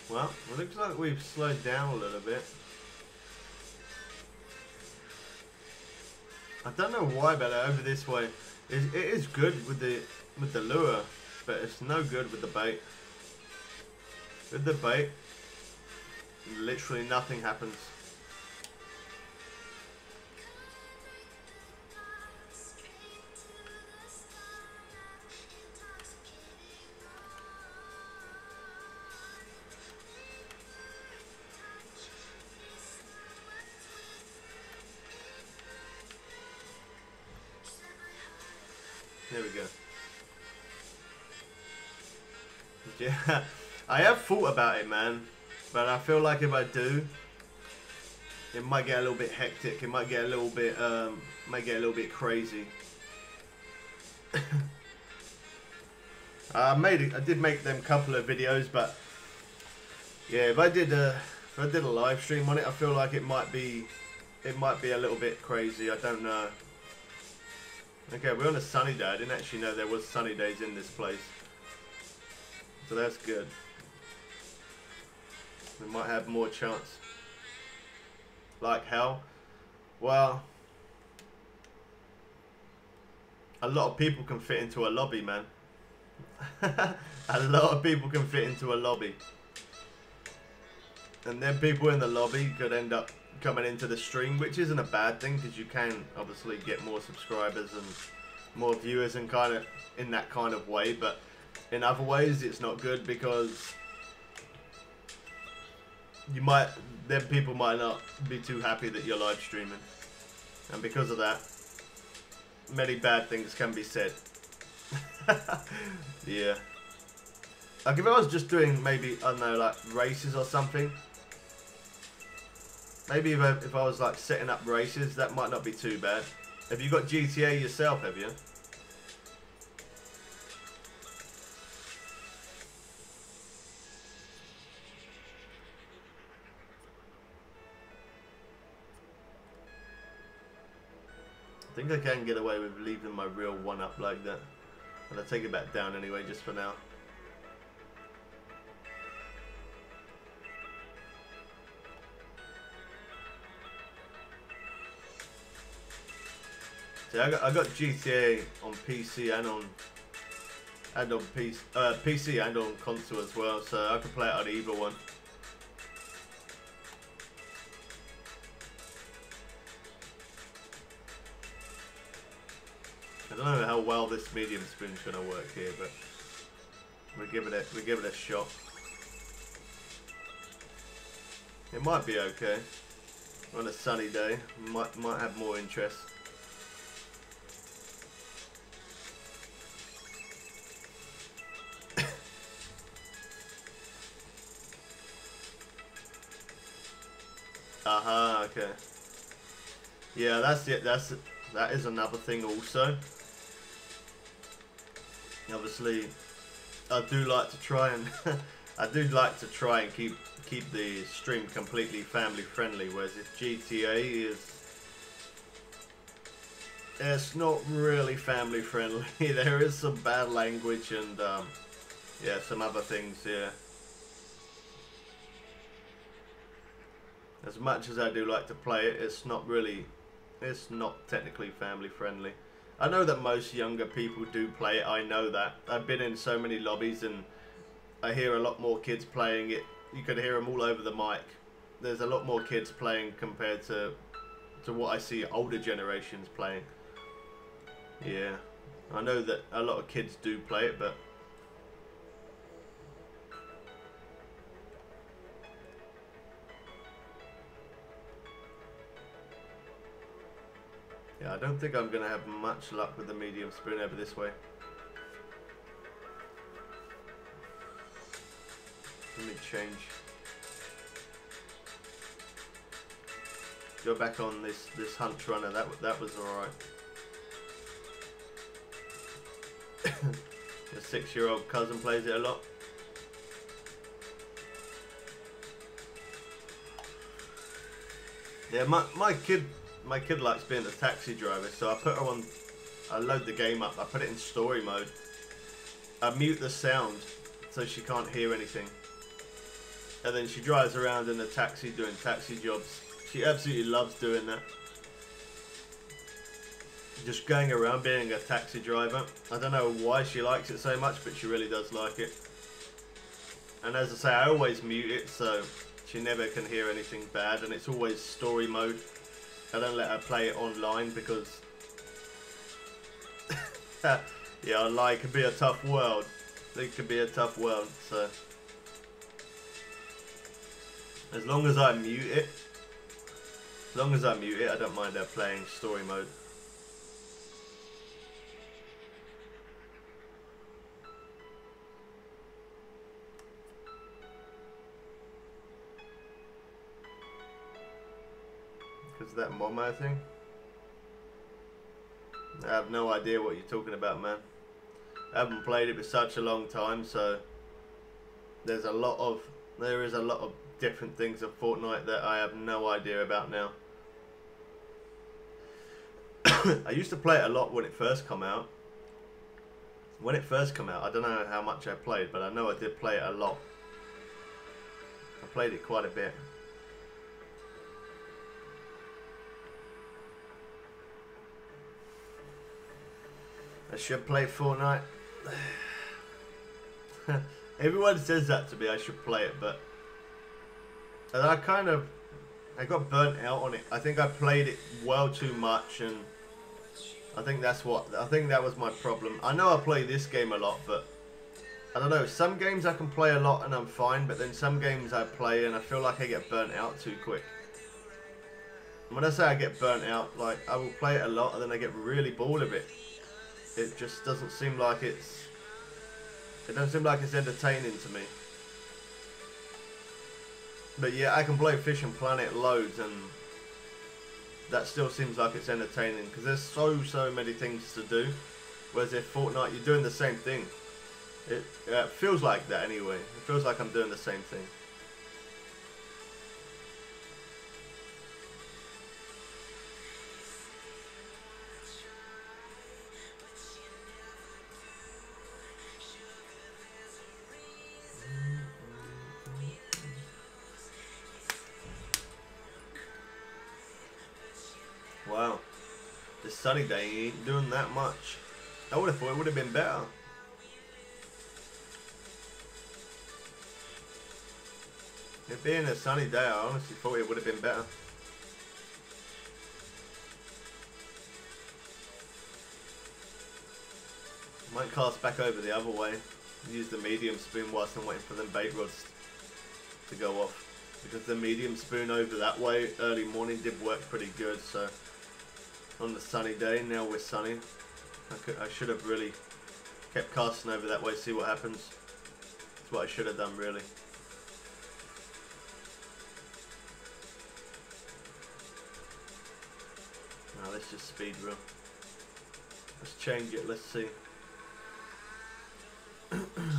A: Well, it looks like we've slowed down a little bit. I don't know why, but over this way, it, it is good with the with the lure, but it's no good with the bait. With the bait, literally nothing happens. (laughs) I have thought about it, man. But I feel like if I do, it might get a little bit hectic. It might get a little bit, um, might get a little bit crazy. (laughs) I made, I did make them couple of videos, but yeah, if I did a, if I did a live stream on it, I feel like it might be, it might be a little bit crazy. I don't know. Okay, we're on a sunny day. I didn't actually know there was sunny days in this place. So that's good. We might have more chance. Like hell. Well, a lot of people can fit into a lobby, man. (laughs) a lot of people can fit into a lobby. And then people in the lobby could end up coming into the stream, which isn't a bad thing because you can obviously get more subscribers and more viewers and kind of in that kind of way. But in other ways, it's not good because you might then people might not be too happy that you're live streaming, and because of that, many bad things can be said. (laughs) yeah. Like if I was just doing maybe I don't know like races or something. Maybe if I, if I was like setting up races, that might not be too bad. Have you got GTA yourself? Have you? think I can get away with leaving my real one up like that. And I take it back down anyway, just for now. See, I got, I got GTA on PC and on and on PC, uh, PC and on console as well, so I can play it on either one. Don't know how well this medium spoon's gonna work here, but we give it a we give it a shot. It might be okay. On a sunny day, might might have more interest. (coughs) Aha, uh -huh, okay. Yeah, that's it. That's that is another thing also. Obviously, I do like to try and (laughs) I do like to try and keep keep the stream completely family friendly. Whereas if GTA is it's not really family friendly. (laughs) there is some bad language and um, yeah, some other things here. As much as I do like to play it, it's not really, it's not technically family friendly. I know that most younger people do play it, I know that. I've been in so many lobbies and I hear a lot more kids playing it. You could hear them all over the mic. There's a lot more kids playing compared to to what I see older generations playing. Yeah, I know that a lot of kids do play it, but Yeah, I don't think I'm going to have much luck with the medium spoon over this way. Let me change. Go back on this this hunch runner. That that was all right. (coughs) Your six-year-old cousin plays it a lot. Yeah, my my kid my kid likes being a taxi driver, so I put her on. I load the game up. I put it in story mode. I mute the sound so she can't hear anything. And then she drives around in a taxi doing taxi jobs. She absolutely loves doing that. Just going around being a taxi driver. I don't know why she likes it so much, but she really does like it. And as I say, I always mute it so she never can hear anything bad, and it's always story mode. I don't let her play it online because (laughs) yeah, online can be a tough world. It can be a tough world, so as long as I mute it, as long as I mute it, I don't mind her playing story mode. Because that Momo thing? I have no idea what you're talking about, man. I haven't played it for such a long time, so there's a lot of there is a lot of different things of Fortnite that I have no idea about now. (coughs) I used to play it a lot when it first come out. When it first come out, I don't know how much I played, but I know I did play it a lot. I played it quite a bit. I should play Fortnite. (sighs) Everyone says that to me, I should play it, but... And I kind of... I got burnt out on it. I think I played it well too much, and... I think that's what... I think that was my problem. I know I play this game a lot, but... I don't know, some games I can play a lot and I'm fine, but then some games I play and I feel like I get burnt out too quick. When I say I get burnt out, like, I will play it a lot and then I get really bored of it it just doesn't seem like it's it doesn't seem like it's entertaining to me. But yeah, I can play Fishing Planet loads and that still seems like it's entertaining because there's so so many things to do. Whereas if Fortnite, you're doing the same thing. It, it feels like that anyway. It feels like I'm doing the same thing.
B: Sunny day, ain't doing that much. I would have thought it would have been better. It being a sunny day, I honestly thought it would have been better. Might cast back over the other way. Use the medium spoon whilst I'm waiting for them bait rods to go off. Because the medium spoon over that way early morning did work pretty good, so on the sunny day, now we're sunny. I, could, I should have really kept casting over that way, see what happens. That's what I should have done really. Now let's just speed run. Let's change it, let's see. (clears throat)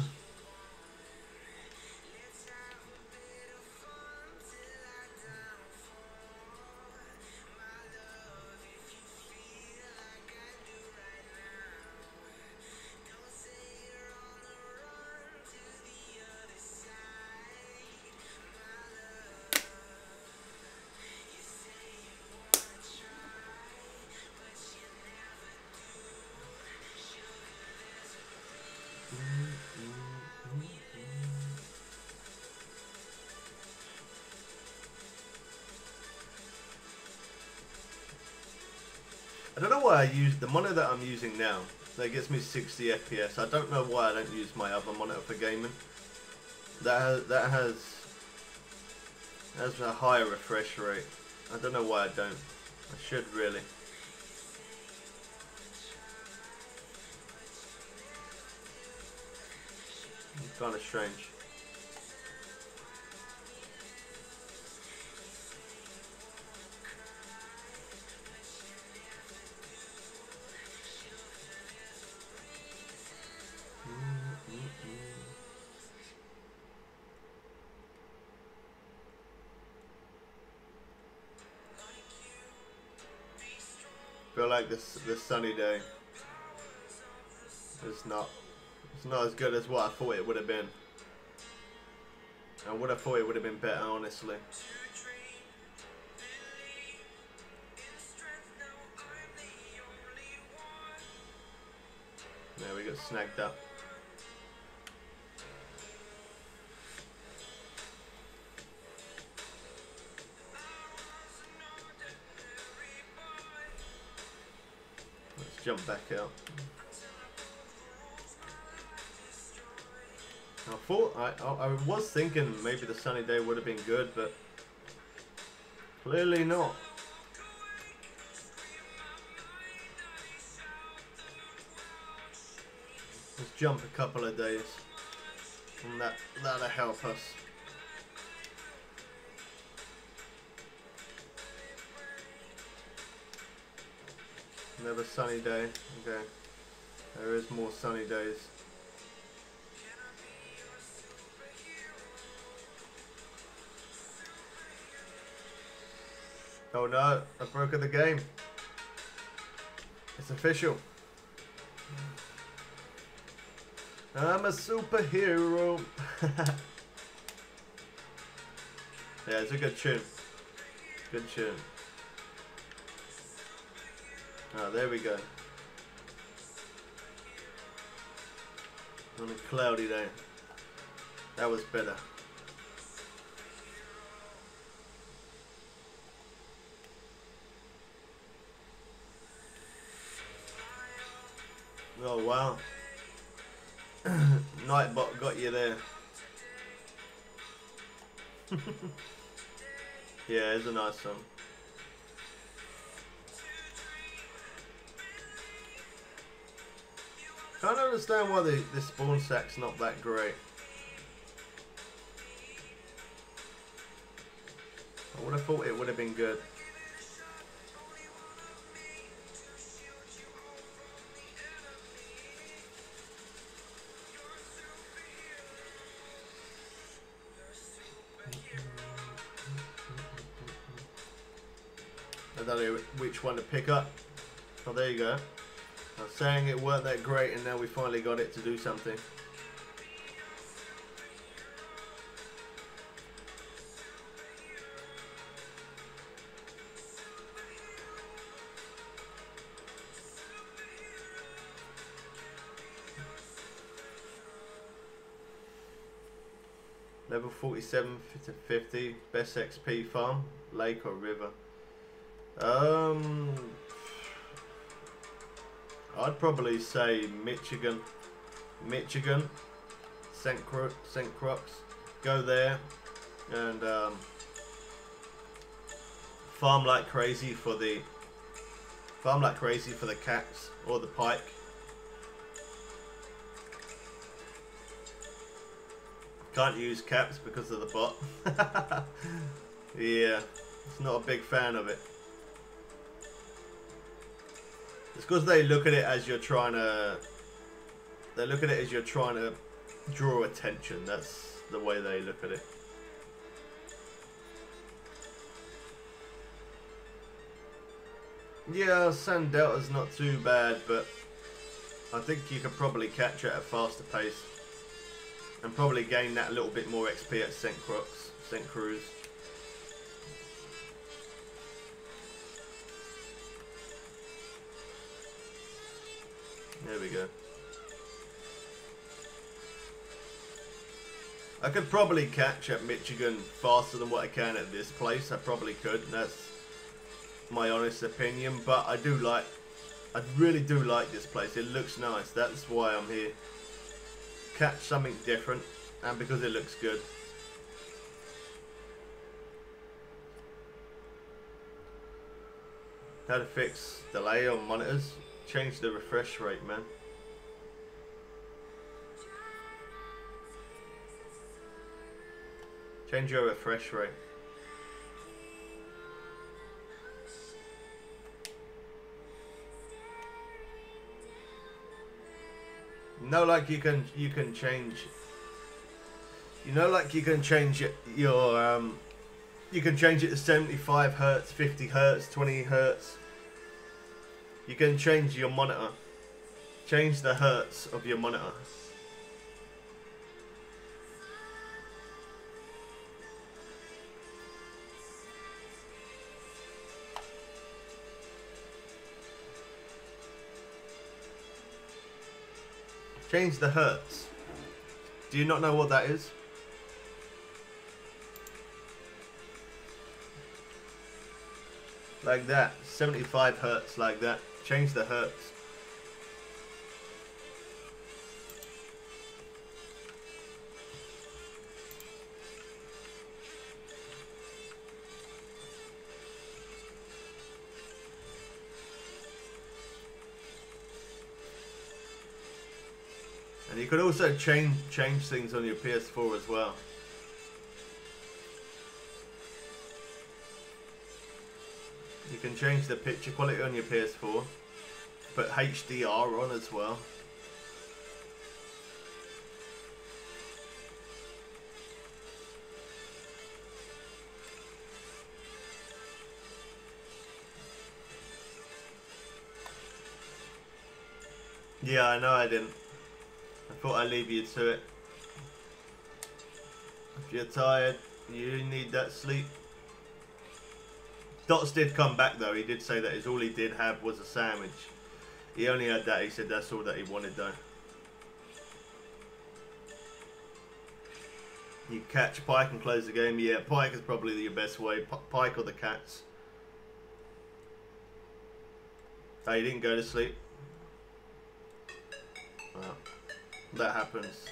B: know why I use the monitor that I'm using now. That gets me 60 FPS. I don't know why I don't use my other monitor for gaming. That has that has has a higher refresh rate. I don't know why I don't. I should really. It's kind of strange. Feel like this this sunny day is not it's not as good as what I thought it would have been. I would have thought it would have been better, honestly. There we got snagged up. Jump back out. I thought I, I, I was thinking maybe the sunny day would have been good, but clearly not. Let's jump a couple of days, and that that'll help us. Another sunny day. Okay. There is more sunny days. Oh no, I broke the game. It's official. I'm a superhero. (laughs) yeah, it's a good tune. Good tune. Oh, there we go. On a cloudy day. That was better. Oh wow. (coughs) Nightbot got you there. (laughs) yeah, it's a nice song. Understand why the, the spawn sack's not that great. I would have thought it would have been good. I don't know which one to pick up. Oh, there you go saying it weren't that great and now we finally got it to do something.
A: Level 47 to 50, best XP farm, lake or river? Um, I'd probably say Michigan. Michigan. St. Cro St. Croix. Go there and um, farm like crazy for the farm like crazy for the cats or the pike. Can't use caps because of the bot. (laughs) yeah, it's not a big fan of it. It's because they look at it as you're trying to. They look at it as you're trying to draw attention. That's the way they look at it. Yeah, Sand Delta's not too bad, but I think you could probably catch it at a faster pace. And probably gain that little bit more XP at St. Croix, St. Cruz. There we go. I could probably catch at Michigan faster than what I can at this place. I probably could. That's my honest opinion. But I do like, I really do like this place. It looks nice. That's why I'm here. Catch something different. And because it looks good. How to fix delay on monitors. Change the refresh rate, man. Change your refresh rate. No, like you can you can change. You know, like you can change it, your um, you can change it to 75 hertz, 50 hertz, 20 hertz. You can change your monitor. Change the hertz of your monitor. Change the hertz. Do you not know what that is? Like that. 75 hertz like that. Change the hertz. And you could also change change things on your PS4 as well. You can change the picture quality on your PS4, put HDR on as well. Yeah, I know I didn't. I thought I'd leave you to it. If you're tired, you need that sleep. Dots did come back though. He did say that his all he did have was a sandwich. He only had that. He said that's all that he wanted though. You catch Pike and close the game. Yeah, Pike is probably your best way. P Pike or the cats. Oh, you didn't go to sleep? Well, that happens.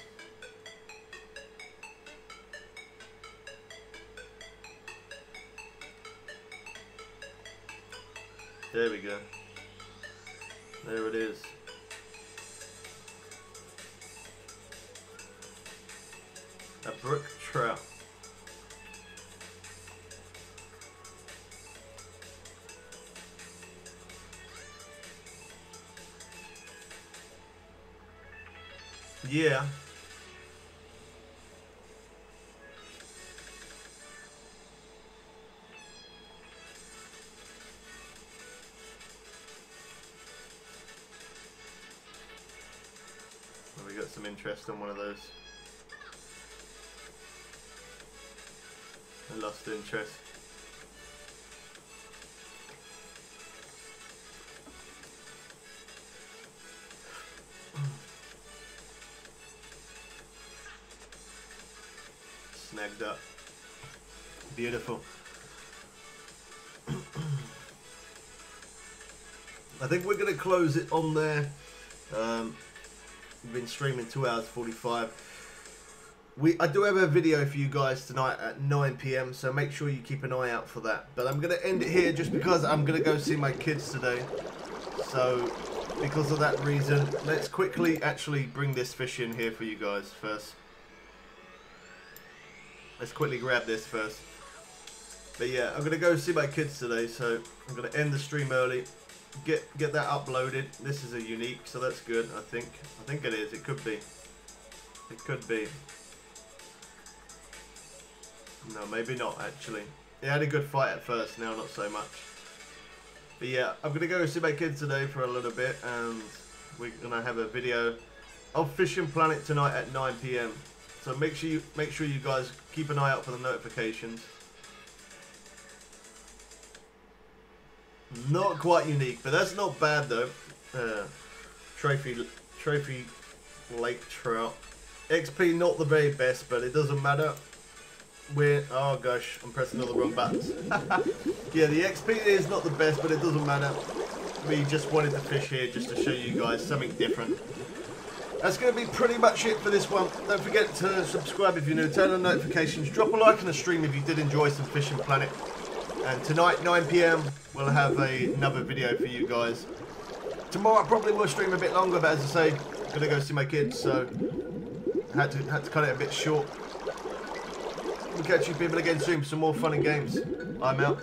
A: There we go. There it is. A brook trout. Yeah. Interest on one of those. I lost interest. snagged up. Beautiful. (clears throat) I think we're going to close it on there. Um, we've been streaming 2 hours 45. We, I do have a video for you guys tonight at 9pm, so make sure you keep an eye out for that. But I'm to end it here just because I'm to go see my kids today. So, because of that reason, let's quickly actually bring this fish in here for you guys first. Let's quickly grab this first. But yeah, I'm to go see my kids today, so I'm to end the stream early get get that uploaded. This is a unique, so that's good. I think. I think it is. It could be. It could be. No, maybe not actually. He had a good fight at first. Now not so much. But yeah, I'm gonna go see my kids today for a little bit, and we're gonna have a video of Fishing Planet tonight at 9 p.m. So make sure you make sure you guys keep an eye out for the notifications. Not quite unique, but that's not bad though. Uh, trophy, trophy lake trout. XP not the very best, but it doesn't matter. We're oh gosh, I'm pressing all the wrong buttons. (laughs) yeah, the XP is not the best, but it doesn't matter. We just wanted to fish here just to show you guys something different. That's going to be pretty much it for this one. Don't forget to subscribe if you're new, turn on notifications, drop a like on the stream if you did enjoy some Fishing Planet. And tonight, 9pm, we'll have a, another video for you guys. Tomorrow I probably will stream a bit longer, but as I say, I'm to go see my kids, so had to, had to cut it a bit short. We'll catch you people again soon for some more fun and games. I'm out.